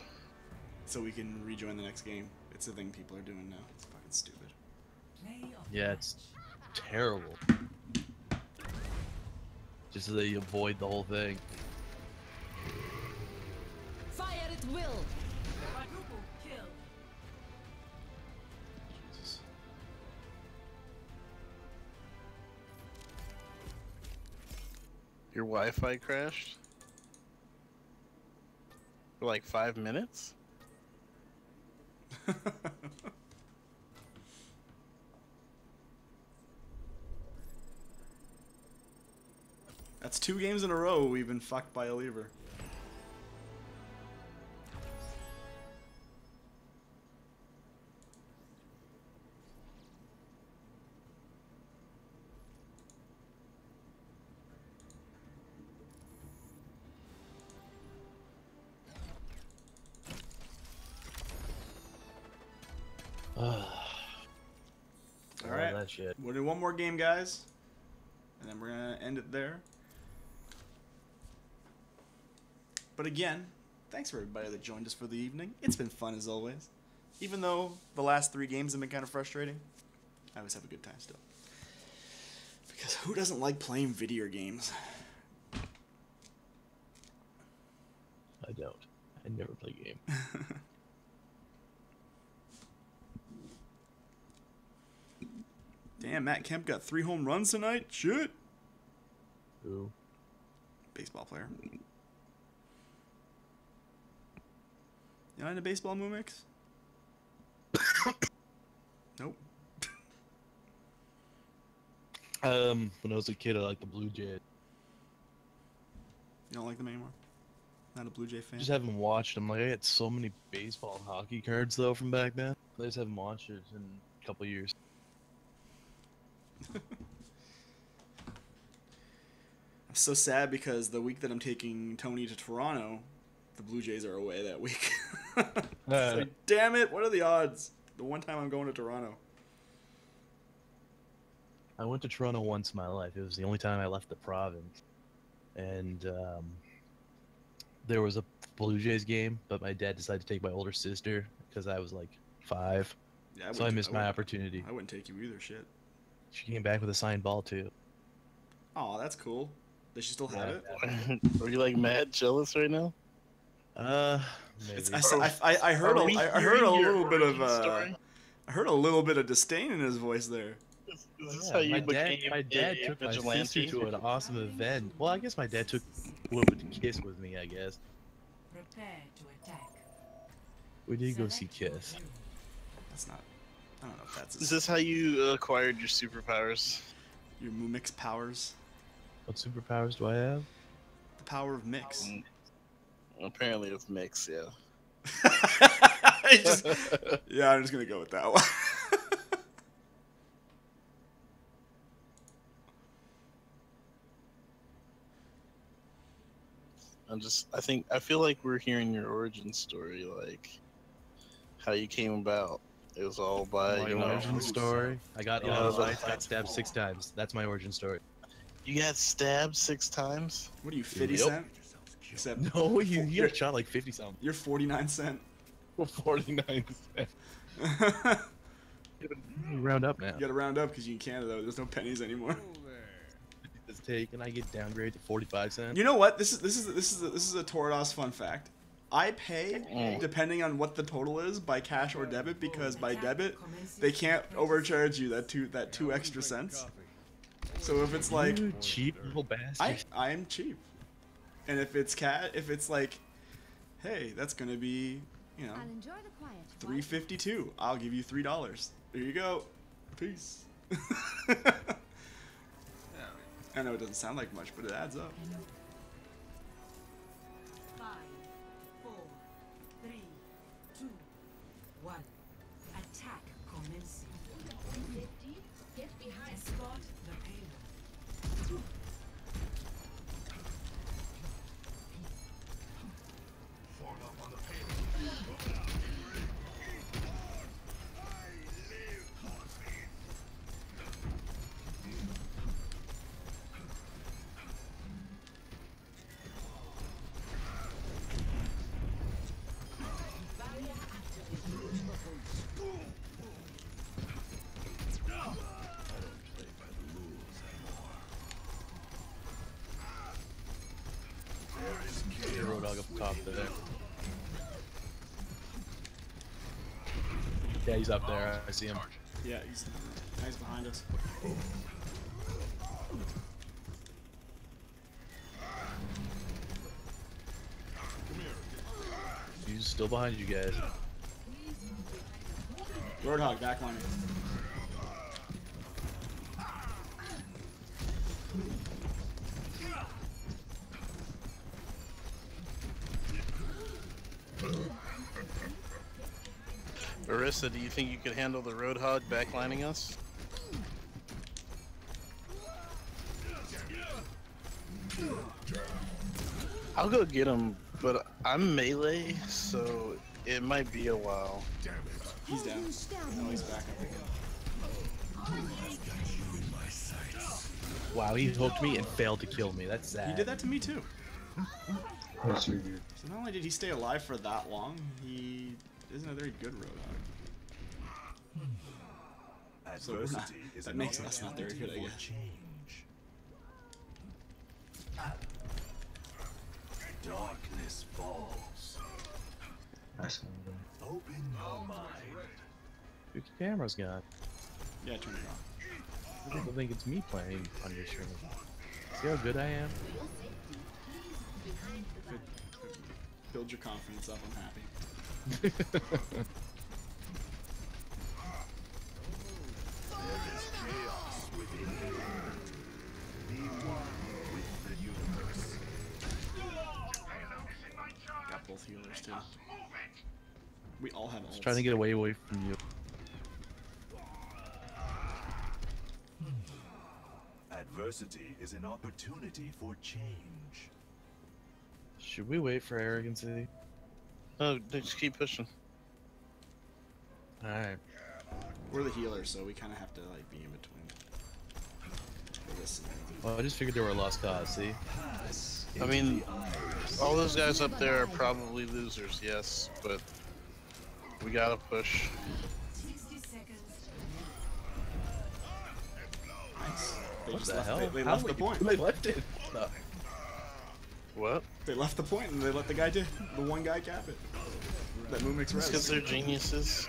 So we can rejoin the next game. It's the thing people are doing now. It's fucking stupid.
Yeah, it's terrible. Just so that you avoid the whole thing.
Fire at will.
Your Wi-Fi crashed? For like five minutes?
That's two games in a row we've been fucked by a lever.
Shit.
We'll do one more game, guys, and then we're gonna end it there. But again, thanks for everybody that joined us for the evening. It's been fun as always. Even though the last three games have been kind of frustrating, I always have a good time still. Because who doesn't like playing video games?
I don't. I never play game.
Damn, Matt Kemp got three home runs tonight. Shit.
Who?
Baseball player. You not into baseball, Moomix? nope.
Um, when I was a kid, I liked the Blue Jays.
You don't like them anymore? Not a Blue Jay fan?
Just haven't watched them. Like I had so many baseball and hockey cards though from back then. I just haven't watched it in a couple years.
I'm so sad because the week that I'm taking Tony to Toronto, the Blue Jays are away that week. It's like, damn it! What are the odds? The one time I'm going to Toronto.
I went to Toronto once in my life. It was the only time I left the province, and um, there was a Blue Jays game, but my dad decided to take my older sister because I was like five.
Yeah,
so I
wouldn't-
missed my
wouldn't-
opportunity.
I wouldn't take you either. Shit.
She came back with a signed ball too.
Oh, that's cool. Does she still have it?
Are you like mad jealous right now?
Uh,
It's,
maybe.
I, s- I, I, I heard
Are
I, I heard a
hearing your
little bit of uh. I heard a little bit of disdain in his voice there.
Is this
Yeah,
how you
my dad, my dad
a
took my sister to an awesome event. Well, I guess my dad took a little bit to Kiss with me. I guess
Prepare to attack.
we did go see Kiss.
That's not. I don't know if that's
Is this how you acquired your superpowers?
your Moomix powers.
What superpowers do I have?
The power of mix.
Mm, Apparently, it's mix, yeah.
Just, yeah, I'm just gonna go with that one.
I'm just, I think, I feel like we're hearing your origin story, like how you came about. It was all by,
my
you know,
origin story. I got
Yeah,
in a
but-
fight, got stabbed six times. That's my origin story.
You got stabbed six times?
What are you, 50
Yep.
cent? Except
No, you, you got shot like fifty something.
you're 49 cent.
Forty nine cents. Round up now.
You gotta round up because you in Canada. There's no pennies anymore.
Take and I get downgraded to forty five cents.
You know what? This is this is this is a, this is a Torradas fun fact. I pay
Mm.
depending on what the total is by cash or debit because by debit they can't overcharge you that two that two extra cents. So if it's like
You cheap little bastard.
I I'm cheap, and if it's cat if it's like, hey, that's gonna be you know
I'll enjoy the quiet.
three fifty two. I'll give you three dollars. There you go. Peace. I know it doesn't sound like much, but it adds up.
He's up there. I see him.
Yeah, he's, he's behind us.
He's still behind you guys.
Roadhog backlining.
Marissa, do you think you could handle the Roadhog backlining us? I'll go get him, but I'm melee, so it might be a while.
He's down. Oh, he's back up again.
Wow, he hooked me and failed to kill me. That's sad.
He did that to me too. So not only did he stay alive for that long, he isn't a very good Roadhog. So we're not,
is
that
an
makes us not very good, I guess.
for change. Darkness falls. Open your mind.
Your camera's gone.
Yeah, turn it off.
People think it's me playing on your stream. See how good I am?
Good. Build your confidence up, I'm happy.
There is chaos within you. Be one with the universe.
Got both healers too. We all have
I was
ults.
trying to get away away from you.
Adversity is an opportunity for change.
Should we wait for arrogancy?
Oh, just keep pushing.
Alright.
We're the healers, so we kind of have to like be in between. For this and that.
Well, I just figured they were a lost cause, see?
I mean, all those guys up there are probably losers, yes, but we gotta push.
Nice. They
What the
left,
hell?
They, they
How
left the
did
point.
They left it. No.
What?
They left the point and they let the guy do the one guy cap it. That Moomix
It's because they're geniuses.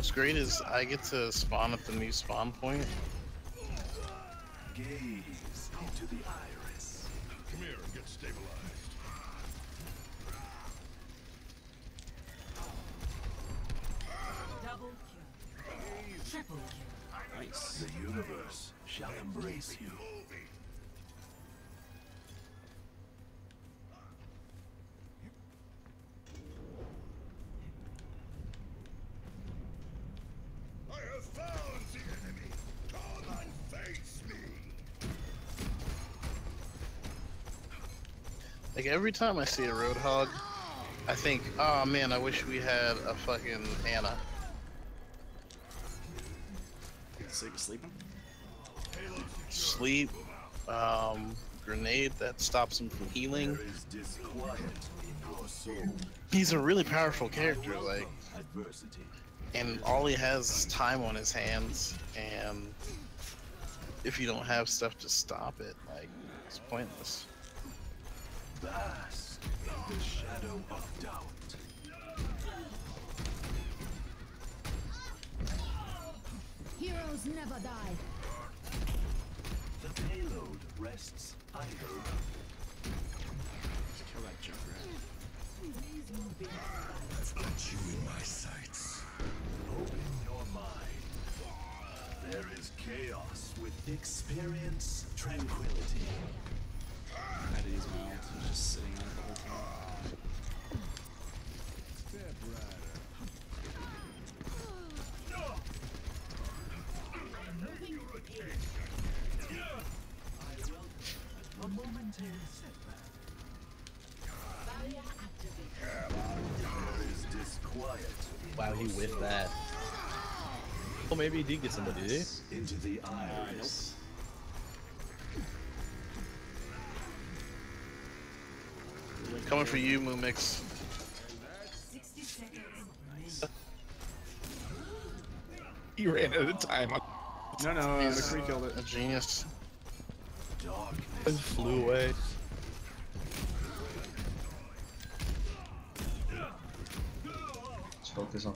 What's great is I get to spawn at the new spawn point.
Gaze into the iris. Come here and get stabilized.
Double kill. Triple kill.
Nice.
The universe shall embrace you.
Like every time I see a roadhog, I think, oh man, I wish we had a fucking Ana.
Sleep, sleeping?
Sleep, um, grenade that stops him from healing.
There is disquiet in your soul.
He's a really powerful character, like, and all he has is time on his hands, and if you don't have stuff to stop it, like, it's pointless.
Bask in the shadow of doubt.
Heroes never die.
The payload rests idle.
Kill that Junkrat.
I've got you in my sights. Open your mind. There Experience tranquility.
I had to use my ult. I just sitting on it the whole time.
A momentary setback. There is disquiet.
Wow, he whiffed that. Well, maybe he did get somebody, did he?
Into the ah, iris.
Coming for you, Moomix.
60 seconds.
He ran out of time.
No, no, uh, McCree killed it.
A genius.
It flew away.
Let's focus on.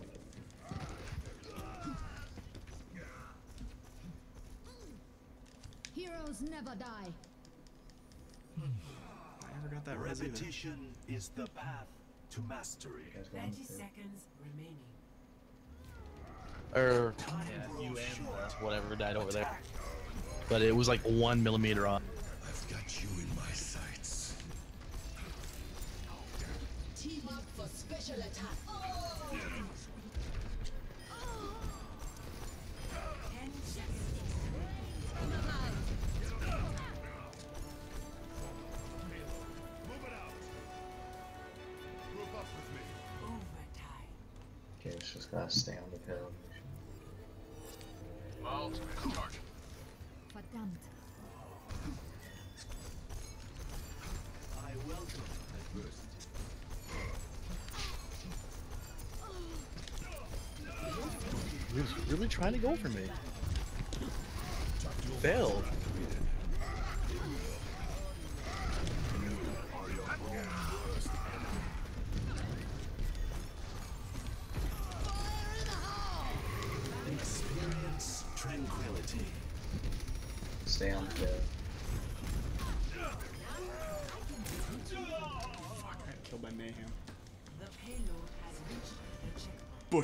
Heroes never die.
I never got that res.
Repetition is the path to mastery.
30 seconds remaining.
Er, or yeah, you and uh, whatever died over there. But it was like one millimeter on.
I've got you in my sights.
Team up for special attack.
Gotta stay on the pill.
Verdammt.
I welcome adversity.
He was really trying to go for me. Failed.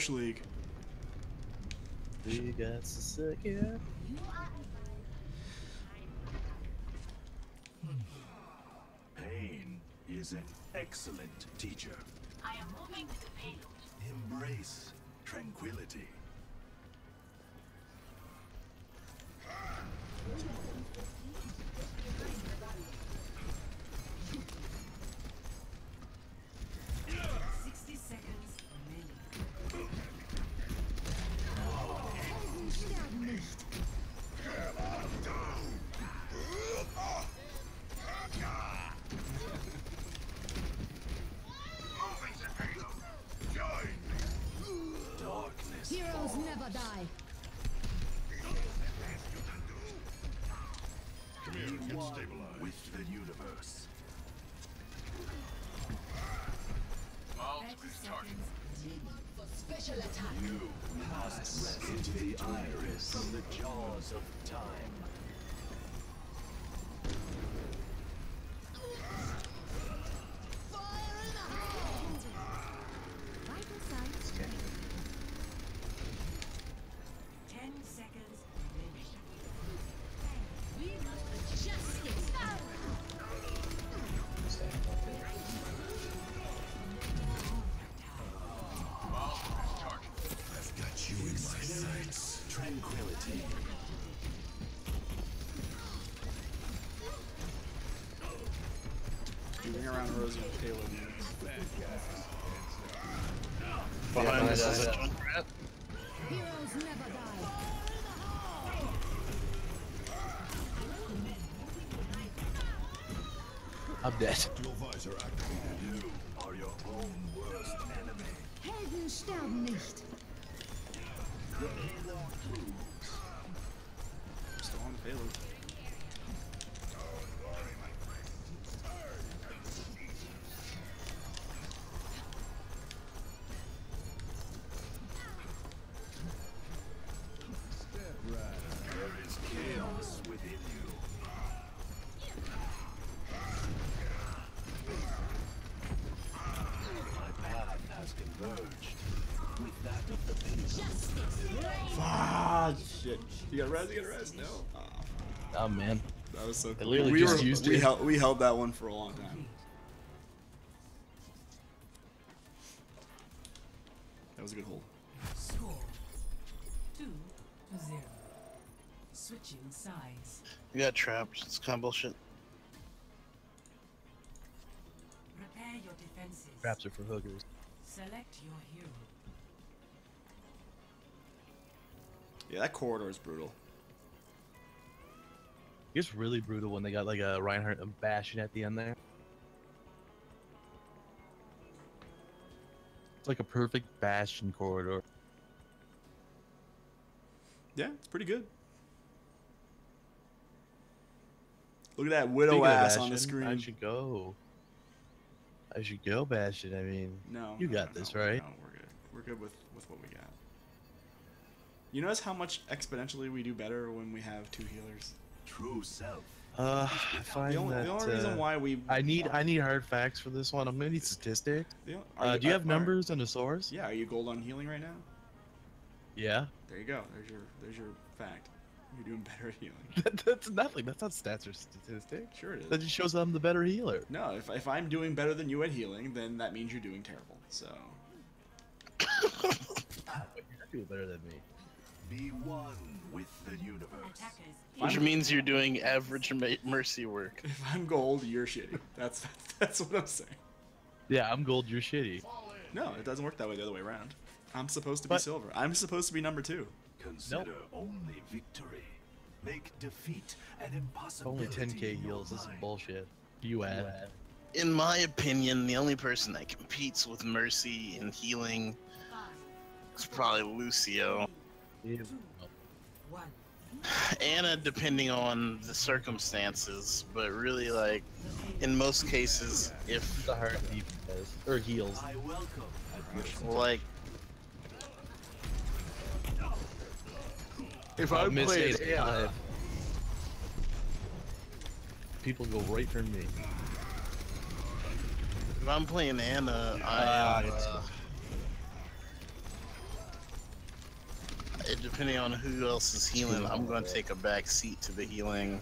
Bush League.
We got a second.
Pain is an excellent teacher.
I am moving to the payload.
Embrace tranquility.
Special attack.
You must rest into the iris from the jaws of time.
Moving around Rosie and Taylor.
Behind us is a Junkrat.
Heroes never die.
I'm dead.
Your visor activated. You are your own worst enemy.
Helden sterben nicht.
Shit. You got res? You got res? No. Fuck.
Oh man.
That was so cool.
literally
we
just
were,
used
we
it.
held we held that one for a long time. That was a good hold.
Score two to zero. Switching sides.
You got trapped. It's kind of bullshit.
Prepare your defenses.
Traps are for hookers.
Select your hero.
Yeah, that corridor is brutal.
It's really brutal when they got like a Reinhardt and Bastion at the end there. It's like a perfect Bastion corridor.
Yeah, it's pretty good. Look at that widow ass on the screen.
I should go. I should go, Bastion. I mean,
No,
you
no,
got
no,
this,
no,
right?
No, we're good. We're good with with what we got. You notice how much exponentially we do better when we have two healers.
True self.
Uh, I find
The only,
that
the only reason
uh,
why we
I need I need hard facts for this one. I'm gonna need statistics.
The o- are
Uh, do you have numbers and a source?
Yeah, are you gold on healing right now?
Yeah.
There you go. There's your there's your fact. You're doing better at healing.
That, that's nothing. That's not stats or statistics.
Sure it is.
That just shows I'm the better healer.
No, if, if I'm doing better than you at healing, then that means you're doing terrible. So
You're doing better than me.
Be one with the universe.
Which means you're doing average mercy work.
if I'm gold, you're shitty. That's that's what I'm saying.
Yeah, I'm gold. You're shitty.
No, it doesn't work that way the other way around. I'm supposed to be
But-
silver. I'm supposed to be number two.
Consider only victory. Make defeat an
Only 10k heals. This is bullshit. You add.
In my opinion, the only person that competes with mercy and healing is probably Lucio.
One.
Ana, depending on the circumstances, but really, like, in most cases, if
The heart defense or heals.
I welcome admission.
like if I
Miss
played
Eight Alive. People go right for me.
if I'm playing Ana,
Ah,
I am, uh, depending on who else is healing, I'm going to take a back seat to the healing.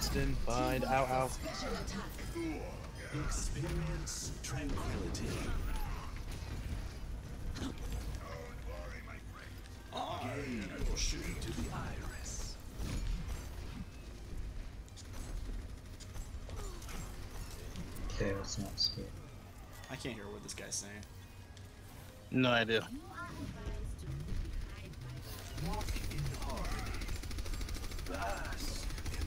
Winston, find. Ow, ow.
Experience tranquility. Gaze into the iris.
Okay, it's not speed.
I can't hear what this guy's saying.
No idea.
Walk in harmony. Bask in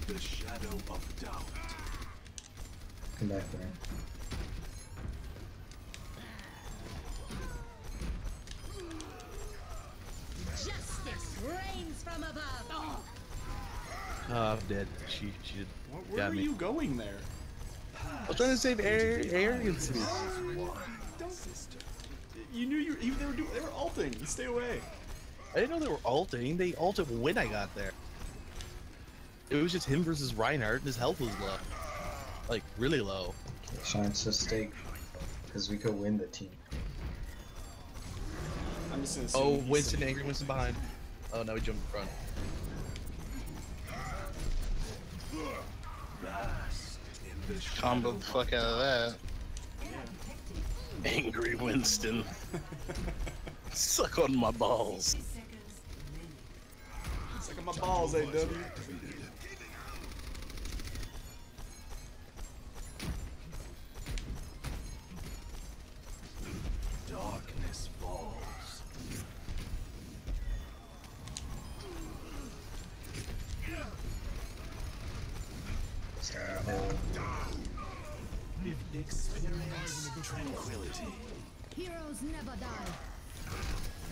the shadow of doubt.
Come back there.
Justice reigns from above.
Oh, I'm dead. She, she did-
Where, where
got
are
me.
you going there?
I was trying to save air, arrogance.
Don't. You knew you, you they were doing they were ulting. Stay away.
I didn't know they were alting. They ulted when I got there. It was just him versus Reinhardt, and his health was low. Like, really low.
Shine so stake. Because we could win the team.
I'm just gonna.
Oh,
he's-
Winston, angry Winston behind. Oh, now he jumped in front.
Bask the
Combo the fuck out of that. Angry Winston. Suck on my balls.
Suck on my balls, AW.
Heroes never die.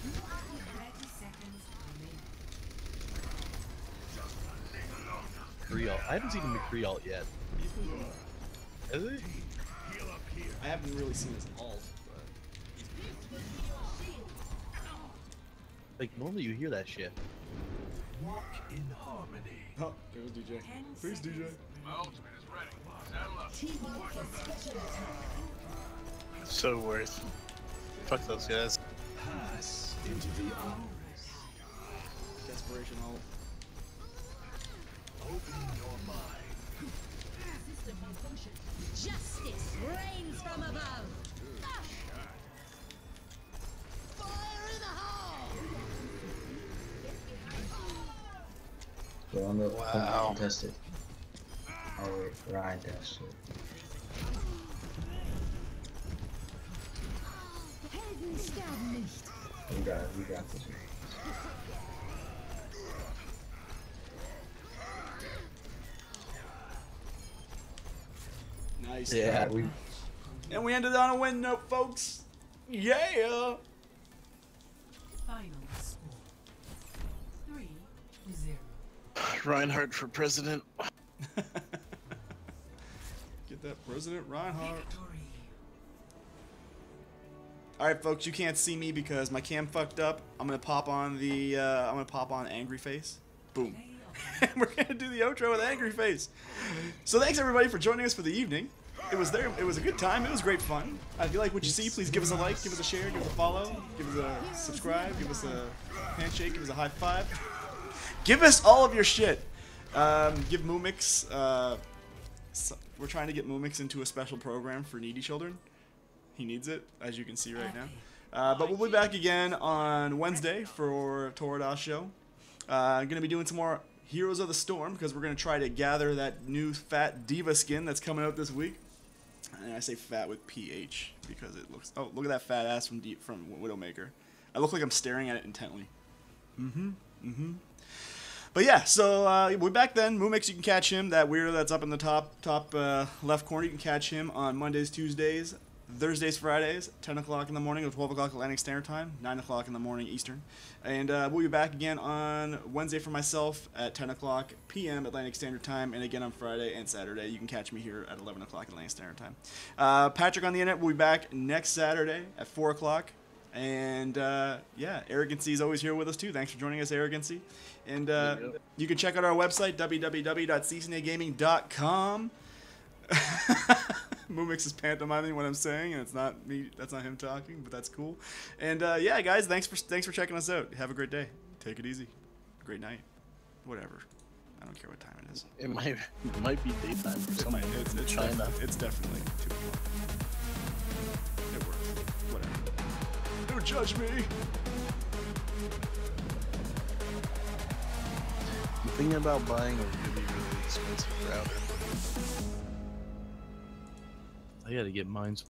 30 seconds remaining.
McCree. I haven't seen a McCree ult yet. Is he?
I haven't really seen his ult,
Like normally you hear that shit.
Walk in harmony.
but. Oh, there goes DJ. Please, DJ.
My ultimate is ready. Saddle up.
So worth. Fuck those guys.
Pass into the hours.
Desperation ult.
Open your mind.
System malfunction. Justice reigns from above. Fire in the hole!
Go on the
Wow.
contested. Oh wait, Ryan dashed it.
Helden sterben nicht.
We got it, we got this.
Nice.
Yeah.
we
And we ended on a win note, folks. Yeah.
Final score. Three to zero.
Reinhardt for president.
Get that President Reinhardt.
Victory.
All right, folks, you can't see me because my cam fucked up. I'm gonna pop on the. Uh, I'm gonna pop on Angry Face. Boom. we're gonna do the outro with Angry Face. So thanks everybody for joining us for the evening. It was there. It was a good time. It was great fun. If you like what you see, please give us a like, give us a share, give us a follow, give us a subscribe, give us a handshake, give us a high five. Give us all of your shit. Um, give Moomix. Uh, so- we're trying to get Moomix into a special program for needy children. He needs it, as you can see right now. Uh, but we'll be back again on Wednesday for Torradas show. Uh, I'm gonna be doing some more Heroes of the Storm because we're gonna try to gather that new fat D.Va skin that's coming out this week. And I say fat with PH because it looks. Oh, look at that fat ass from D, from Widowmaker. I look like I'm staring at it intently. Mm-hmm. Mm-hmm. But yeah, so uh, we're back then. Moomix, you can catch him. That weirdo that's up in the top top uh, left corner. You can catch him on Mondays, Tuesdays, Thursdays, Fridays, 10 o'clock in the morning or 12 o'clock Atlantic Standard Time, 9 o'clock in the morning Eastern. And uh, we'll be back again on Wednesday for myself at 10 o'clock p.m. Atlantic Standard Time, and again on Friday and Saturday. You can catch me here at 11 o'clock Atlantic Standard Time. Uh, Patrick on the Internet will be back next Saturday at 4 o'clock. And uh, yeah, Arrogancy is always here with us too. Thanks for joining us, Arrogancy. And uh, you can check out our website, www.ccandagaming.com. Moomix is pantomiming what I'm saying, and it's not me. That's not him talking, but that's cool. And uh, yeah, guys, thanks for thanks for checking us out. Have a great day. Take it easy. Great night. Whatever. I don't care what time it is.
It might it might be daytime for some
it's, it's,
China.
def- it's definitely two o'clock. It works. Whatever. Don't judge me.
I'm thinking about buying a really really expensive router.
I gotta get mine